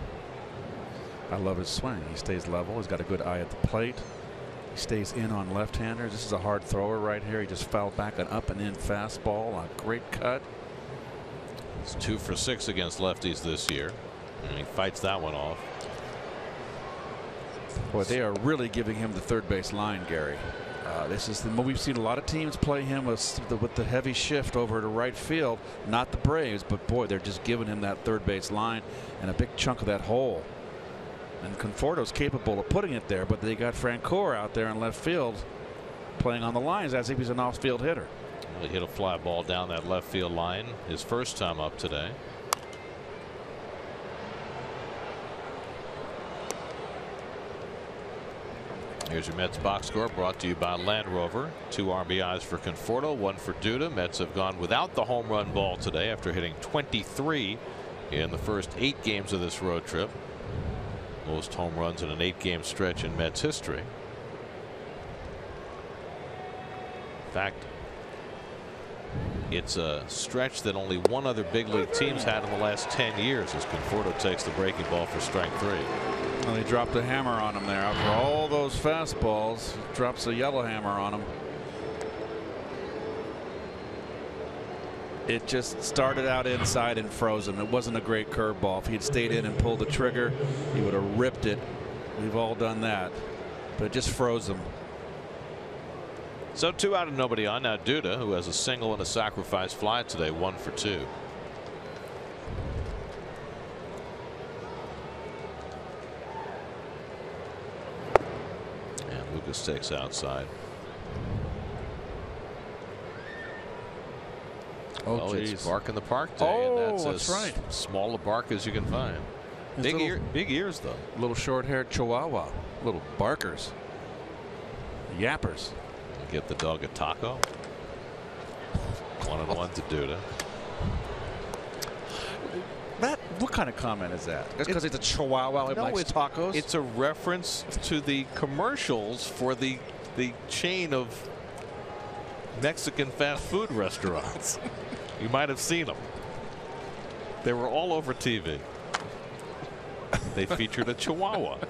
I love his swing. He stays level. He's got a good eye at the plate. He stays in on left-handers. This is a hard thrower right here. He just fouled back an up and in fastball. A great cut. He's two for six against lefties this year. And he fights that one off. Boy, they are really giving him the third base line, Gary. Uh, this is the we've seen a lot of teams play him with the, with the heavy shift over to right field. Not the Braves, but boy, they're just giving him that third base line and a big chunk of that hole. And Conforto's capable of putting it there, but they got Francoeur out there in left field playing on the lines as if he's an off-field hitter. He hit a fly ball down that left field line his first time up today. Here's your Mets box score brought to you by Land Rover. Two RBIs for Conforto, one for Duda. Mets have gone without the home run ball today after hitting 23 in the first eight games of this road trip. Most home runs in an eight game stretch in Mets history. In fact, it's a stretch that only one other big league team's had in the last 10 years as Conforto takes the breaking ball for strike three. He dropped a hammer on him there. After all those fastballs, drops a yellow hammer on him. It just started out inside and froze him. It wasn't a great curveball. If he'd stayed in and pulled the trigger, he would have ripped it. We've all done that. But it just froze him. So two out of nobody on. Now Duda, who has a single and a sacrifice fly today, one for two. And Lucas takes outside. Oh, well, it's Bark in the Park Day. Oh, and that's, that's right. Small a bark as you can find. Big, little- ear, big ears, though. Little short-haired Chihuahua, little barkers, yappers. Get the dog a taco. One and one to Duda. That what kind of comment is that? Just because it's, a Chihuahua, it No, likes it's- tacos. It's a reference to the commercials for the the chain of Mexican fast food restaurants. you might have seen them. They were all over TV. They featured a Chihuahua.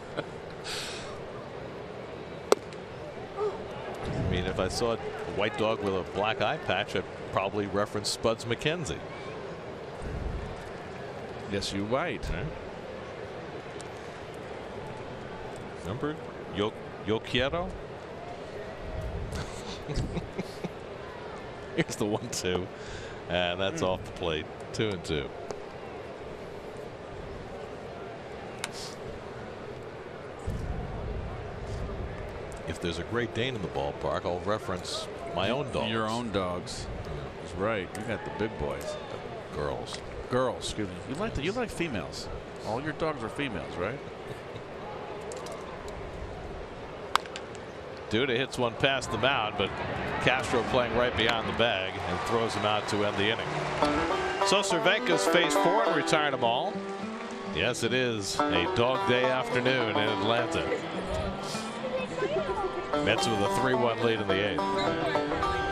I mean, if I saw a white dog with a black eye patch, I'd probably reference Spuds MacKenzie. yes, you right. Remember Yo Yo Quiero? Here's the one two. And that's hmm. off the plate. Two and two. If there's a Great Dane in the ballpark, I'll reference my own dogs. Your own dogs. That's right. You got the big boys. girls. Girls, excuse me. You like the, you like females. All your dogs are females, right? Duda hits one past the mound, but Castro playing right beyond the bag and throws him out to end the inning. So Cervenka's face four and retired them all. Yes, it is a dog day afternoon in Atlanta. Mets with a 3-1 lead in the eighth.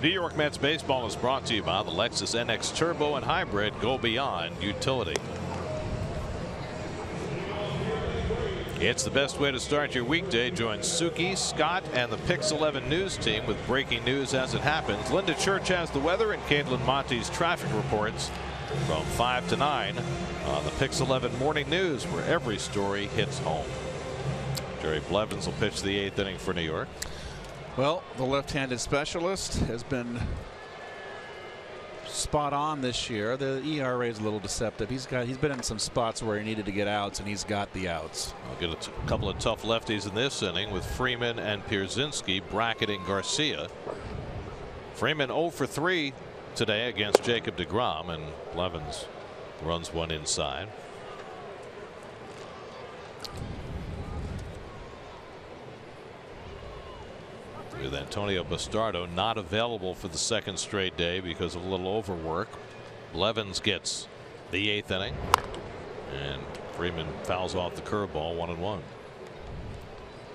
New York Mets baseball is brought to you by the Lexus NX Turbo and Hybrid Go Beyond Utility. It's the best way to start your weekday. Join Suki, Scott, and the Pix 11 news team with breaking news as it happens. Linda Church has the weather and Caitlin Monte's traffic reports from 5 to 9 on the Pix 11 morning news, where every story hits home. Jerry Blevins will pitch the eighth inning for New York. Well, the left-handed specialist has been spot on this year. The ERA is a little deceptive. He's got he's been in some spots where he needed to get outs, and he's got the outs. We'll get a couple of tough lefties in this inning with Freeman and Pierzynski bracketing Garcia. Freeman 0 for 3 today against Jacob DeGrom, and Blevins runs one inside. With Antonio Bastardo not available for the second straight day because of a little overwork. Blevins gets the eighth inning. And Freeman fouls off the curveball one and one.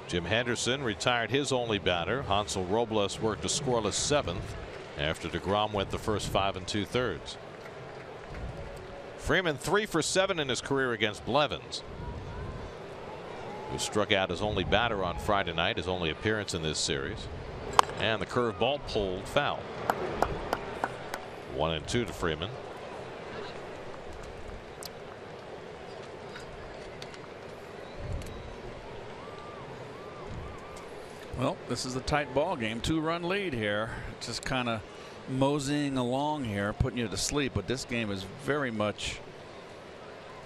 Jim Henderson retired his only batter. Hansel Robles worked a scoreless seventh after DeGrom went the first five and two thirds. Freeman three for seven in his career against Blevins. Who struck out his only batter on Friday night, his only appearance in this series. And the curveball pulled foul. One and two to Freeman. Well, this is a tight ball game. Two run lead here. Just kind of moseying along here, putting you to sleep. But this game is very much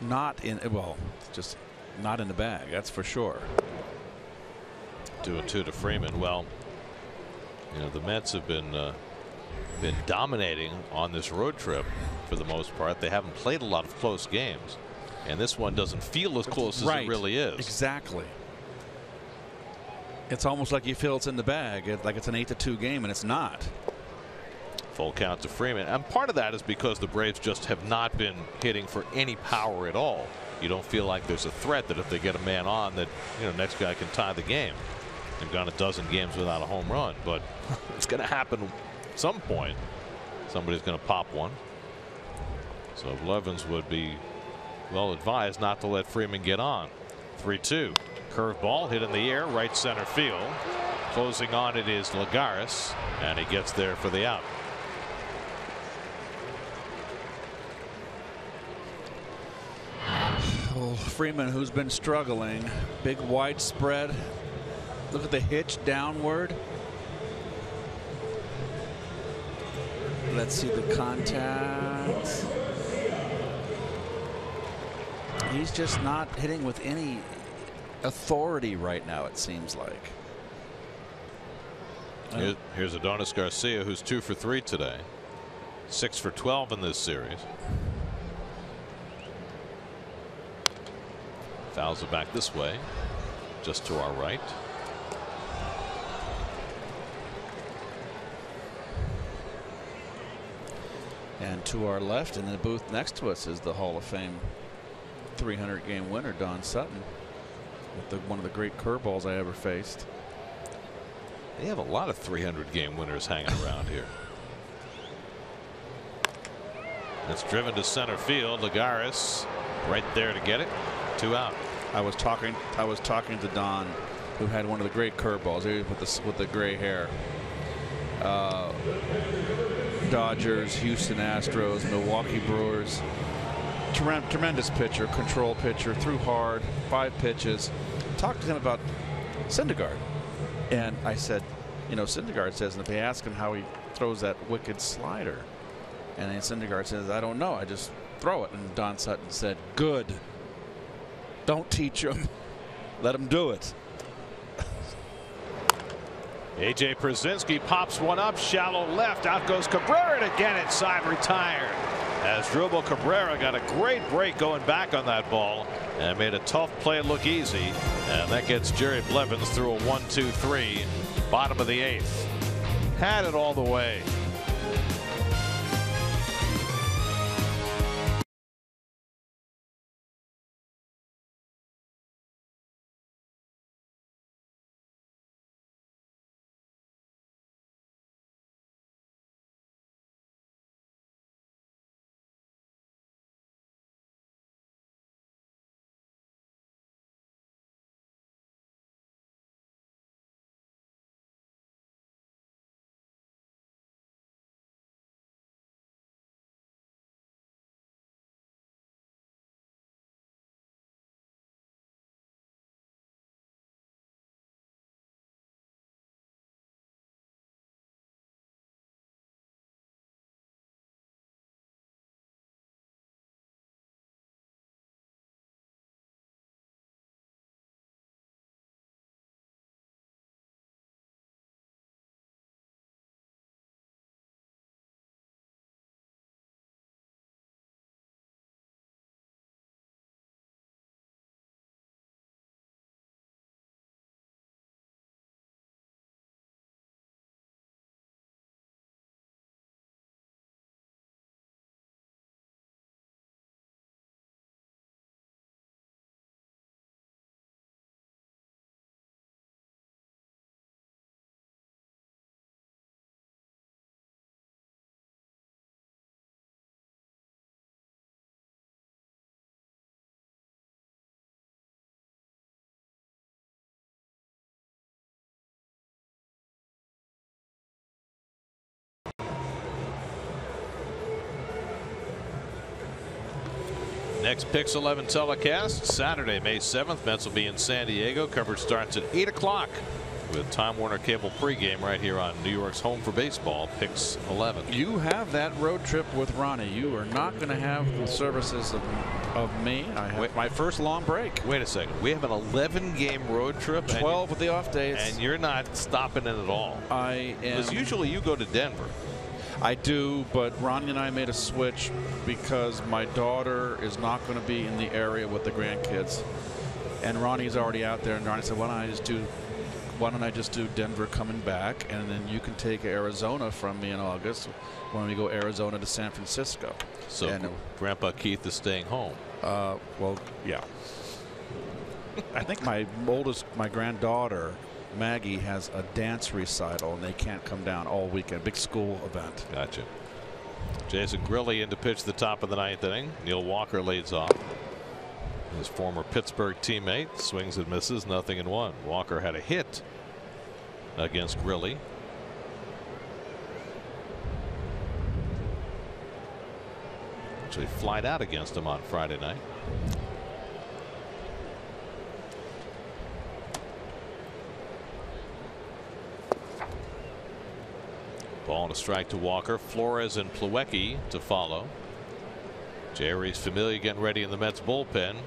not in, well, just not in the bag. That's for sure. Two and two to Freeman. Well, you know, the Mets have been uh, been dominating on this road trip for the most part. They haven't played a lot of close games. And this one doesn't feel as close right. as it really is. Exactly. It's almost like you feel it's in the bag, it, like it's an eight to two game, and it's not. Full count to Freeman. And part of that is because the Braves just have not been hitting for any power at all. You don't feel like there's a threat that if they get a man on that, you know, next guy can tie the game. They've gone a dozen games without a home run, but it's going to happen at some point. Somebody's going to pop one. So Blevins would be well advised not to let Freeman get on. 3 2. Curveball hit in the air, right center field. Closing on it is Lagares, and he gets there for the out. Freeman, who's been struggling, big widespread. Look at the hitch downward. Let's see the contact. He's just not hitting with any authority right now, it seems like. Here, here's Adonis Garcia, who's two for three today, six for 12 in this series. Fouls it back this way, just to our right. And to our left in the booth next to us is the Hall of Fame 300 game winner, Don Sutton, with the, one of the great curveballs I ever faced. They have a lot of 300 game winners hanging around here. It's driven to center field. Lagares right there to get it. Two out. I was talking. I was talking to Don, who had one of the great curveballs with the with the gray hair. Uh, Dodgers, Houston Astros, Milwaukee Brewers. Trem tremendous pitcher, control pitcher, threw hard, five pitches. Talked to him about Syndergaard, and I said, you know, Syndergaard says, and if they ask him how he throws that wicked slider, and then Syndergaard says, I don't know, I just throw it. And Don Sutton said, good. Don't teach him. Let him do it. AJ Pierzynski pops one up shallow left out goes Cabrera to get it side retired Asdrubal Cabrera got a great break going back on that ball and made a tough play look easy and that gets Jerry Blevins through a one two three bottom of the eighth had it all the way. Next Pix 11 telecast Saturday, May 7th. Mets will be in San Diego. Coverage starts at 8 o'clock with Time Warner Cable pregame right here on New York's Home for Baseball, Pix 11. You have that road trip with Ronnie. You are not going to have the services of, of me. I have Wait. my first long break. Wait a second. We have an 11 game road trip. and- 12 with the off days. And you're not stopping it at all. I am. Because usually you go to Denver. I do, but Ronnie and I made a switch because my daughter is not going to be in the area with the grandkids, and Ronnie's already out there. And Ronnie said, "Why don't I just do, why don't I just do Denver coming back, and then you can take Arizona from me in August when we go Arizona to San Francisco." So And, Grandpa Keith is staying home. uh, well, yeah. I think my oldest, my granddaughter. Maggie has a dance recital and they can't come down all weekend. Big school event. Gotcha. Jason Grilli in to pitch the top of the ninth inning. Neil Walker leads off. His former Pittsburgh teammate swings and misses, nothing in one. Walker had a hit against Grilli. Actually, flied out against him on Friday night. Ball and a strike to Walker. Flores and Plawecki to follow. Jeurys Familia getting ready in the Mets bullpen.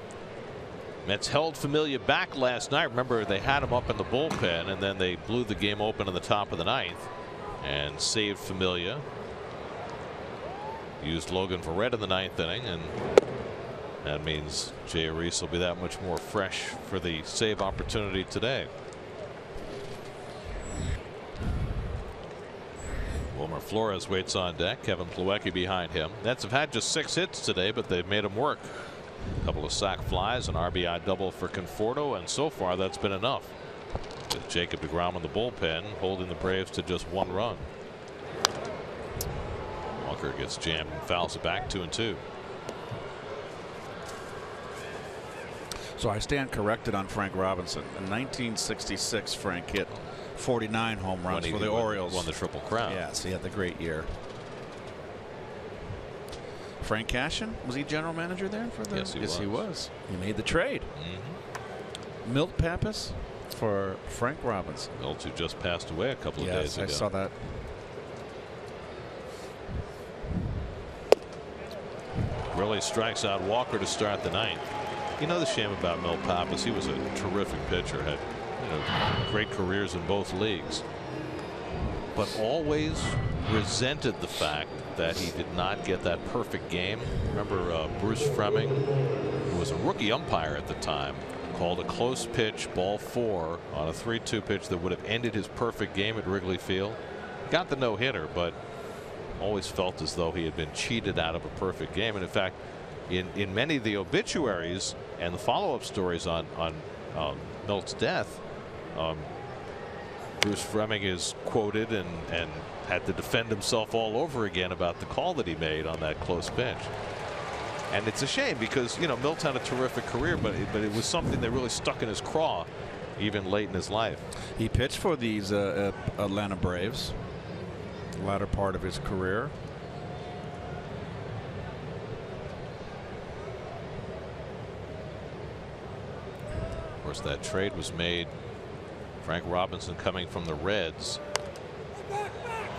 Mets held Familia back last night. Remember, they had him up in the bullpen, and then they blew the game open in the top of the ninth and saved Familia. Used Logan Verrett in the ninth inning, and that means Jeurys will be that much more fresh for the save opportunity today. Wilmer Flores waits on deck. Kevin Plawecki behind him. Mets have had just six hits today, but they've made them work. A couple of sac flies, an RBI double for Conforto, and so far that's been enough. With Jacob DeGrom in the bullpen, holding the Braves to just one run. Walker gets jammed and fouls it back two and two. So I stand corrected on Frank Robinson. In 1966, Frank hit 49 home runs for the won- Orioles. Won the Triple Crown. Yes, he had the great year. Frank Cashen was he general manager there for the? Yes, he yes, he was. was. He made the trade. Mhm. Milt Pappas for Frank Robinson. Milt, who just passed away a couple of yes, days I saw that. Grilli strikes out Walker to start the ninth. You know the shame about Mel Pappas. He was a terrific pitcher. Had great careers in both leagues, but always resented the fact that he did not get that perfect game. Remember uh, Bruce Froemming, who was a rookie umpire at the time, called a close pitch, ball four, on a 3-2 pitch that would have ended his perfect game at Wrigley Field. Got the no hitter, but always felt as though he had been cheated out of a perfect game. And in fact, in in many of the obituaries and the follow-up stories on on um, Milt's death, um, Bruce Froemming is quoted and and had to defend himself all over again about the call that he made on that close pitch. And it's a shame because you know Milt had a terrific career, but it, but it was something that really stuck in his craw, even late in his life. He pitched for these uh, uh, Atlanta Braves. Latter part of his career. Of course, that trade was made. Frank Robinson coming from the Reds.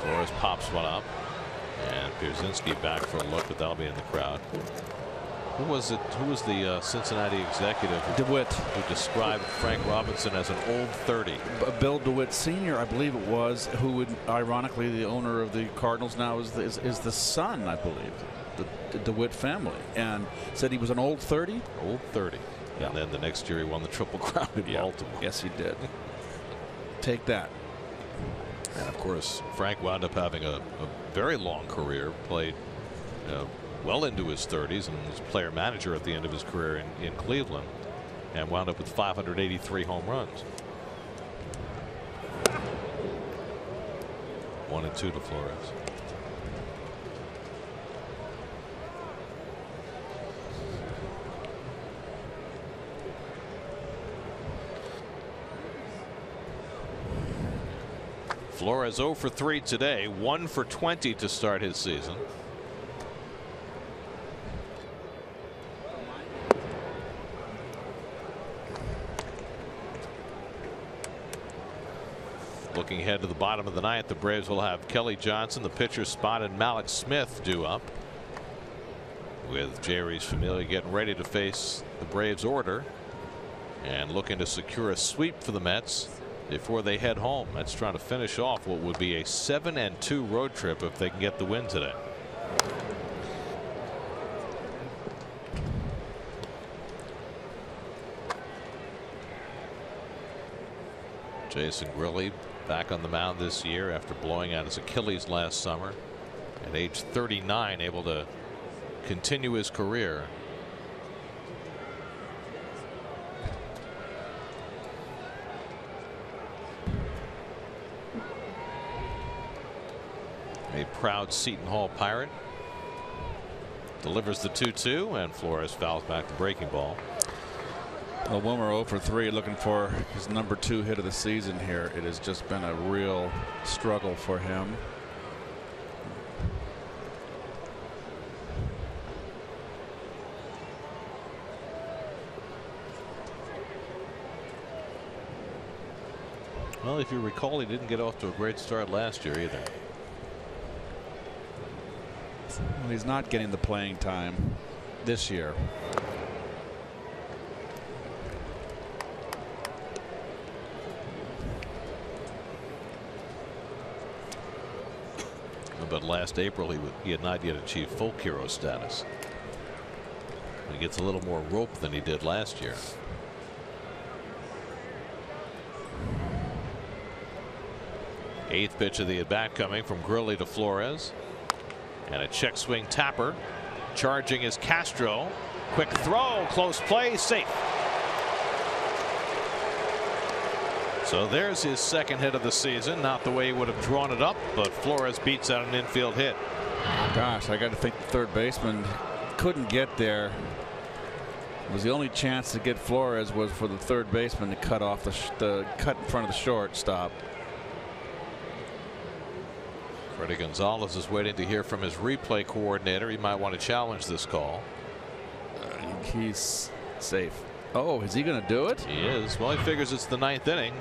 Flores pops one up. And Pierzynski back for a look, but that'll be in the crowd. Who was it? Who was the uh, Cincinnati executive who, DeWitt. who described Frank Robinson as an old 30? B- Bill DeWitt Sr., I believe it was, who would, ironically, the owner of the Cardinals now is the, is, is the son, I believe, the, the DeWitt family, and said he was an old 30. Old 30. Yeah. And then the next year he won the Triple Crown in Baltimore. Yes, he did. Take that. And of course, Frank wound up having a, a very long career, played well into his 30s, and was player manager at the end of his career in, in Cleveland, and wound up with 583 home runs. One and two to Flores. Flores 0 for 3 today, 1 for 20 to start his season. Looking ahead to the bottom of the ninth, the Braves will have Kelly Johnson, the pitcher spotted and Mallex Smith due up. With Jeurys Familia getting ready to face the Braves order and looking to secure a sweep for the Mets before they head home. That's trying to finish off what would be a 7 and 2 road trip if they can get the win today. Jason Grilli back on the mound this year after blowing out his Achilles last summer. At age 39 able to continue his career. A proud Seton Hall Pirate delivers the 2-2 and Flores fouls back the breaking ball. Well, Wilmer 0 for 3 looking for his number two hit of the season here. It has just been a real struggle for him. Well, if you recall, he didn't get off to a great start last year either. He's not getting the playing time this year. But last April he, he had not yet achieved full hero status. He gets a little more rope than he did last year. Eighth pitch of the at bat coming from Grilli to Flores. And a check swing tapper. Charging is Castro. Quick throw, close play, safe. So there's his second hit of the season. Not the way he would have drawn it up, but Flores beats out an infield hit. Gosh, I got to think the third baseman couldn't get there. It was the only chance to get Flores was for the third baseman to cut off the, the cut in front of the shortstop. Fredi Gonzalez is waiting to hear from his replay coordinator. He might want to challenge this call. Uh, he's safe. Oh, is he going to do it? He is. Well, he figures it's the ninth inning.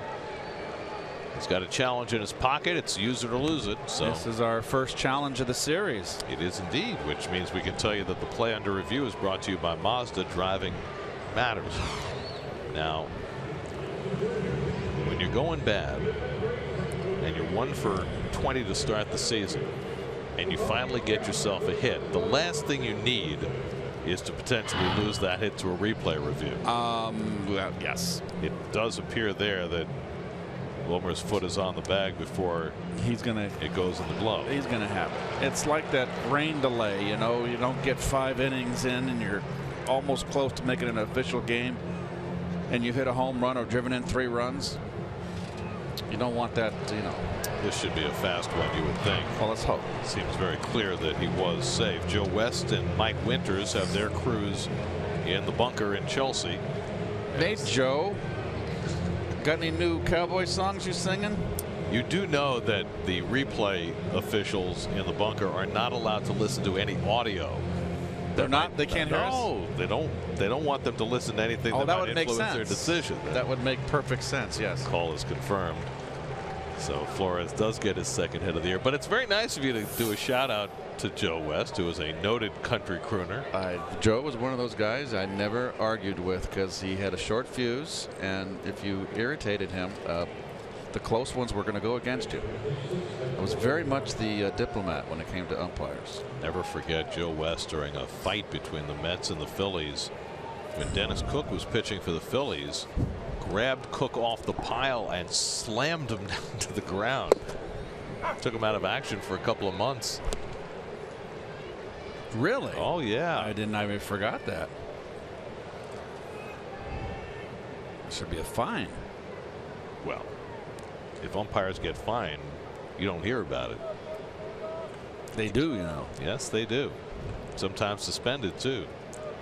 He's got a challenge in his pocket. It's use it or lose it. So this is our first challenge of the series. It is indeed, which means we can tell you that the play under review is brought to you by Mazda. Driving matters. Now, when you're going bad and you're one for 20 to start the season, and you finally get yourself a hit, the last thing you need is to potentially lose that hit to a replay review. Um, well, yes. It does appear there that Wilmer's foot is on the bag before he's gonna it goes in the glove. He's gonna have it. It's like that rain delay. You know, you don't get five innings in, and you're almost close to making an official game, and you hit a home run or driven in three runs. You don't want that, you know. This should be a fast one, you would think. Well, let's hope. Seems very clear that he was safe. Joe West and Mike Winters have their crews in the bunker in Chelsea. Hey, Joe. Got any new cowboy songs you're singing? You do know that the replay officials in the bunker are not allowed to listen to any audio. They're not. They can't no, hear us. No, they don't. They don't want them to listen to anything oh, that, that would make sense. their decision. That would make perfect sense. Yes. Call is confirmed. So Flores does get his second hit of the year, but it's very nice of you to do a shout out to Joe West, who is a noted country crooner. Joe was one of those guys I never argued with because he had a short fuse, and if you irritated him, uh, the close ones were going to go against you. I was very much the uh, diplomat when it came to umpires. Never forget Joe West during a fight between the Mets and the Phillies when Dennis Cook was pitching for the Phillies grabbed Cook off the pile and slammed him down to the ground. Took him out of action for a couple of months. Really? Oh yeah. I didn't even forgot that. Should be a fine. Well, if umpires get fined, you don't hear about it. They do, you know. Yes, they do. Sometimes suspended too.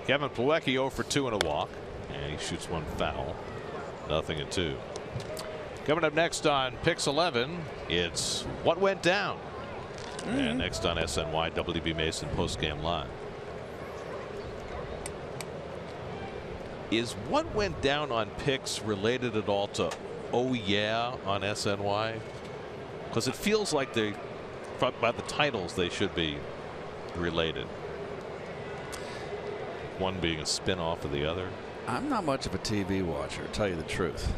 Kevin Plawecki 0 for 2 and a walk, and he shoots one foul. Nothing in two. Coming up next on Pix 11, it's what went down. Mm -hmm. And next on SNY WB Mason postgame live. Is what went down on Pix related at all to Oh Yeah on SNY? Because it feels like they, by the titles, they should be related. One being a spin off of the other. I'm not much of a TV watcher, to tell you the truth.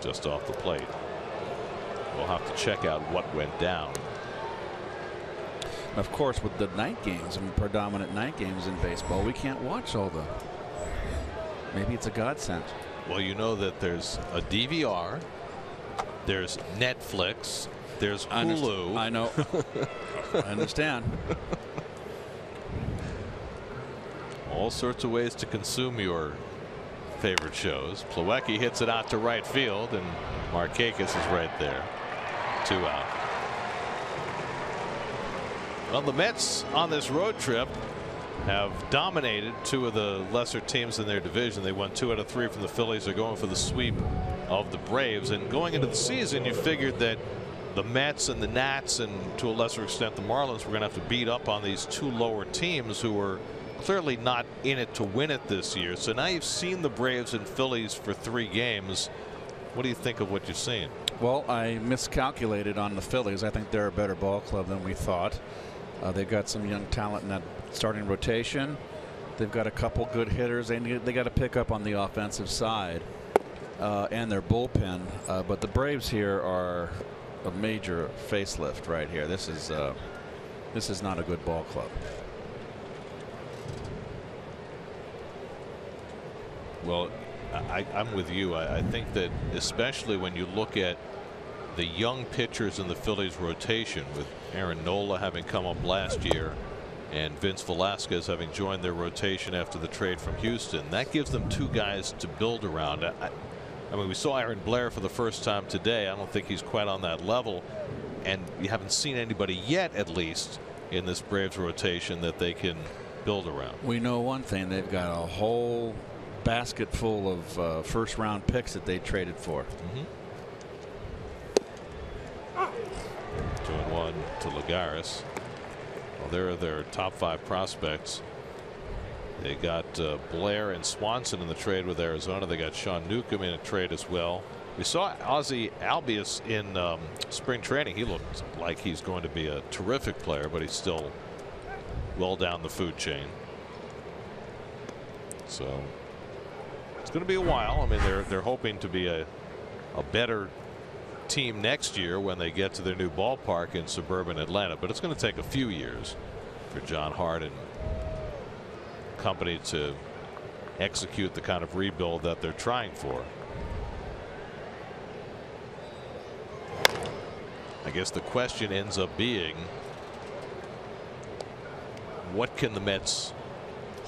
Just off the plate. We'll have to check out what went down. Of course, with the night games and predominant night games in baseball, we can't watch all the. Maybe it's a godsend. Well, you know that there's a DVR, there's Netflix, there's Hulu. I, know. I understand. All sorts of ways to consume your favorite shows. Plawecki hits it out to right field, and Markakis is right there. Two out. Well, the Mets on this road trip have dominated two of the lesser teams in their division. They won two out of three from the Phillies. They're going for the sweep of the Braves. And going into the season, you figured that the Mets and the Nats, and to a lesser extent the Marlins, were going to have to beat up on these two lower teams who were clearly not in it to win it this year. So now you've seen the Braves and Phillies for three games. What do you think of what you've seen? Well, I miscalculated on the Phillies. I think they're a better ball club than we thought. Uh, they've got some young talent in that starting rotation. They've got a couple good hitters. They need, they got to pick up on the offensive side uh, and their bullpen. Uh, but the Braves here are a major facelift right here. This is uh, this is not a good ball club. Well, I, am with you. I, I, think that especially when you look at the young pitchers in the Phillies rotation with Aaron Nola having come up last year and Vince Velasquez having joined their rotation after the trade from Houston that gives them two guys to build around. I, I mean we saw Aaron Blair for the first time today. I don't think he's quite on that level and you haven't seen anybody yet at least in this Braves rotation that they can build around. We know one thing they've got a whole basket full of uh, first round picks that they traded for. Two and one to Lagares. Well, there are their top five prospects. They got uh, Blair and Swanson in the trade with Arizona. They got Sean Newcomb in a trade as well. We saw Ozzie Albies in um, spring training. He looked like he's going to be a terrific player, but he's still well down the food chain. So it's going to be a while. I mean, they're they're hoping to be a a better team next year when they get to their new ballpark in suburban Atlanta. But it's going to take a few years for John Hart and company to execute the kind of rebuild that they're trying for. I guess the question ends up being what can the Mets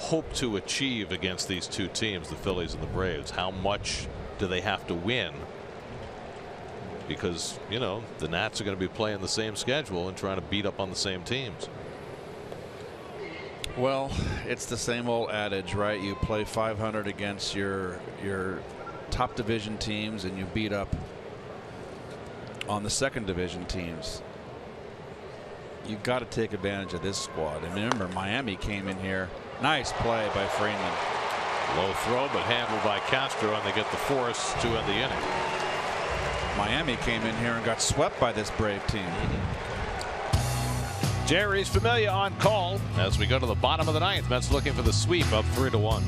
hope to achieve against these two teams, the Phillies and the Braves? How much do they have to win? Because, you know, the Nats are going to be playing the same schedule and trying to beat up on the same teams. Well, it's the same old adage, right? You play 500 against your your top division teams and you beat up on the second division teams. You've got to take advantage of this squad. And remember, Miami came in here Nice play by Freeman. Low throw, but handled by Castro, and they get the force to end the inning. Miami came in here and got swept by this Brave team. Mm-hmm. Jeurys Familia on call as we go to the bottom of the ninth. Mets looking for the sweep up three to one.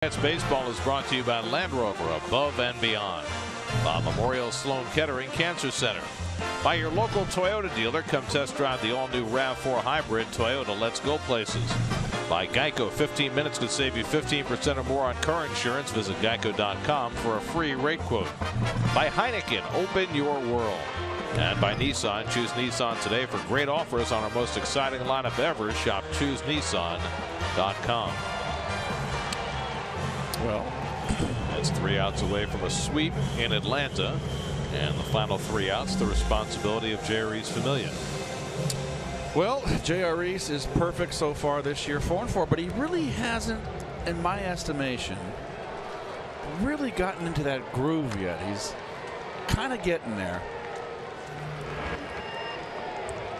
Mets baseball is brought to you by Land Rover above and beyond. By Memorial Sloan Kettering Cancer Center. By your local Toyota dealer, come test drive the all new RAV4 Hybrid Toyota Let's Go Places. By Geico, 15 minutes could save you 15% or more on car insurance. Visit geico.com for a free rate quote. By Heineken, open your world. And by Nissan, choose Nissan today for great offers on our most exciting lineup ever. Shop choosenissan.com. Well, that's three outs away from a sweep in Atlanta. And the final three outs, the responsibility of Jeurys Familia. Well, Jeurys is perfect so far this year, 4 and 4, but he really hasn't, in my estimation, really gotten into that groove yet. He's kind of getting there.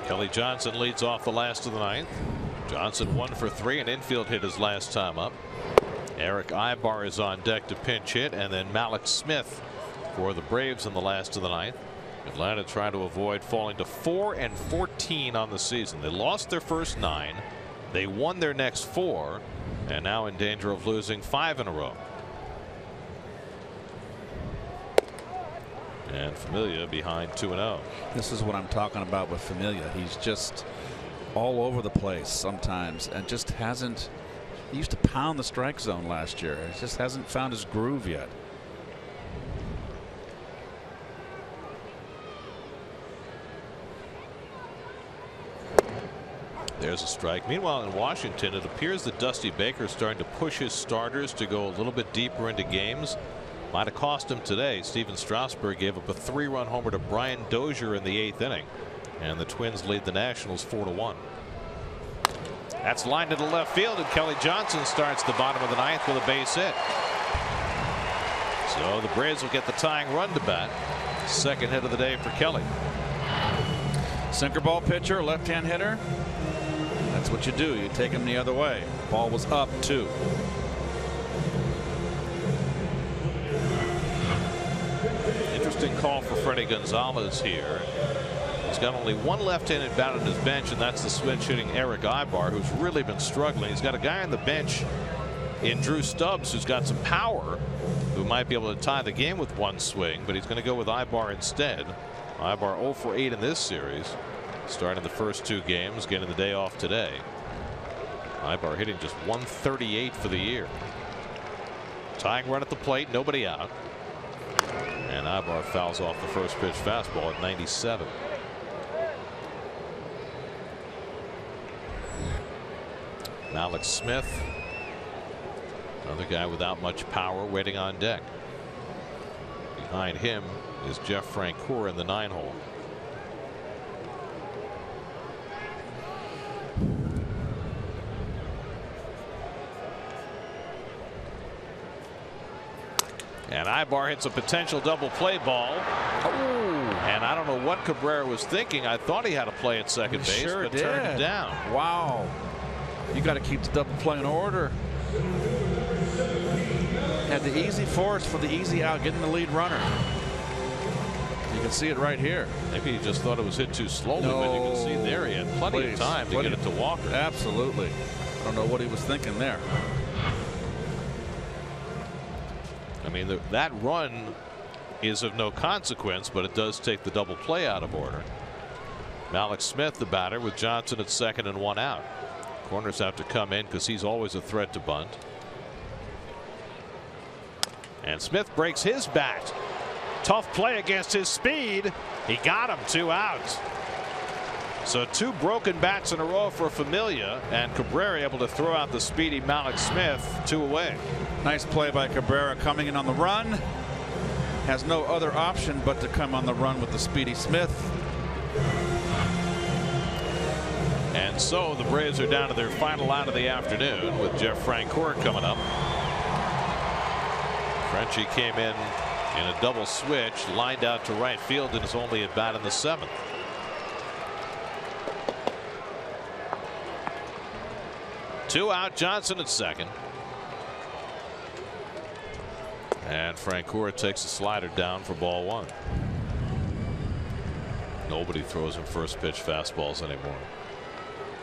Kelly Johnson leads off the last of the ninth. Johnson one for three, an infield hit his last time up. Erick Aybar is on deck to pinch hit, and then Mallex Smith for the Braves in the last of the ninth. Atlanta trying to avoid falling to 4 and 14 on the season. They lost their first nine. They won their next four and now in danger of losing five in a row. And Familia behind 2 0. This is what I'm talking about with Familia. He's just all over the place sometimes and just hasn't. He used to pound the strike zone last year. He just hasn't found his groove yet. There's a strike. Meanwhile, in Washington, it appears that Dusty Baker is starting to push his starters to go a little bit deeper into games. Might have cost him today. Stephen Strasburg gave up a three run homer to Brian Dozier in the eighth inning. And the Twins lead the Nationals 4 to 1. That's lined to the left field, and Kelly Johnson starts the bottom of the ninth with a base hit. So the Braves will get the tying run to bat. Second hit of the day for Kelly. Sinker ball pitcher, left hand hitter. That's what you do. You take him the other way. Ball was up two. Interesting call for Fredi Gonzalez here. He's got only one left-handed bat on his bench, and that's the switch hitting Erick Aybar, who's really been struggling. He's got a guy on the bench in Drew Stubbs, who's got some power, who might be able to tie the game with one swing, but he's going to go with Aybar instead. Aybar 0 for 8 in this series starting the first two games getting the day off today. Aybar hitting just 138 for the year. Tying run at the plate nobody out. And Aybar fouls off the first pitch fastball at 97. Mallex Smith another guy without much power waiting on deck. Behind him is Jeff Francoeur in the nine hole. And Aybar hits a potential double play ball. And I don't know what Cabrera was thinking. I thought he had a play at second base, sure but did. turned it down. Wow. You got to keep the double play in order. Had the easy force for the easy out, getting the lead runner. You can see it right here. Maybe he just thought it was hit too slowly, no, but you can see there he had plenty please, of time to plenty get it to Walker. Absolutely. I don't know what he was thinking there. I mean, the, that run is of no consequence, but it does take the double play out of order. Mallex Smith, the batter, with Johnson at second and one out. Corners have to come in because he's always a threat to bunt. And Smith breaks his bat. Tough play against his speed. He got him two outs. So two broken bats in a row for Familia and Cabrera able to throw out the speedy Mallex Smith two away. Nice play by Cabrera coming in on the run. Has no other option but to come on the run with the speedy Smith. And so the Braves are down to their final out of the afternoon with Jeff Francoeur coming up. Frenchie came in in a double switch, lined out to right field, and is only at bat in the seventh. Two out, Johnson at second. And Francoeur takes a slider down for ball one. Nobody throws him first pitch fastballs anymore.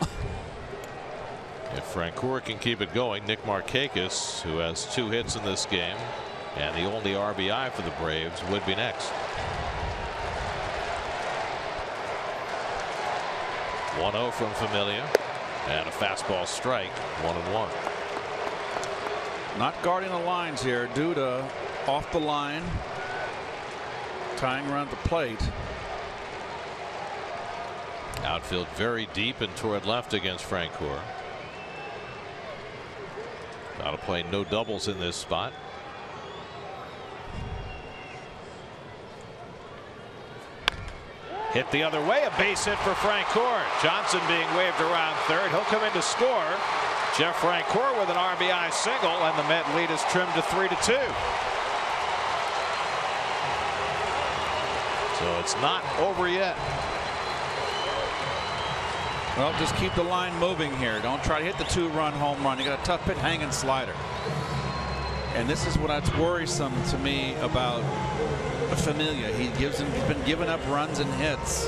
If Francoeur can keep it going, Nick Markakis, who has two hits in this game, and the only RBI for the Braves, would be next. 1-0 from Familia, and a fastball strike, one and one. Not guarding the lines here. Duda off the line. Tying around the plate. Outfield very deep and toward left against Francoeur. Got to play no doubles in this spot. Hit the other way, a base hit for Francoeur. Johnson being waved around third. He'll come in to score. Jeff Francoeur with an RBI single, and the Met lead is trimmed to three to two. So it's not over yet. Well, just keep the line moving here. Don't try to hit the two-run home run. You got a tough pit hanging slider. And this is what's worrisome to me about Familia. He gives him, he's been giving up runs and hits.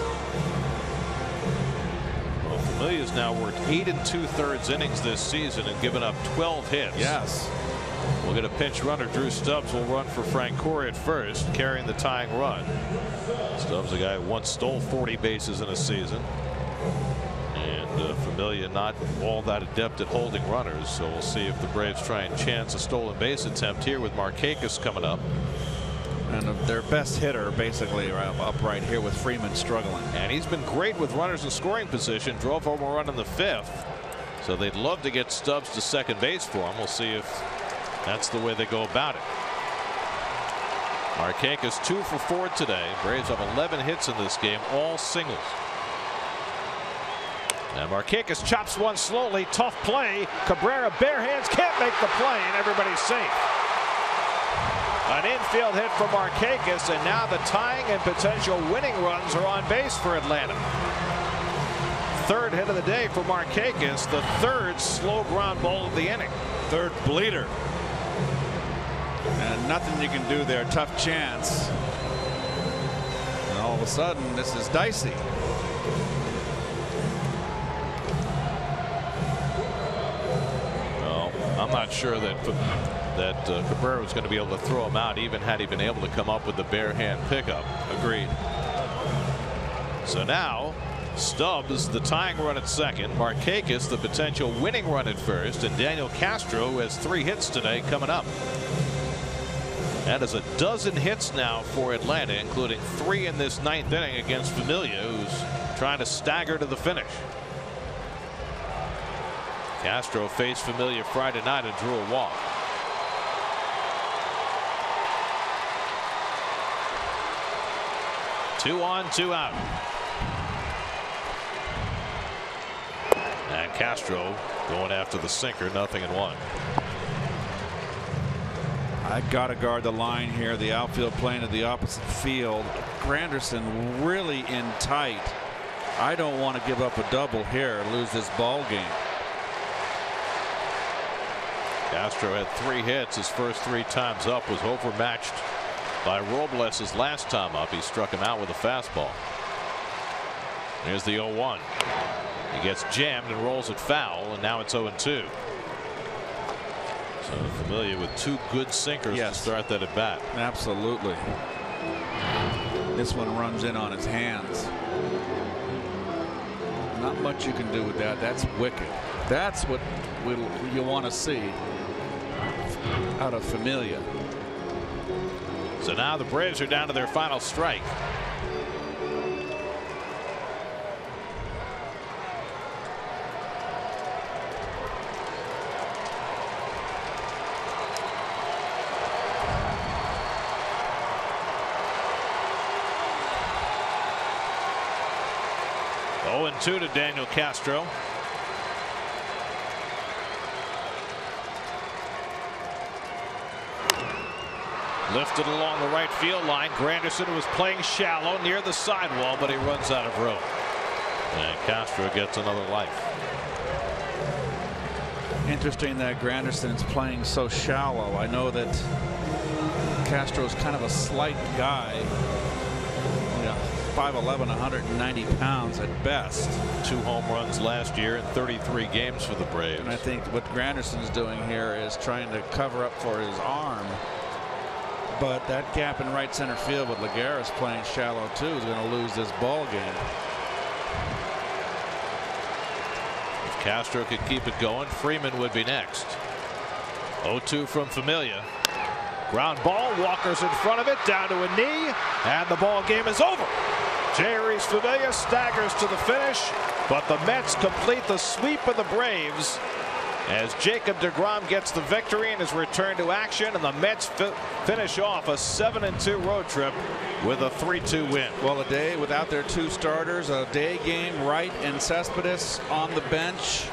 Well, Familia's now worked eight and two-thirds innings this season and given up 12 hits. Yes. We'll get a pinch runner. Drew Stubbs will run for Frank Francoeur at first, carrying the tying run. Stubbs, a guy who once stole 40 bases in a season. Not all that adept at holding runners. So we'll see if the Braves try and chance a stolen base attempt here with Markakis coming up. And their best hitter basically up right here with Freeman struggling. And he's been great with runners in scoring position. Drove home a run in the fifth. So they'd love to get Stubbs to second base for him. We'll see if that's the way they go about it. Markakis two for four today. Braves have 11 hits in this game, all singles. And Markakis chops one slowly. Tough play. Cabrera bare hands can't make the play, and everybody's safe. An infield hit for Markakis, and now the tying and potential winning runs are on base for Atlanta. Third hit of the day for Markakis, the third slow ground ball of the inning. Third bleeder. And nothing you can do there. Tough chance. And all of a sudden, this is dicey. I'm not sure that that uh, Cabrera was going to be able to throw him out, even had he been able to come up with the bare hand pickup. Agreed. So now Stubbs the tying run at second Markakis the potential winning run at first and Daniel Castro who has three hits today coming up. That is a dozen hits now for Atlanta including three in this ninth inning against Familia who's trying to stagger to the finish. Castro faced Familia Friday night and drew a walk. Two on two out. And Castro going after the sinker nothing in one. I got to guard the line here. The outfield playing to the opposite field. Granderson really in tight. I don't want to give up a double here lose this ball game. Castro had three hits his first three times up was overmatched by Robles his last time up. He struck him out with a fastball. Here's the 0 1. He gets jammed and rolls it foul and now it's 0 2. So Familia with two good sinkers yes. to start that at bat. Absolutely. This one runs in on his hands. Not much you can do with that. That's wicked. That's what we'll, you want to see out of Familia. So now the Braves are down to their final strike. Oh and 2 to Daniel Castro. Lifted along the right field line. Granderson was playing shallow near the sidewall, but he runs out of room. And Castro gets another life. Interesting that Granderson is playing so shallow. I know that Castro is kind of a slight guy. Yeah. 5'11", 190 pounds at best. Two home runs last year in 33 games for the Braves. And I think what Granderson's doing here is trying to cover up for his arm. But that gap in right center field with Lagares playing shallow too is going to lose this ball game. If Castro could keep it going, Freeman would be next. 0-2 from Familia. Ground ball, Walker's in front of it, down to a knee, and the ball game is over. Jeurys Familia staggers to the finish, but the Mets complete the sweep of the Braves as Jacob DeGrom gets the victory in his return to action, and the Mets fi finish off a 7-2 road trip with a 3-2 win. Well, a day without their two starters, a day game, Wright and Cespedes on the bench.